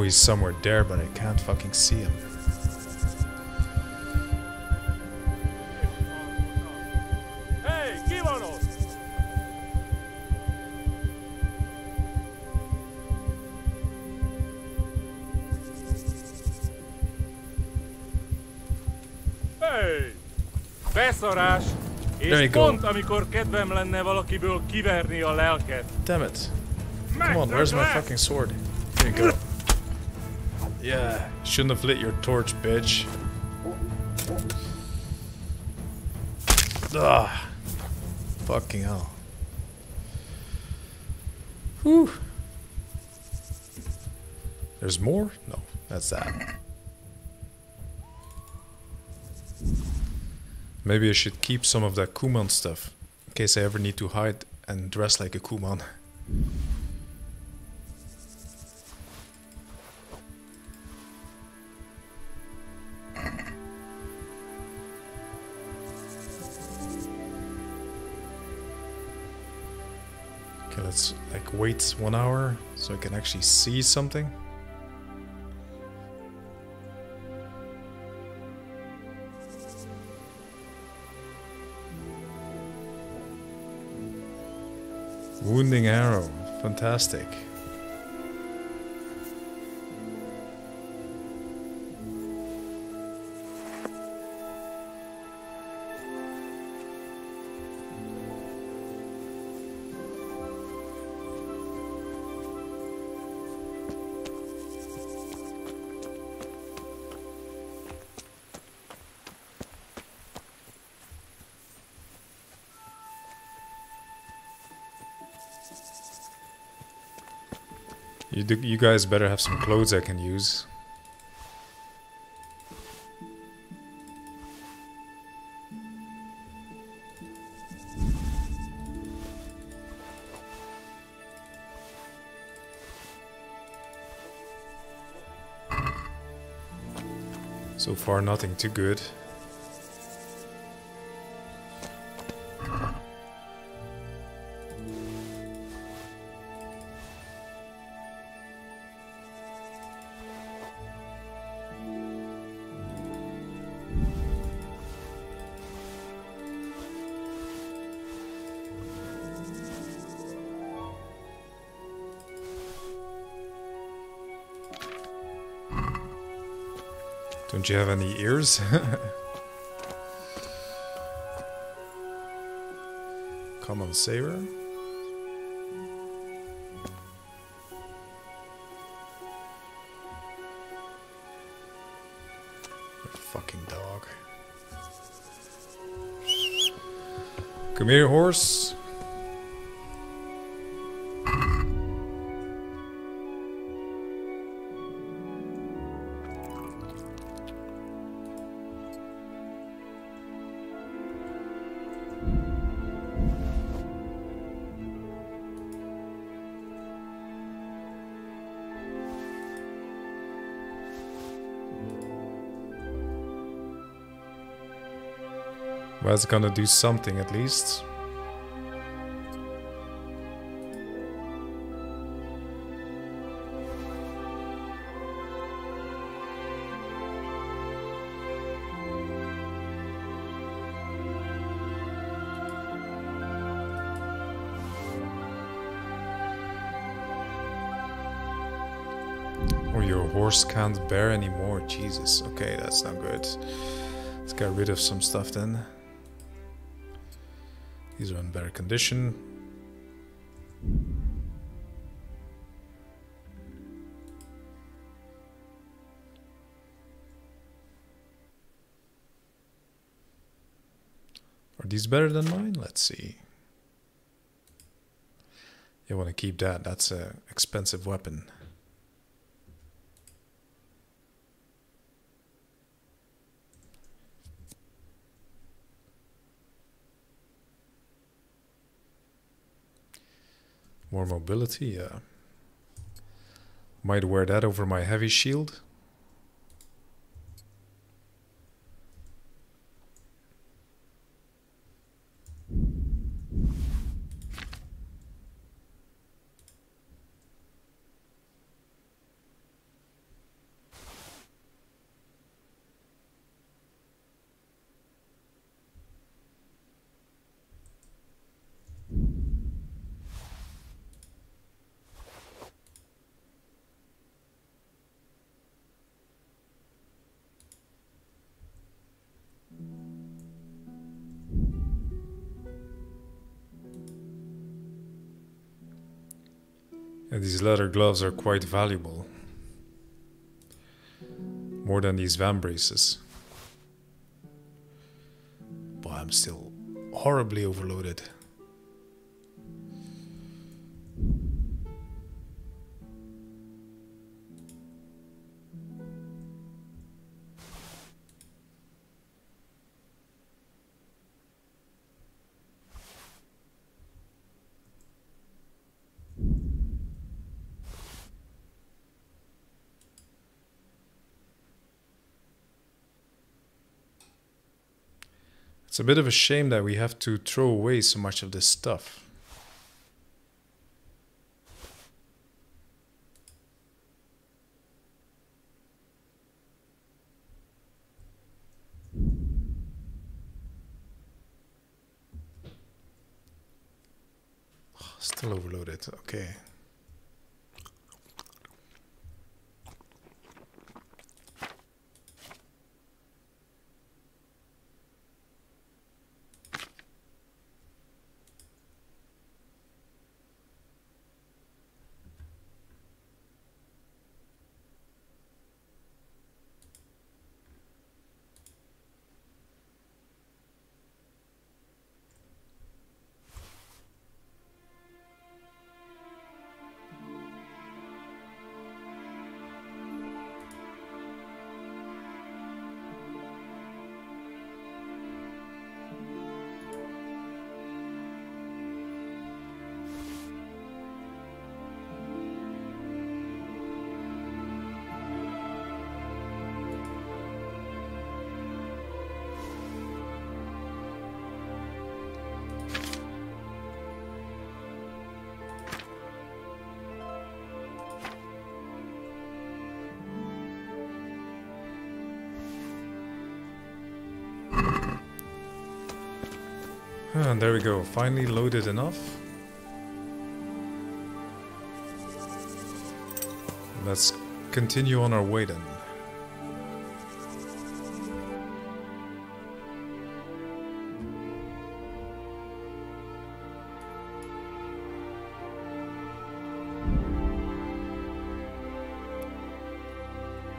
S1: He's somewhere there, but I can't fucking see him.
S10: Hey, Kivanos! Hey! Beszarás!
S1: There you
S10: És
S1: go.
S10: pont amikor kedvem lenne valakiből kiverni a lelket.
S1: Damn it. Come on, where's my fucking sword? Here you go. Yeah, shouldn't have lit your torch, bitch. Ah, fucking hell. Whew. There's more? No, that's that. Maybe I should keep some of that Cuman stuff in case I ever need to hide and dress like a Cuman. Wait one hour so I can actually see something. Wounding arrow, fantastic. You guys better have some clothes I can use. So far, nothing too good. Don't you have any ears? Cuman sabre. Fucking dog. Come here, horse. Well, it's gonna do something at least. Oh, your horse can't bear anymore. Jesus. Okay, that's not good. Let's get rid of some stuff then. These are in better condition. Are these better than mine? Let's see. You want to keep that. That's an expensive weapon. More mobility, yeah. Might wear that over my heavy shield. Gloves are quite valuable. More than these vambraces. But I'm still horribly overloaded. It's a bit of a shame that we have to throw away so much of this stuff. Still overloaded, okay. We go, finally loaded enough. Let's continue on our way then.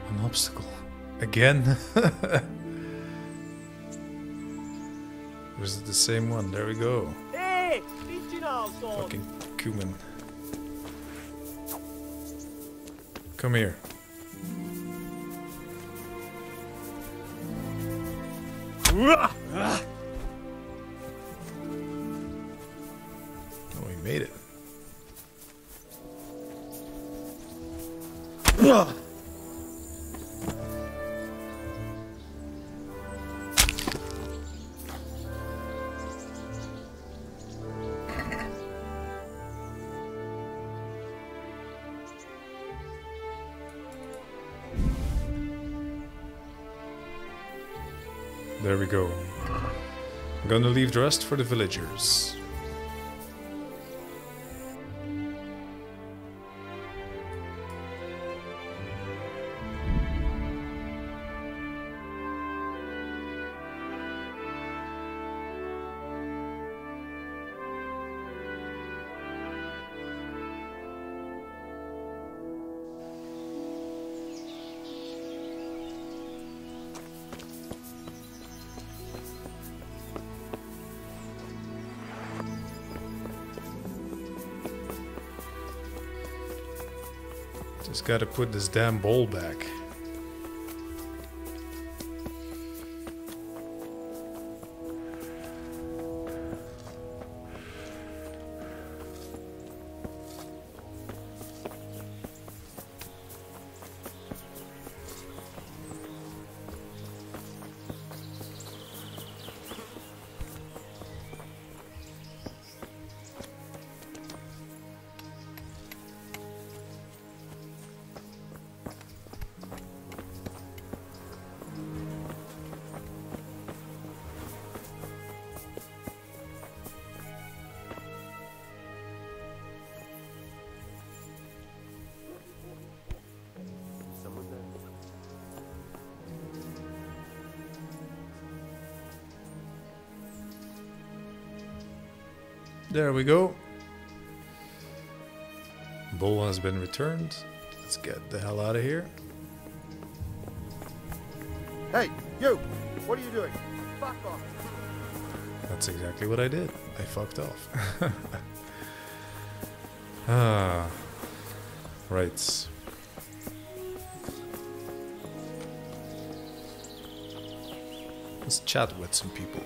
S1: An obstacle. Again? same one? There we go.
S7: Hey.
S1: Fucking Cuman. Come here. Oh, rest for the villagers. Gotta put this damn bowl back. We go. bull has been returned. Let's get the hell out of here.
S6: Hey, you! What are you doing? Fuck off!
S1: That's exactly what I did. I fucked off. ah. Right. Let's chat with some people.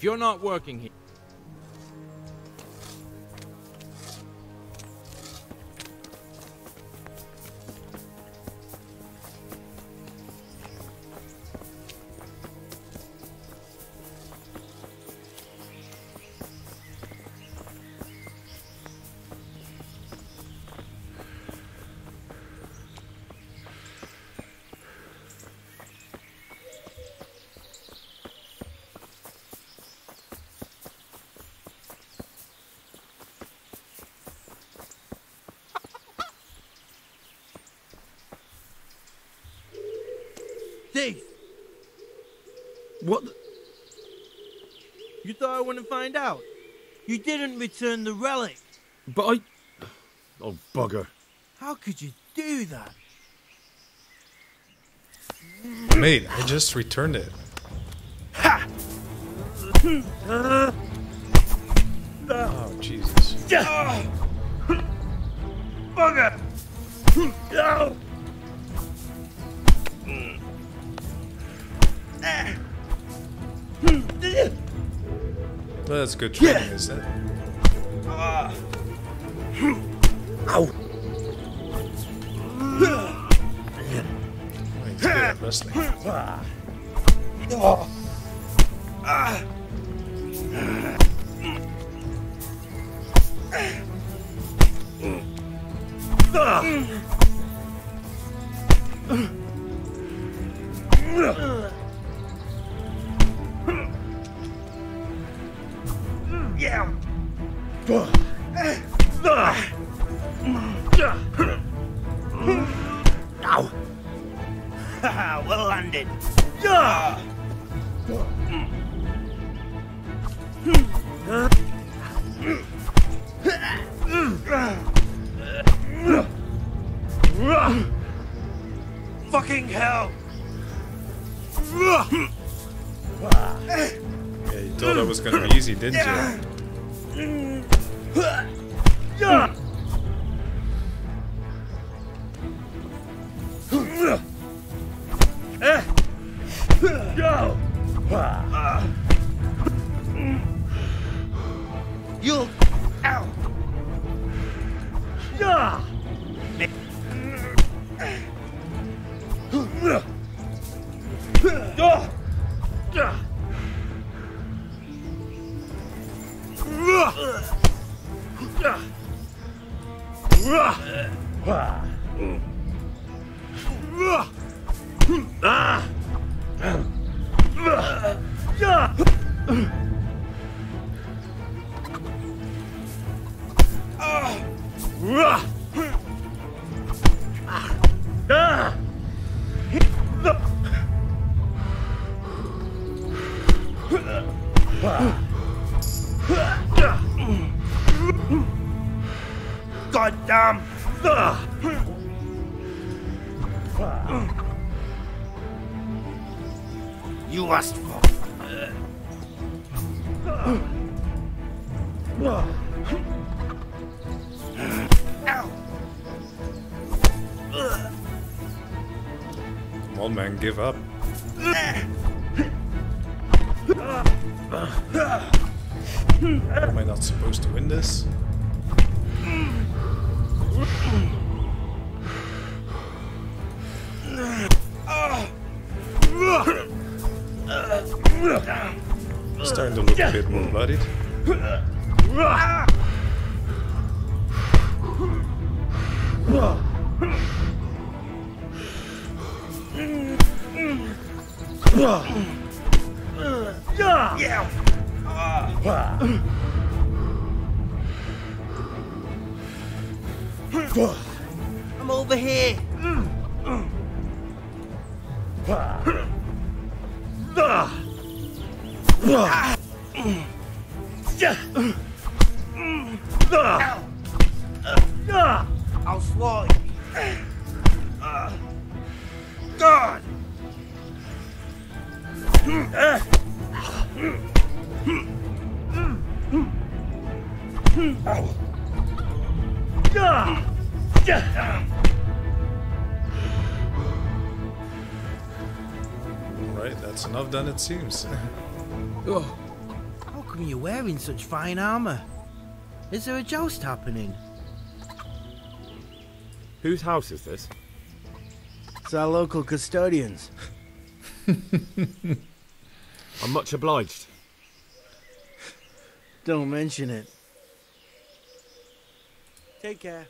S19: If you're not working here...
S7: I wouldn't find out? You didn't return the relic.
S6: But I... Oh, bugger.
S7: How could you do that?
S1: Mate, I just returned it. Ha! Oh, Jesus.
S7: Ah! Bugger!
S1: That's good training, isn't it?
S7: Ow!
S1: He's good at wrestling.
S7: Oh. Ah.
S1: Give up. It seems.
S7: Oh, how come you're wearing such fine armor? Is there a joust happening?
S4: Whose house is this?
S7: It's our local custodians.
S4: I'm much obliged.
S7: Don't mention it. Take care.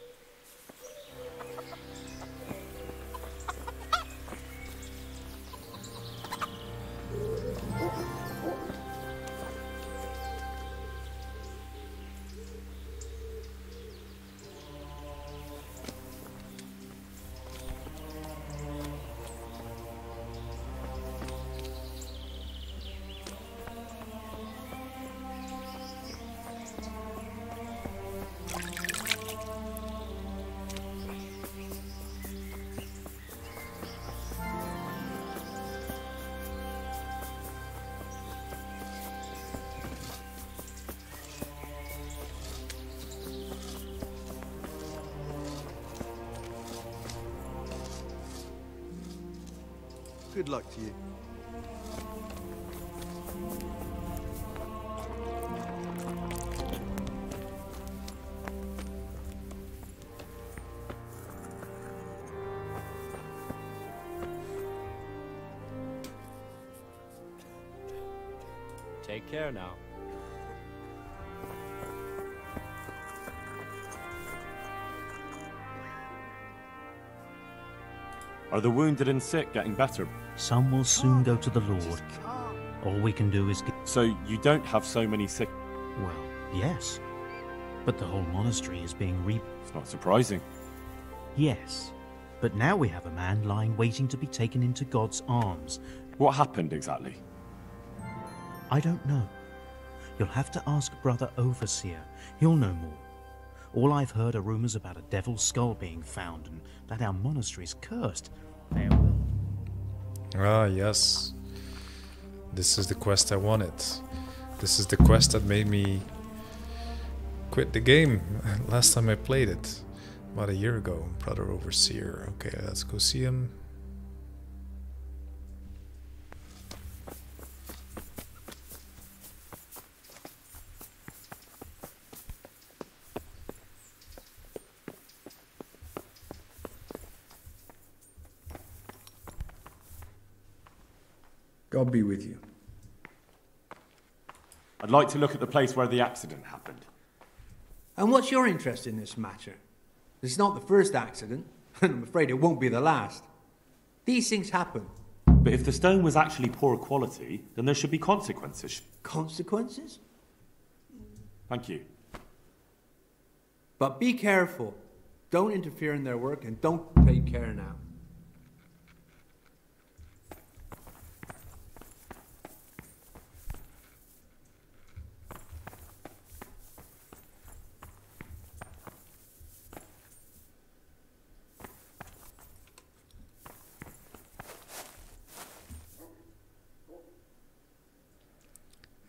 S6: Good luck to you.
S4: Are the wounded and sick getting better?
S11: Some will soon go to the Lord. All we can do is. Get...
S4: So you don't have so many sick.
S11: Well, yes. But the whole monastery is being re.
S4: It's not surprising.
S11: Yes. But now we have a man lying waiting to be taken into God's arms.
S4: What happened exactly?
S11: I don't know. You'll have to ask Brother Overseer. He'll know more. All I've heard are rumors about a devil's skull being found and that our monastery's cursed.
S1: Ah, yes. This is the quest I wanted. This is the quest that made me quit the game last time I played it. About a year ago. Brother Overseer. Okay, let's go see him.
S22: God be with you.
S4: I'd like to look at the place where the accident happened.
S19: And what's your interest in this matter? It's not the first accident, and I'm afraid it won't be the last. These things happen.
S4: But if the stone was actually poor quality, then there should be consequences.
S19: Consequences?
S4: Thank you.
S19: But be careful. Don't interfere in their work and don't take care now.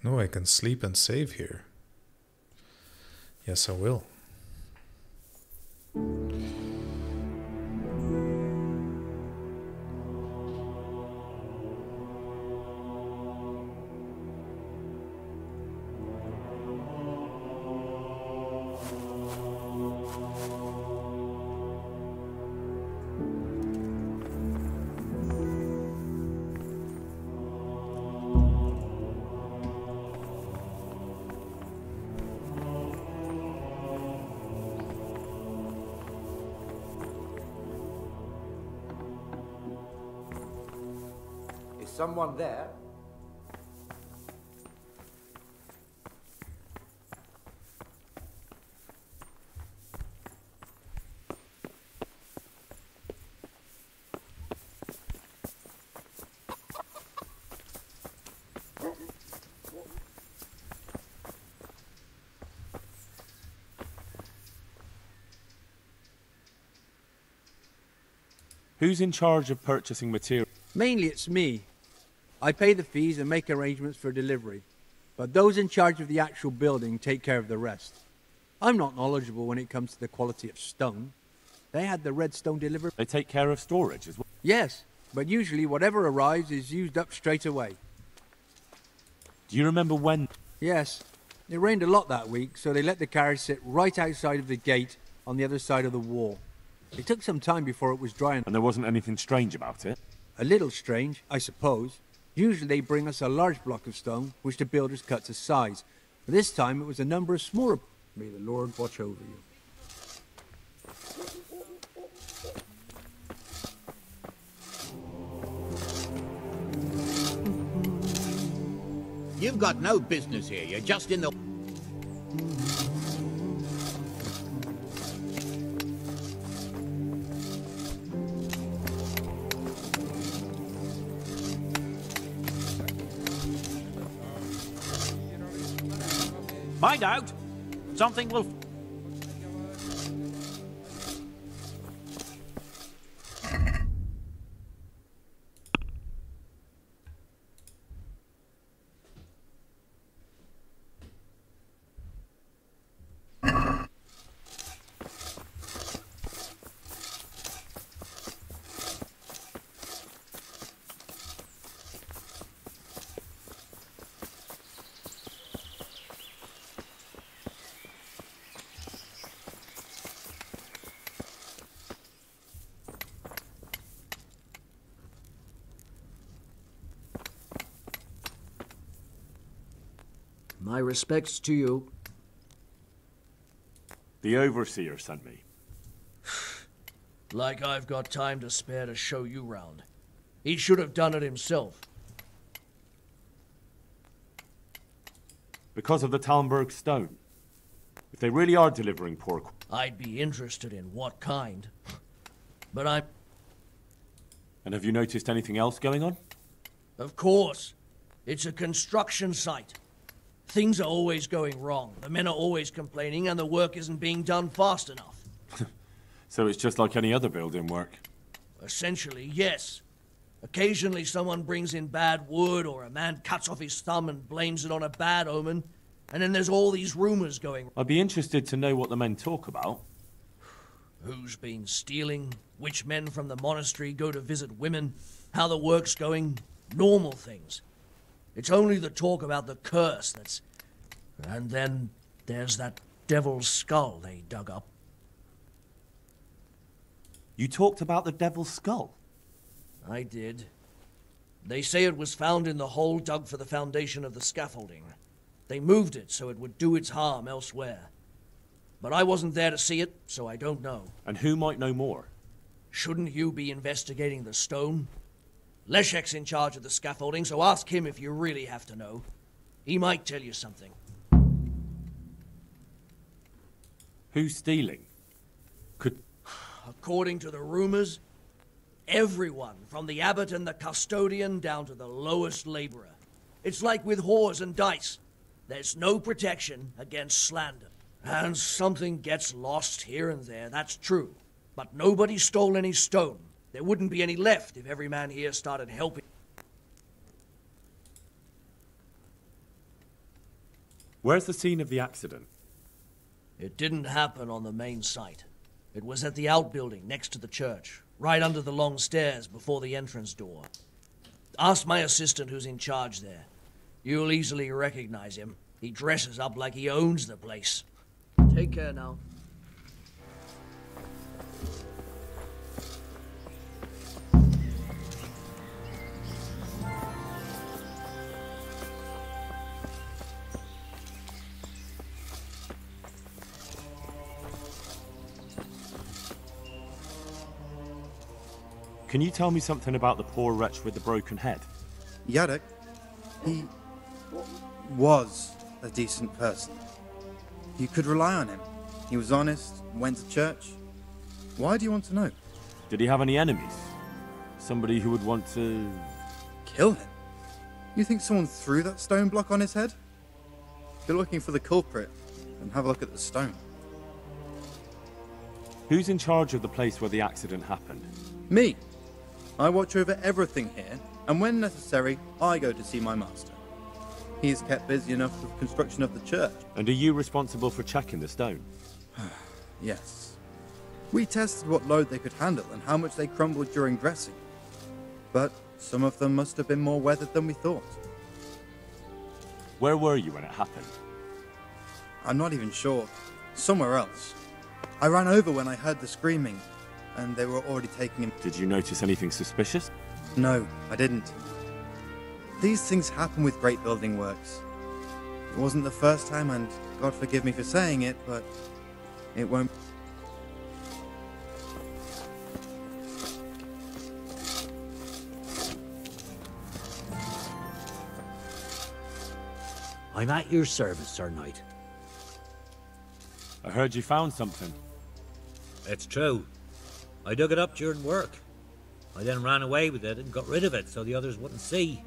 S1: No, I can sleep and save here. Yes, I will.
S4: Who's in charge of purchasing material?
S19: Mainly it's me. I pay the fees and make arrangements for delivery. But those in charge of the actual building take care of the rest. I'm not knowledgeable when it comes to the quality of stone. They had the red stone delivered.
S4: They take care of storage as well.
S19: Yes, but usually whatever arrives is used up straight away.
S4: Do you remember when?
S19: Yes. It rained a lot that week, so they let the carriage sit right outside of the gate on the other side of the wall. It took some time before it was dry
S4: And there wasn't anything strange about it?
S19: A little strange, I suppose. Usually they bring us a large block of stone, which the builders cut to size. But this time it was a number of smaller... May the Lord watch over you.
S2: You've got no business here. You're just in the...
S3: Something will...
S22: My respects to you.
S4: The Overseer sent me.
S22: Like I've got time to spare to show you round. He should have done it himself.
S4: Because of the Talmberg stone. If they really are delivering pork...
S22: I'd be interested in what kind. But I'm...
S4: And have you noticed anything else going on?
S22: Of course. It's a construction site. Things are always going wrong. The men are always complaining, and the work isn't being done fast enough.
S4: So it's just like any other building work.
S22: Essentially, yes. Occasionally, someone brings in bad wood, or a man cuts off his thumb and blames it on a bad omen, and then there's all these rumors going.
S4: I'd be interested to know what the men talk about.
S22: Who's been stealing? Which men from the monastery go to visit women? How the work's going? Normal things. It's only the talk about the curse that's. And then there's that devil's skull they dug up.
S4: You talked about the devil's skull?
S22: I did. They say it was found in the hole dug for the foundation of the scaffolding. They moved it so it would do its harm elsewhere. But I wasn't there to see it, so I don't know.
S4: And who might know more?
S22: Shouldn't you be investigating the stone? Leshek's in charge of the scaffolding, so ask him if you really have to know. He might tell you something.
S4: Who's stealing? Could.
S22: According to the rumors, everyone, from the abbot and the custodian down to the lowest laborer. It's like with whores and dice. There's no protection against slander. And something gets lost here and there, that's true. But nobody stole any stone. There wouldn't be any left if every man here started helping.
S4: Where's the scene of the accident?
S22: It didn't happen on the main site. It was at the outbuilding next to the church, right under the long stairs before the entrance door. Ask my assistant who's in charge there. You'll easily recognize him. He dresses up like he owns the place. Take care now.
S4: Can you tell me something about the poor wretch with the broken head?
S23: Yadok, he was a decent person. You could rely on him. He was honest, went to church. Why do you want to know?
S4: Did he have any enemies? Somebody who would want to...
S23: Kill him? You think someone threw that stone block on his head? You're looking for the culprit, and have a look at the stone.
S4: Who's in charge of the place where the accident happened?
S23: Me. I watch over everything here, and when necessary, I go to see my master. He is kept busy enough with construction of the church.
S4: And are you responsible for checking the stone?
S23: yes. We tested what load they could handle and how much they crumbled during dressing. But some of them must have been more weathered than we thought.
S4: Where were you when it happened?
S23: I'm not even sure. Somewhere else. I ran over when I heard the screaming, and they were already taking him.
S4: Did you notice anything suspicious?
S23: No, I didn't. These things happen with great building works. It wasn't the first time, and God forgive me for saying it, but it won't.
S3: I'm at your service, Sir Knight.
S4: I heard you found something.
S3: It's true. I dug it up during work. I then ran away with it and got rid of it so the others wouldn't see.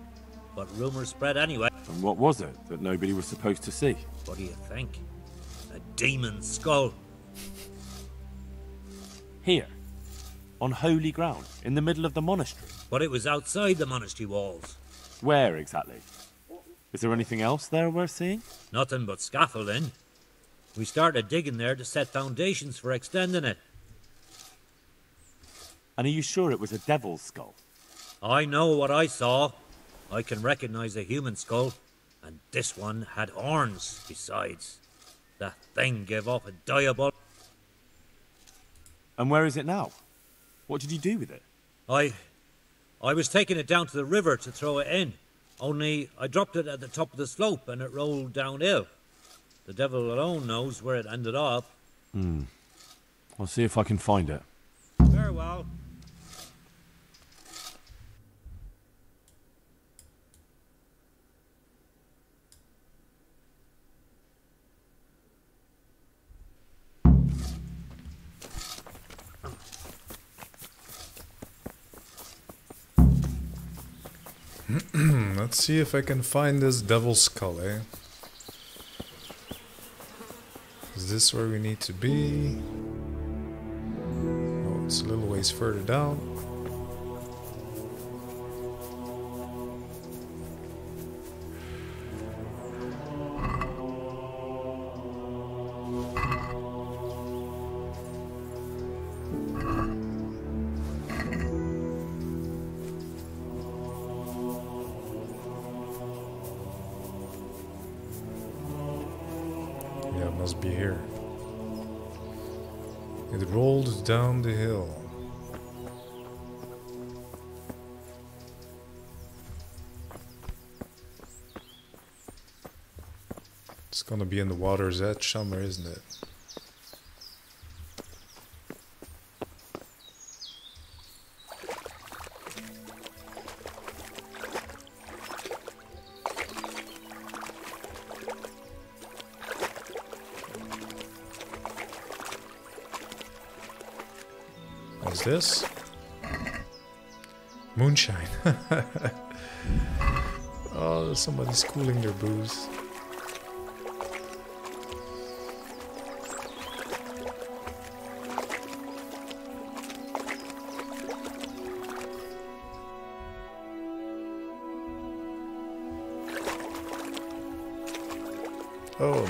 S3: But rumours spread anyway.
S4: And what was it that nobody was supposed to see?
S3: What do you think? A demon skull.
S4: Here. On holy ground, in the middle of the monastery.
S3: But it was outside the monastery walls.
S4: Where exactly? Is there anything else there worth seeing?
S3: Nothing but scaffolding. We started digging there to set foundations for extending it.
S4: And are you sure it was a devil's skull?
S3: I know what I saw. I can recognize a human skull, and this one had horns besides. The thing gave off a diabol.
S4: And where is it now? What did you do with it?
S3: I. I was taking it down to the river to throw it in. Only I dropped it at the top of the slope and it rolled downhill. The devil alone knows where it ended up.
S4: Hmm. I'll see if I can find it.
S3: Very well.
S1: Let's see if I can find this devil's skull, eh? Is this where we need to be? Oh, it's a little ways further down. Be in the water's edge somewhere, isn't it? What's this? Moonshine. oh, somebody's cooling their booze.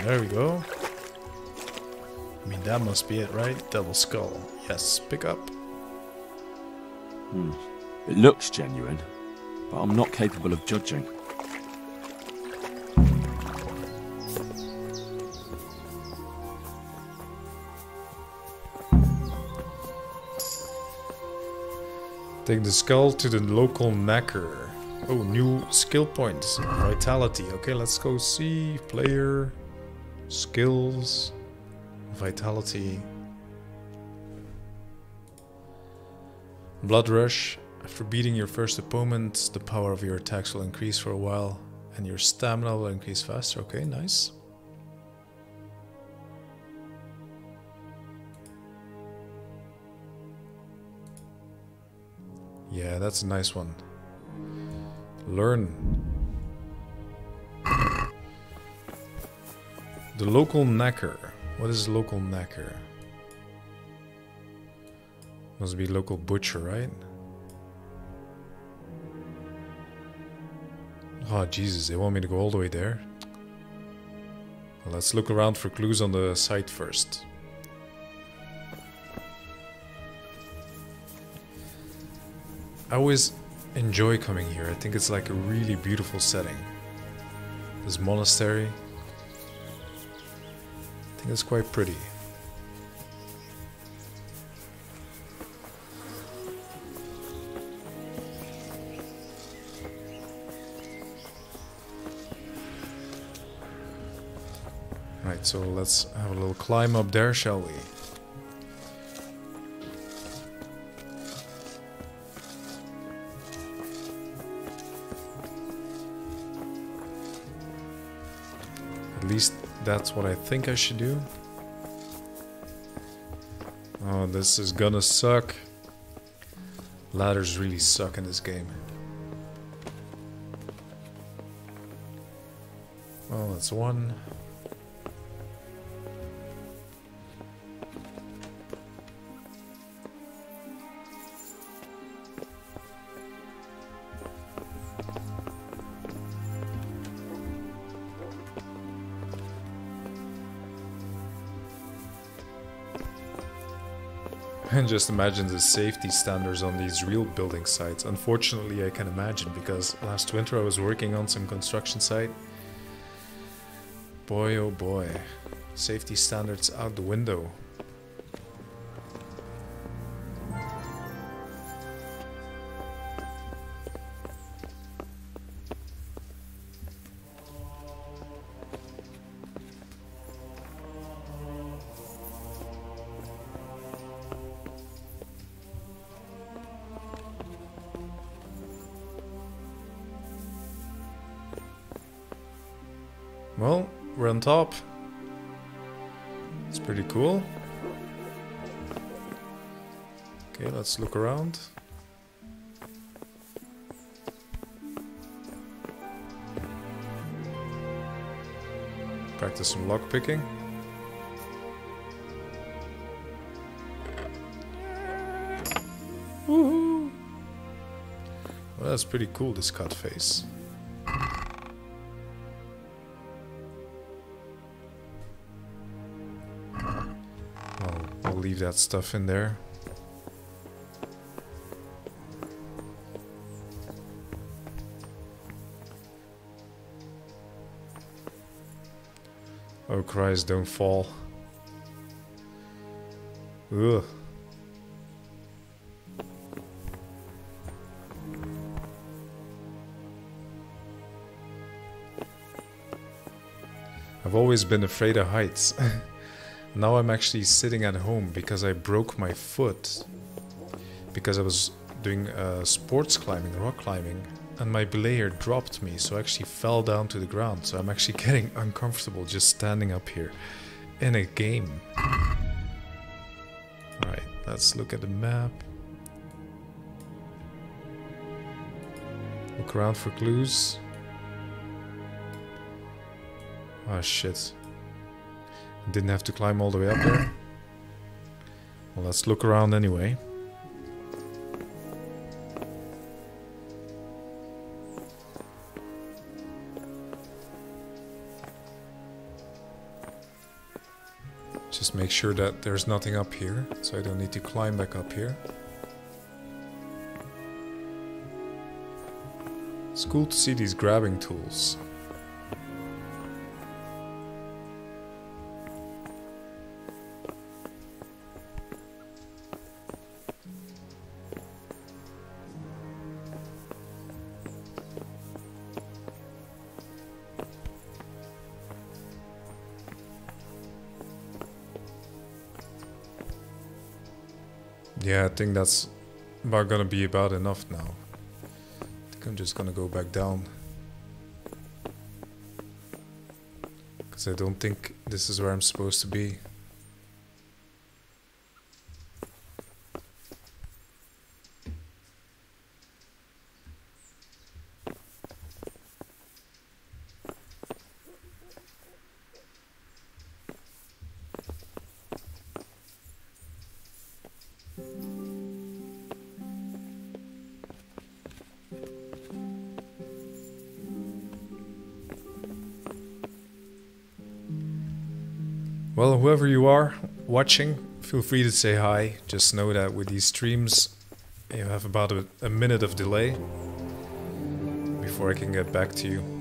S1: There we go. I mean, that must be it, right? Double skull. Yes, pick up.
S4: Hmm. It looks genuine, but I'm not capable of judging.
S1: Take the skull to the local knacker. Oh, new skill points. Vitality. Okay, let's go see. Player. Skills. Vitality. Blood rush. After beating your first opponent, the power of your attacks will increase for a while and your stamina will increase faster. Okay, nice. Yeah, that's a nice one. Learn. The local knacker. What is local knacker? Must be local butcher, right? Oh, Jesus, they want me to go all the way there? Well, let's look around for clues on the site first. I always enjoy coming here. I think it's like a really beautiful setting. This monastery. It's quite pretty. Right, so let's have a little climb up there, shall we? That's what I think I should do. Oh, this is gonna suck. Ladders really suck in this game. Well, that's one. Just imagine the safety standards on these real building sites. Unfortunately, I can imagine because last winter I was working on some construction site. Boy, oh boy. Safety standards out the window. Top. It's pretty cool. Okay, let's look around. Practice some lock picking. Well, that's pretty cool, this cut face. Leave that stuff in there. Oh Christ, don't fall. Ugh. I've always been afraid of heights. now I'm actually sitting at home because I broke my foot. Because I was doing uh, sports climbing, rock climbing, and my belayer dropped me, so I actually fell down to the ground. So I'm actually getting uncomfortable just standing up here in a game. Alright, let's look at the map. Look around for clues. Oh shit. Didn't have to climb all the way up there. Well, let's look around anyway. Just make sure that there's nothing up here, so I don't need to climb back up here. It's cool to see these grabbing tools. I think that's about gonna be about enough now. I think I'm just gonna go back down. Because I don't think this is where I'm supposed to be. Whoever you are watching, feel free to say hi. Just know that with these streams, you have about a, a minute of delay before I can get back to you.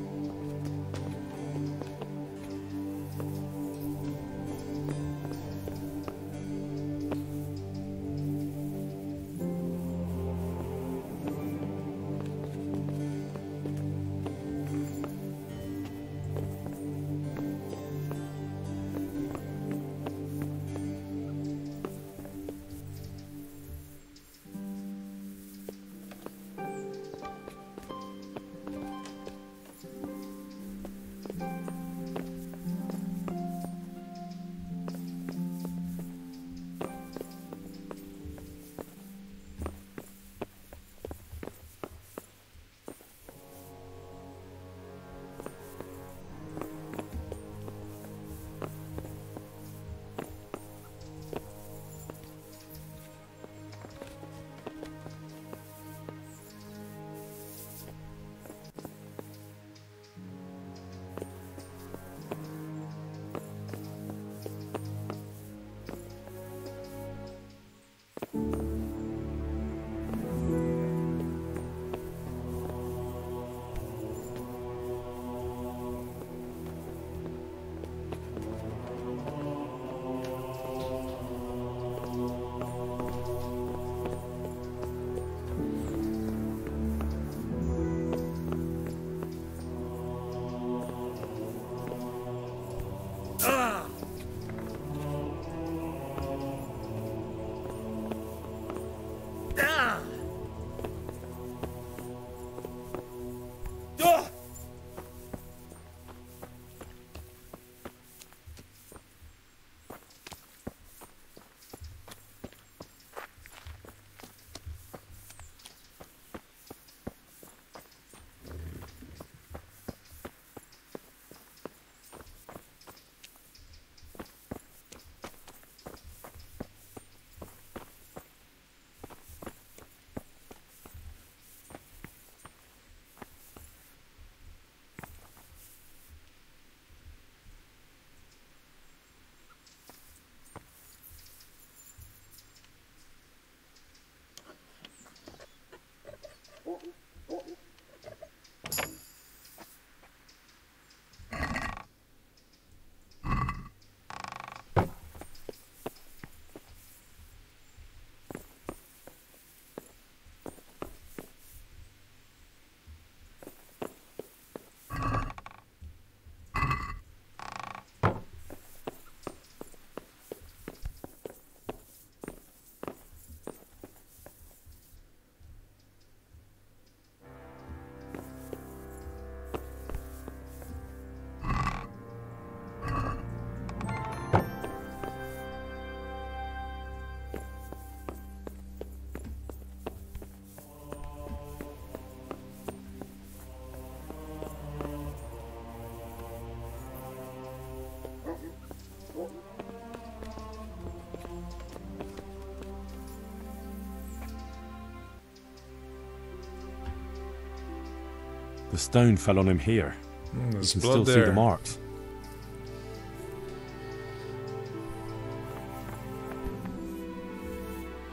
S4: Stone fell on him here.
S1: Mm,
S4: you can still see the marks.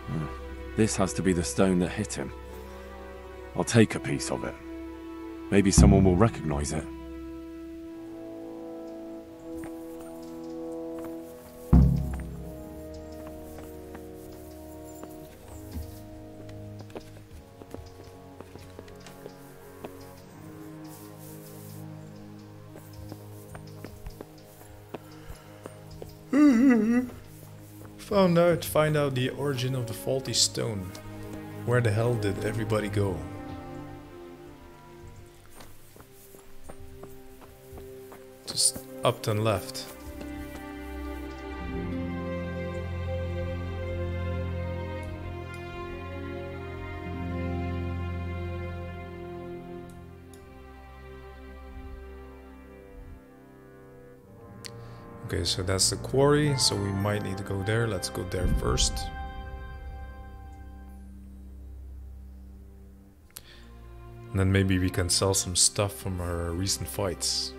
S4: Hmm. This has to be the stone that hit him. I'll take a piece of it. Maybe someone will recognize it.
S1: Found to find out the origin of the faulty stone. Where the hell did everybody go? Just up and left. So that's the quarry, so we might need to go there. Let's go there first. And then maybe we can sell some stuff from our recent fights.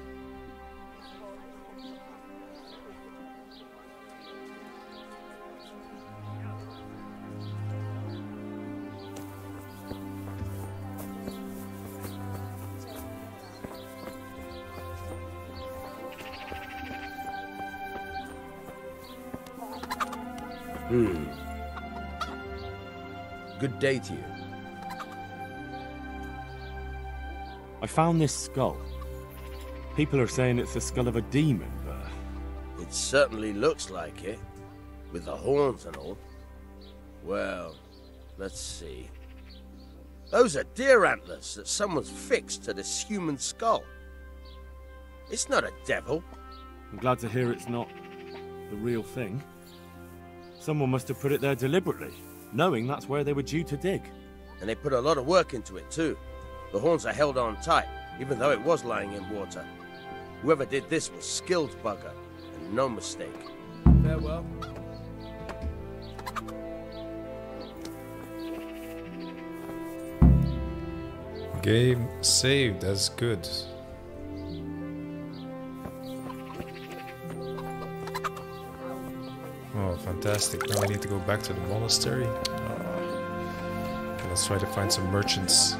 S2: Day to you.
S4: I found this skull. People are saying it's the skull of a demon, but
S2: It certainly looks like it, with the horns and all. Well, let's see. Those are deer antlers that someone's fixed to this human skull. It's not a devil.
S4: I'm glad to hear it's not the real thing. Someone must have put it there deliberately, knowing that's where they were due to dig.
S2: And they put a lot of work into it, too. The horns are held on tight, even though it was lying in water. Whoever did this was skilled bugger, and no mistake.
S7: Farewell.
S1: Game saved, that's good. Fantastic. Now I need to go back to the monastery. Uh, let's try to find some merchants.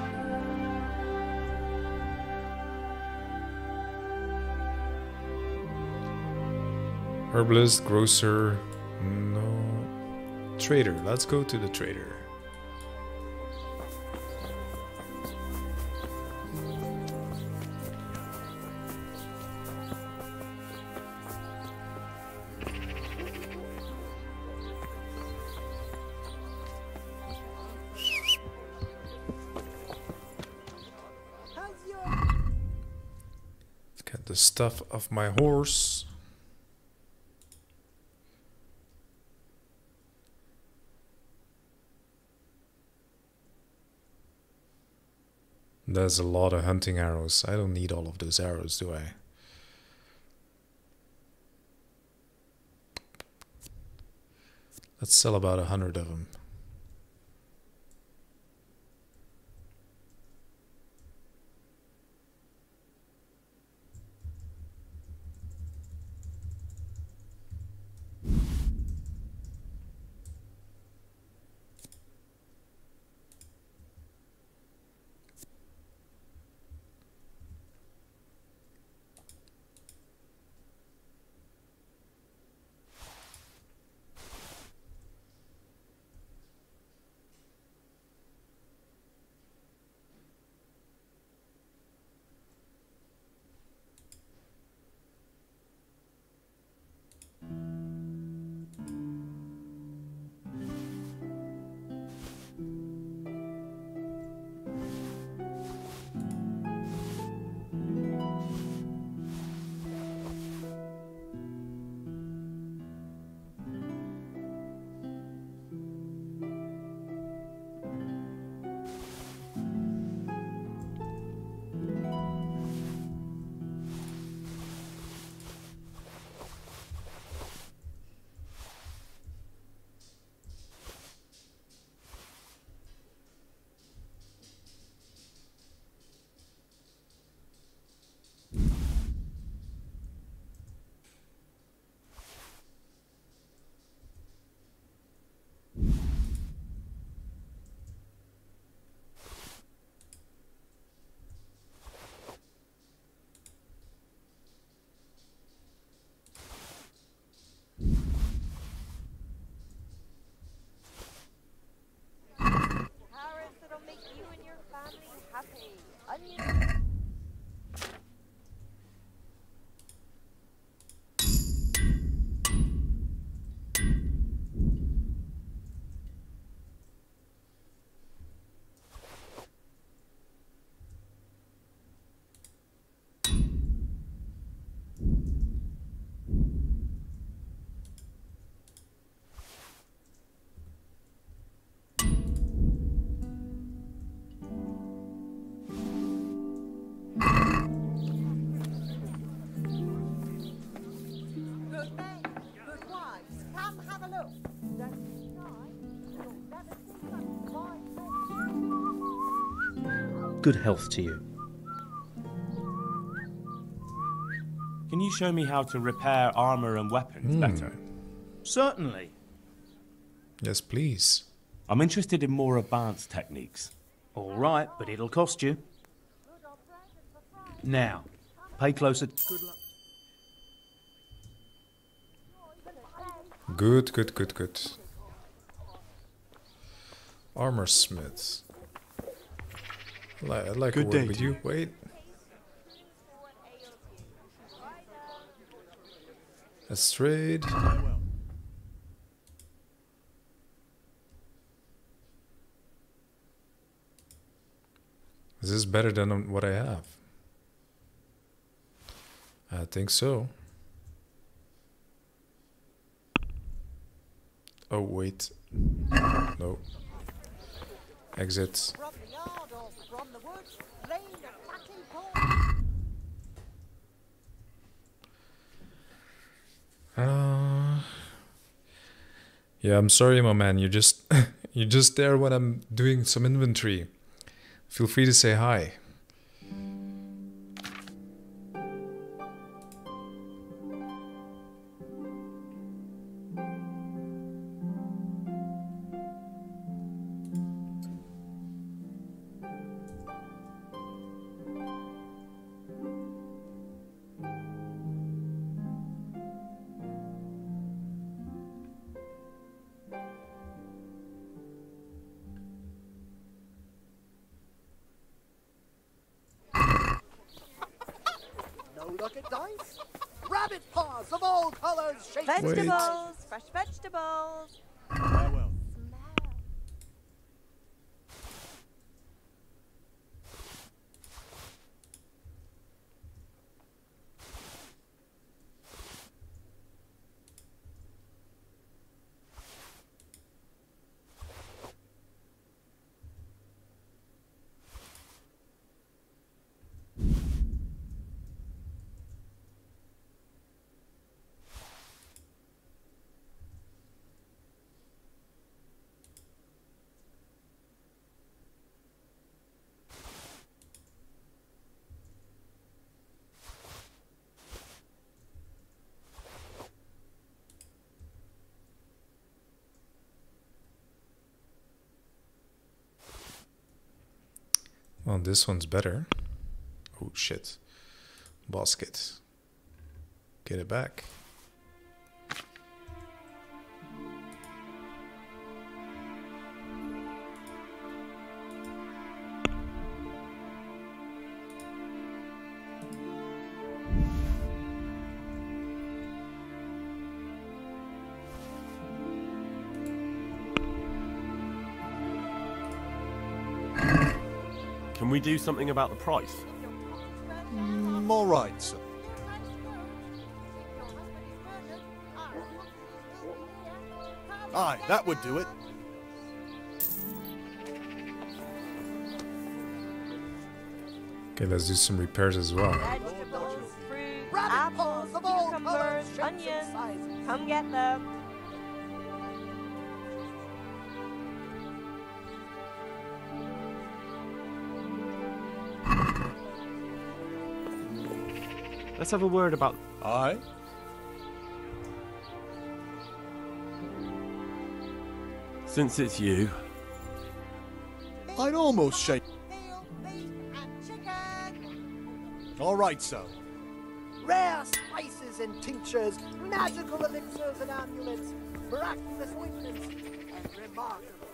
S1: Herbalist, grocer, no. Trader, let's go to the trader. Stuff off my horse. There's a lot of hunting arrows. I don't need all of those arrows, do I? Let's sell about a hundred of them.
S11: Good health to you.
S4: Can you show me how to repair armor and weapons
S1: Hmm.
S4: better?
S23: Certainly.
S1: Yes, please.
S4: I'm interested in more advanced techniques.
S11: All right, but it'll cost you. Now, pay closer.
S1: Good, good, good, good. good. Armor smith. I li- I'd like
S23: Good
S1: a word
S23: day
S1: with you. Wait. Let's trade. Is this better than what I have? I think so. Oh, wait. No. Exit. Uh, yeah, I'm sorry, my man. You're just you're just there when I'm doing some inventory. Feel free to say hi.
S6: Colors, shapes, and
S8: Vegetables, fresh vegetables.
S6: Farewell.
S1: Well, this one's better. Oh shit. Basket. Get it back.
S4: We do something about the price?
S6: Mm, all right, sir. Aye, that would do it.
S1: Okay, let's do some repairs as well.
S8: Vegetables, fruit, apples, cucumbers, onions. Come get them.
S4: Let's have a word about.
S6: Aye.
S4: Since it's you,
S6: I'd almost shake. All right, so. Rare spices and tinctures, magical elixirs and amulets, miraculous ointments, and remarkable.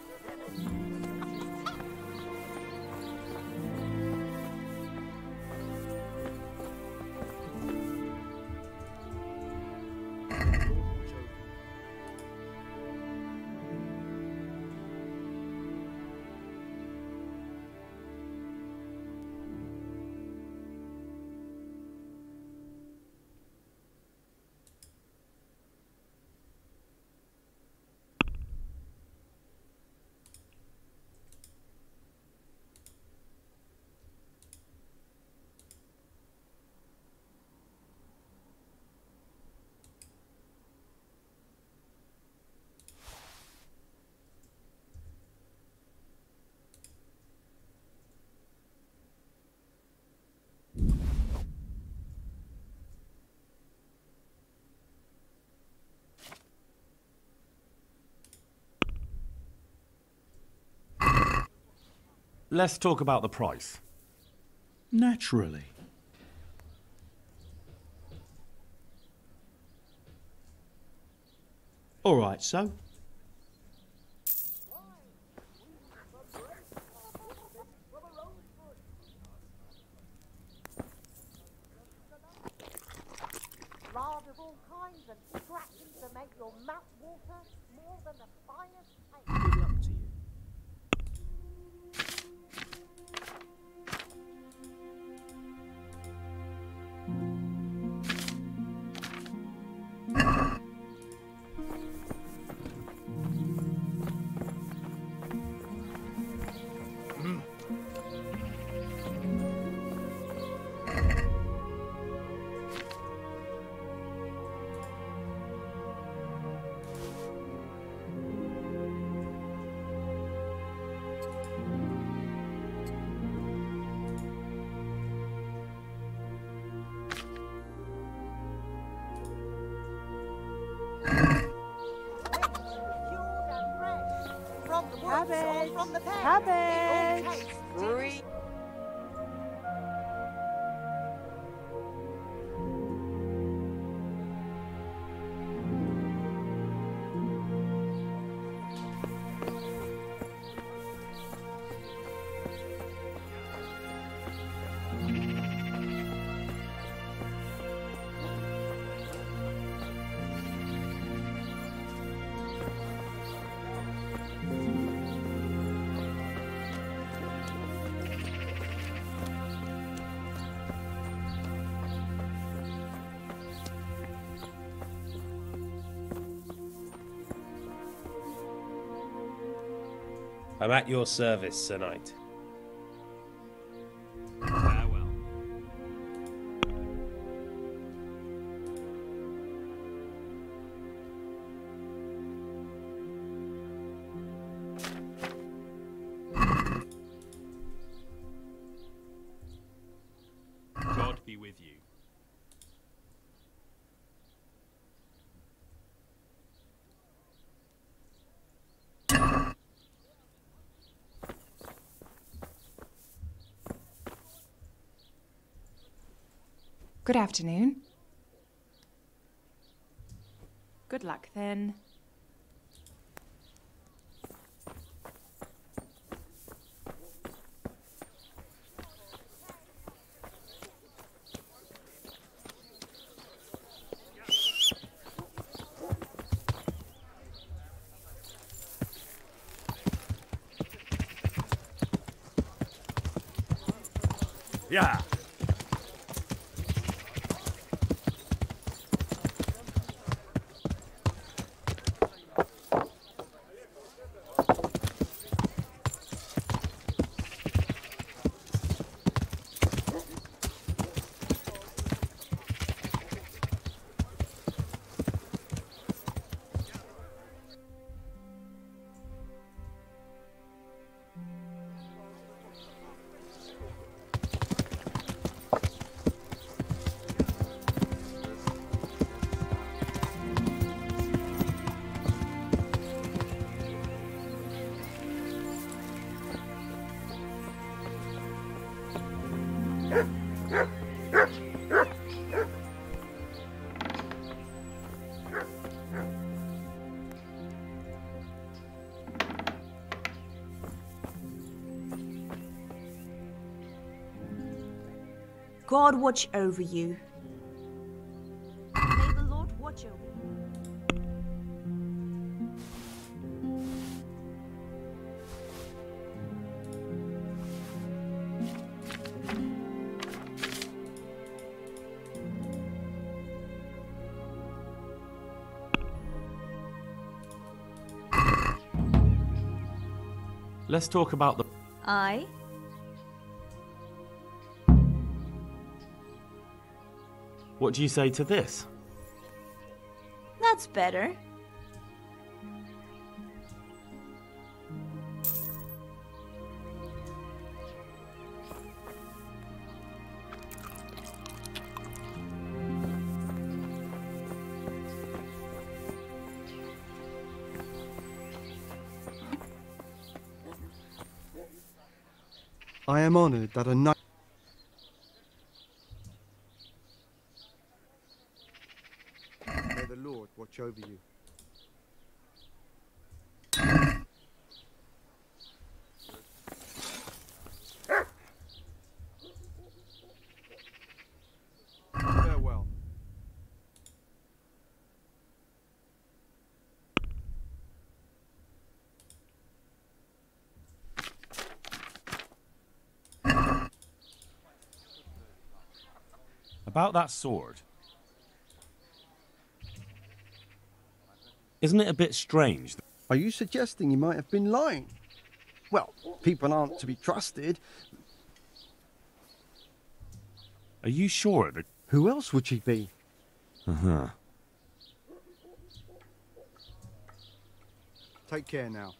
S4: Let's talk about the price.
S11: Naturally. All right, so
S24: Lard of all kinds and extractions to make your mouth water more than the finest Ha
S25: det!
S6: I'm at your service, Sir Knight.
S15: Good afternoon. Good luck then.
S8: God watch over you. May the Lord watch over you.
S4: Let's talk about the.
S8: I.
S4: What do you say to this?
S8: That's better.
S14: I am honored that a knight
S4: About that sword. Isn't it a bit strange?
S14: Are you suggesting he might have been lying? Well, people aren't to be trusted.
S4: Are you sure that...
S14: Who else would she be?
S4: Uh-huh.
S6: Take care now.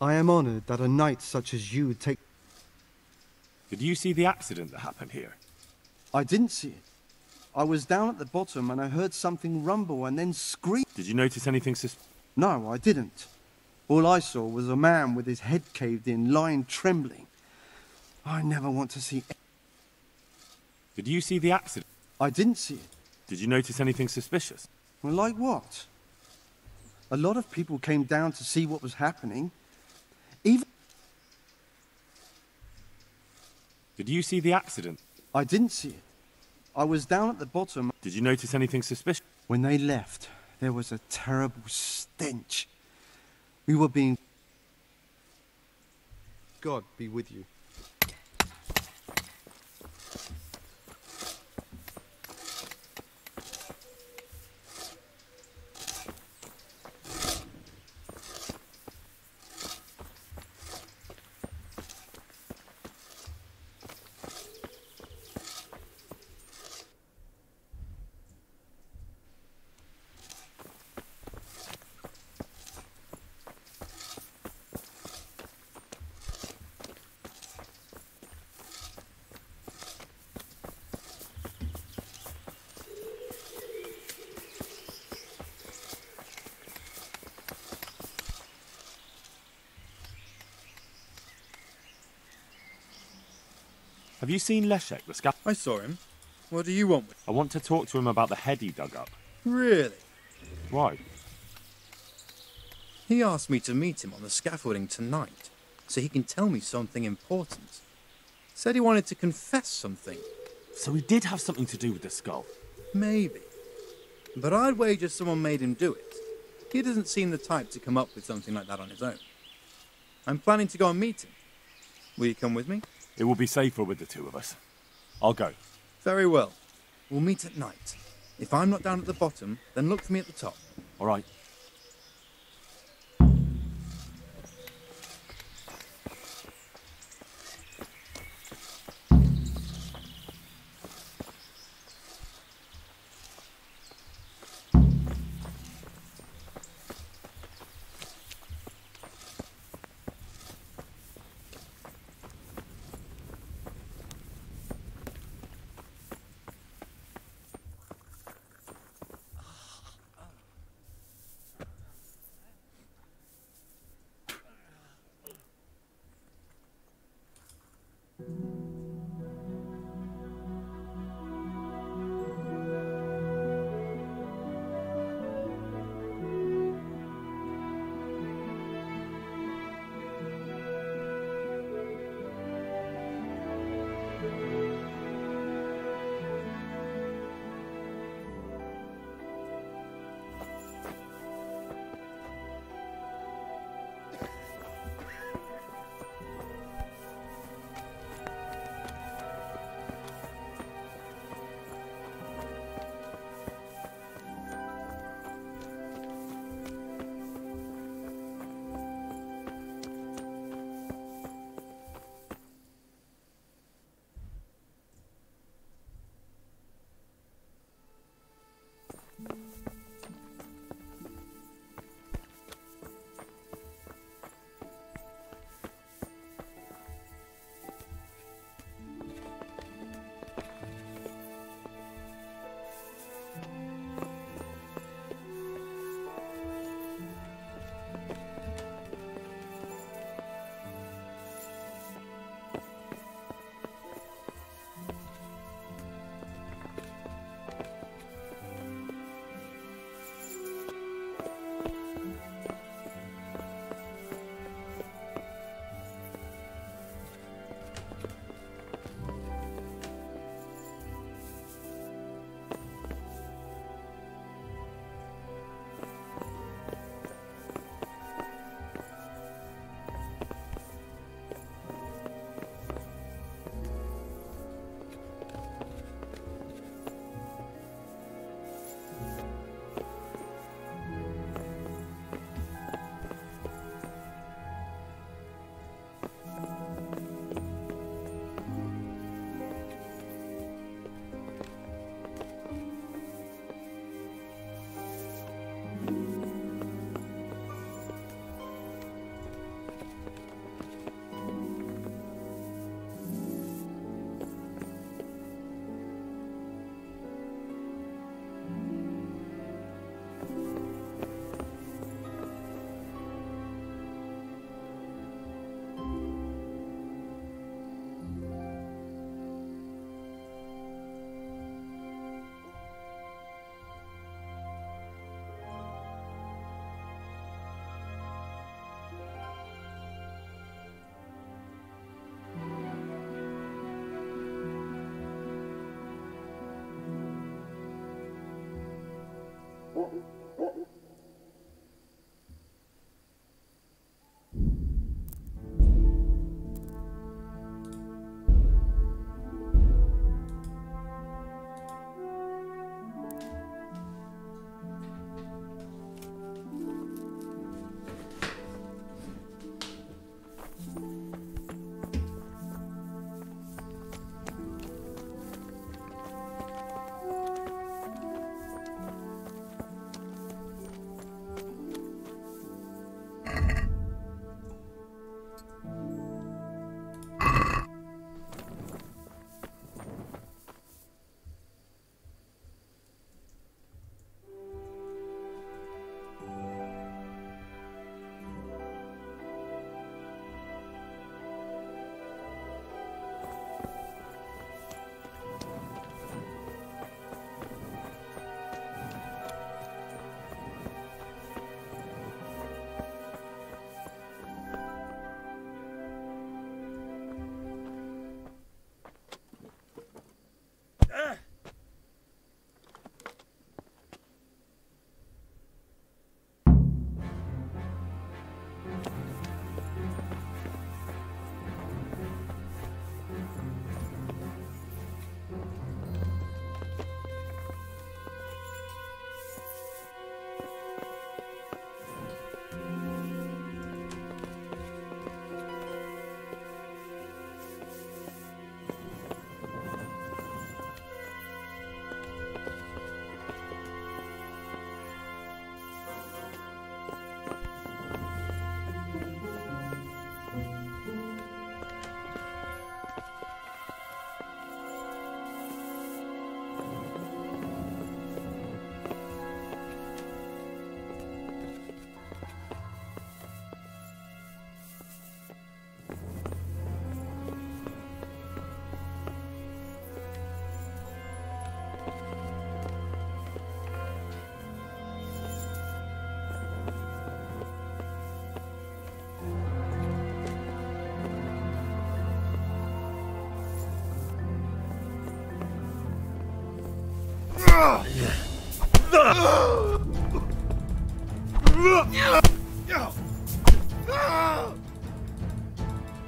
S14: I am honored that a knight such as you would take.
S4: Did you see the accident that happened here?
S14: I didn't see it. I was down at the bottom and I heard something rumble and then scream.
S4: Did you notice anything sus...
S14: No, I didn't. All I saw was a man with his head caved in, lying trembling. I never want to see.
S4: Did you see the accident?
S14: I didn't see it.
S4: Did you notice anything suspicious?
S14: Well, like what? A lot of people came down to see what was happening. Even.
S4: Did you see the accident?
S14: I didn't see it. I was down at the bottom.
S4: Did you notice anything suspicious?
S14: When they left, there was a terrible stench. We were being.
S6: God be with you.
S4: Have you seen Leszek, the scout?
S23: I saw him. What do you want with him?
S4: I want to talk to him about the head he dug up.
S23: Really?
S4: Why?
S23: He asked me to meet him on the scaffolding tonight. so he can tell me something important. Said he wanted to confess something.
S4: So he did have something to do with the skull?
S23: Maybe. But I'd wager someone made him do it. He doesn't seem the type to come up with something like that on his own. I'm planning to go and meet him. Will you come with me?
S4: It will be safer with the two of us. I'll go.
S23: Very well. We'll meet at night. If I'm not down at the bottom, then look for me at the top.
S4: All right.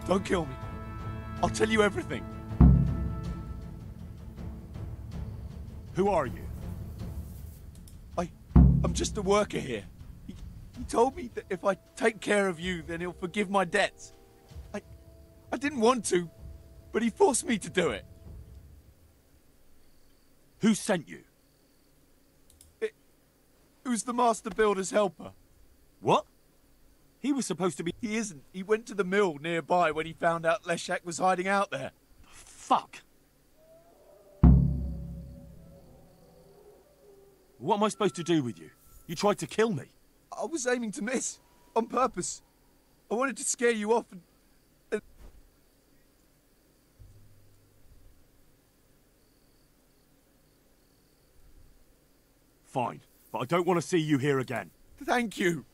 S6: Don't kill me. I'll tell you everything. Who are you? I... I'm just a worker here. He, he told me that if I take care of you, then he'll forgive my debts. I... I didn't want to, but he forced me to do it. Who sent you? Was the Master Builder's helper. What? He was supposed to be... He isn't. He went to the mill nearby when he found out Leshak was hiding out there. Fuck! What am I supposed to do with you? You tried to kill me. I was aiming to miss. On purpose. I wanted to scare you off and... and... Fine, but I don't want to see you here again. Thank you.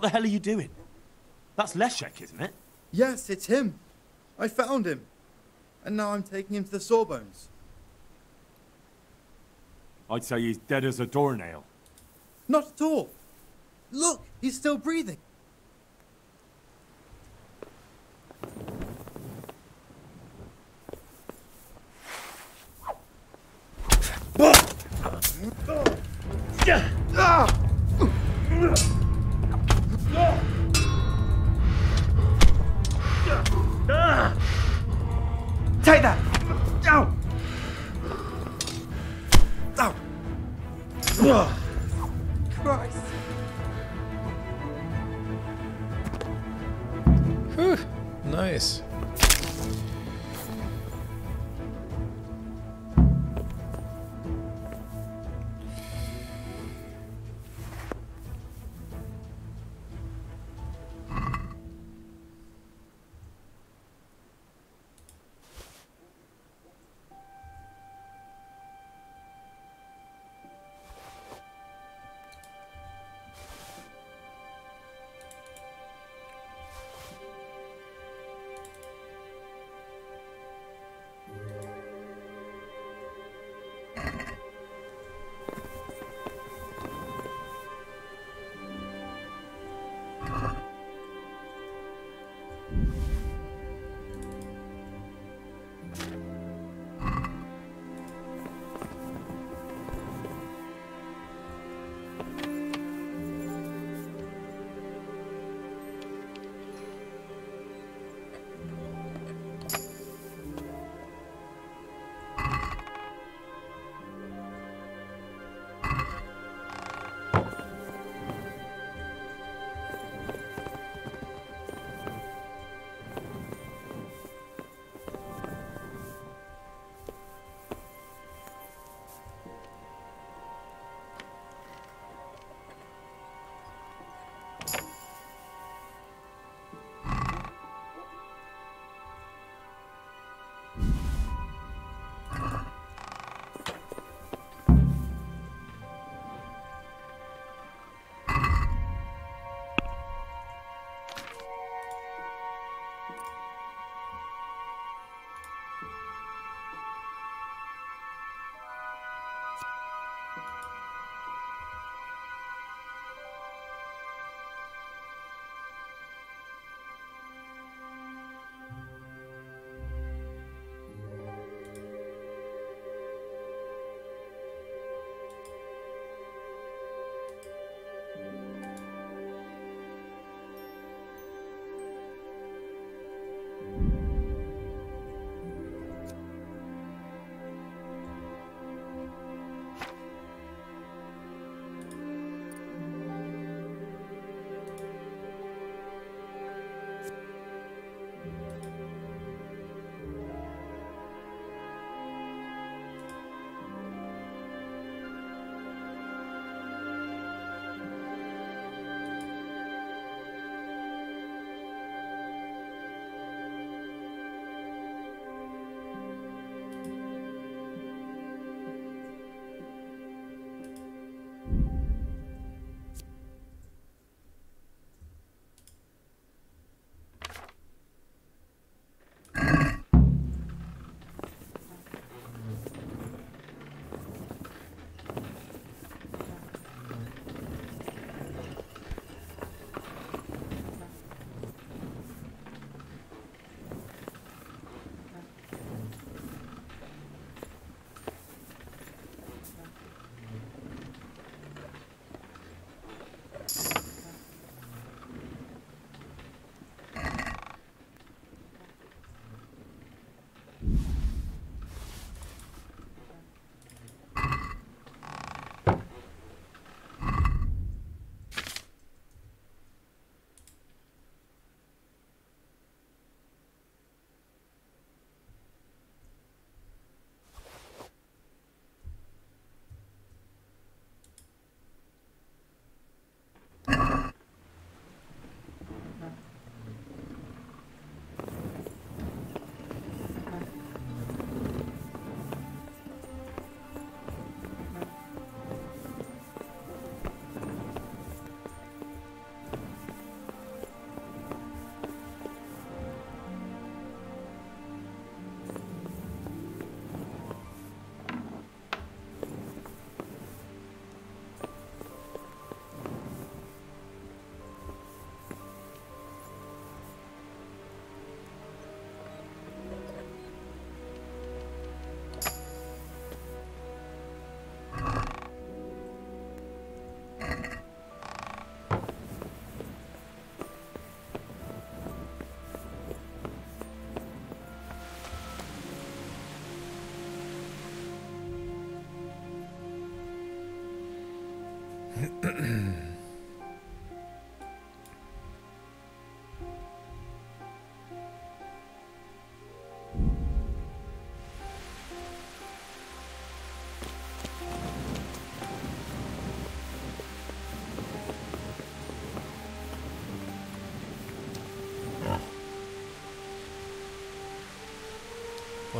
S6: What the hell are you doing? That's Leshek, isn't it?
S23: Yes, it's him. I found him. And now I'm taking him to the Sawbones.
S6: I'd say he's dead as a doornail.
S23: Not at all. Look, he's still breathing.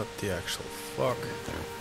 S1: What the actual fuck?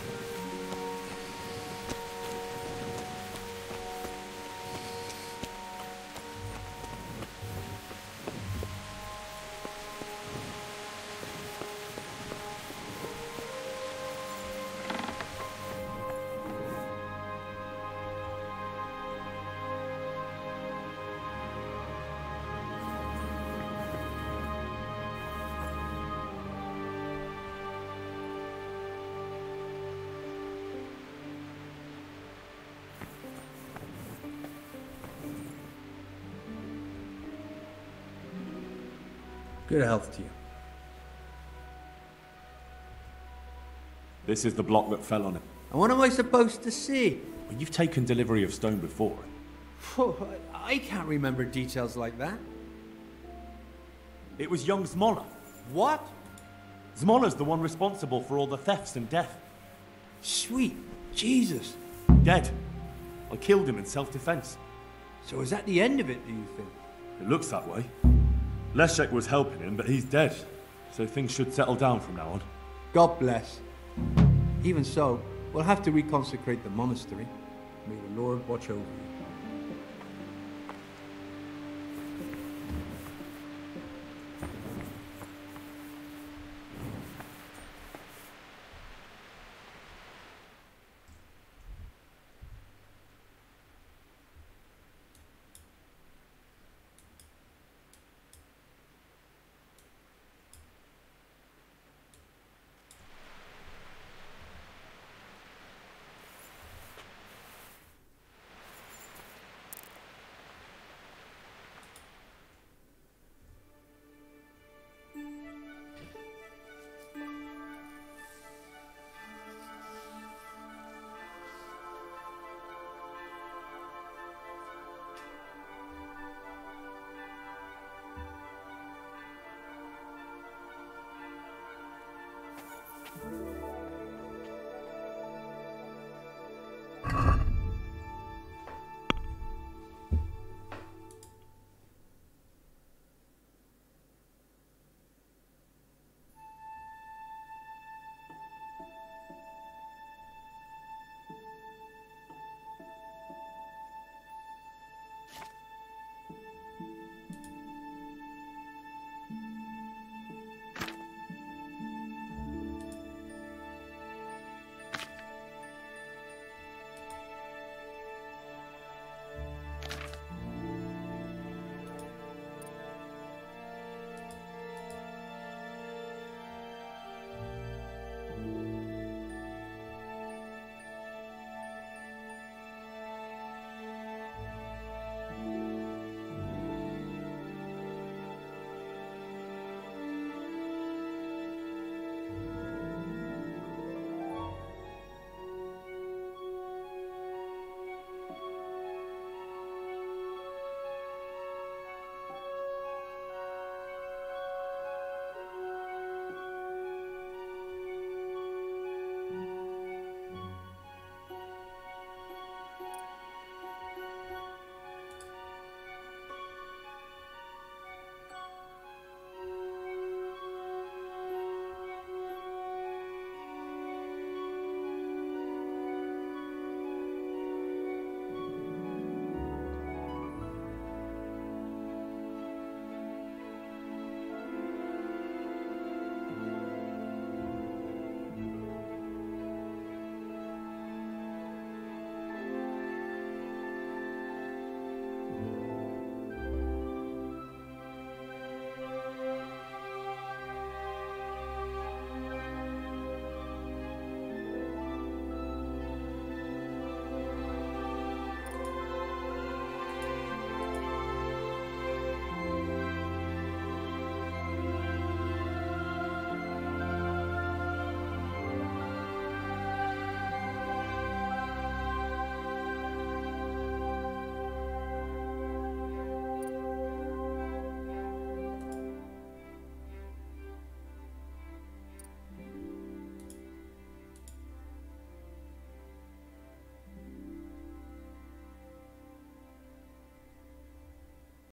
S19: Good health to you.
S4: This is the block that fell on it.
S19: And what am I supposed to see?
S4: Well, you've taken delivery of stone before.
S19: I can't remember details like that.
S4: It was young Zmola.
S19: What?
S4: Zmola's the one responsible for all the thefts and death.
S19: Sweet Jesus.
S4: Dead. I killed him in self-defense.
S19: So is that the end of it, do you think?
S4: It looks that way. Leszek was helping him, but he's dead. So things should settle down from now on.
S19: God bless. Even so, we'll have to reconsecrate the monastery. May the Lord watch over you.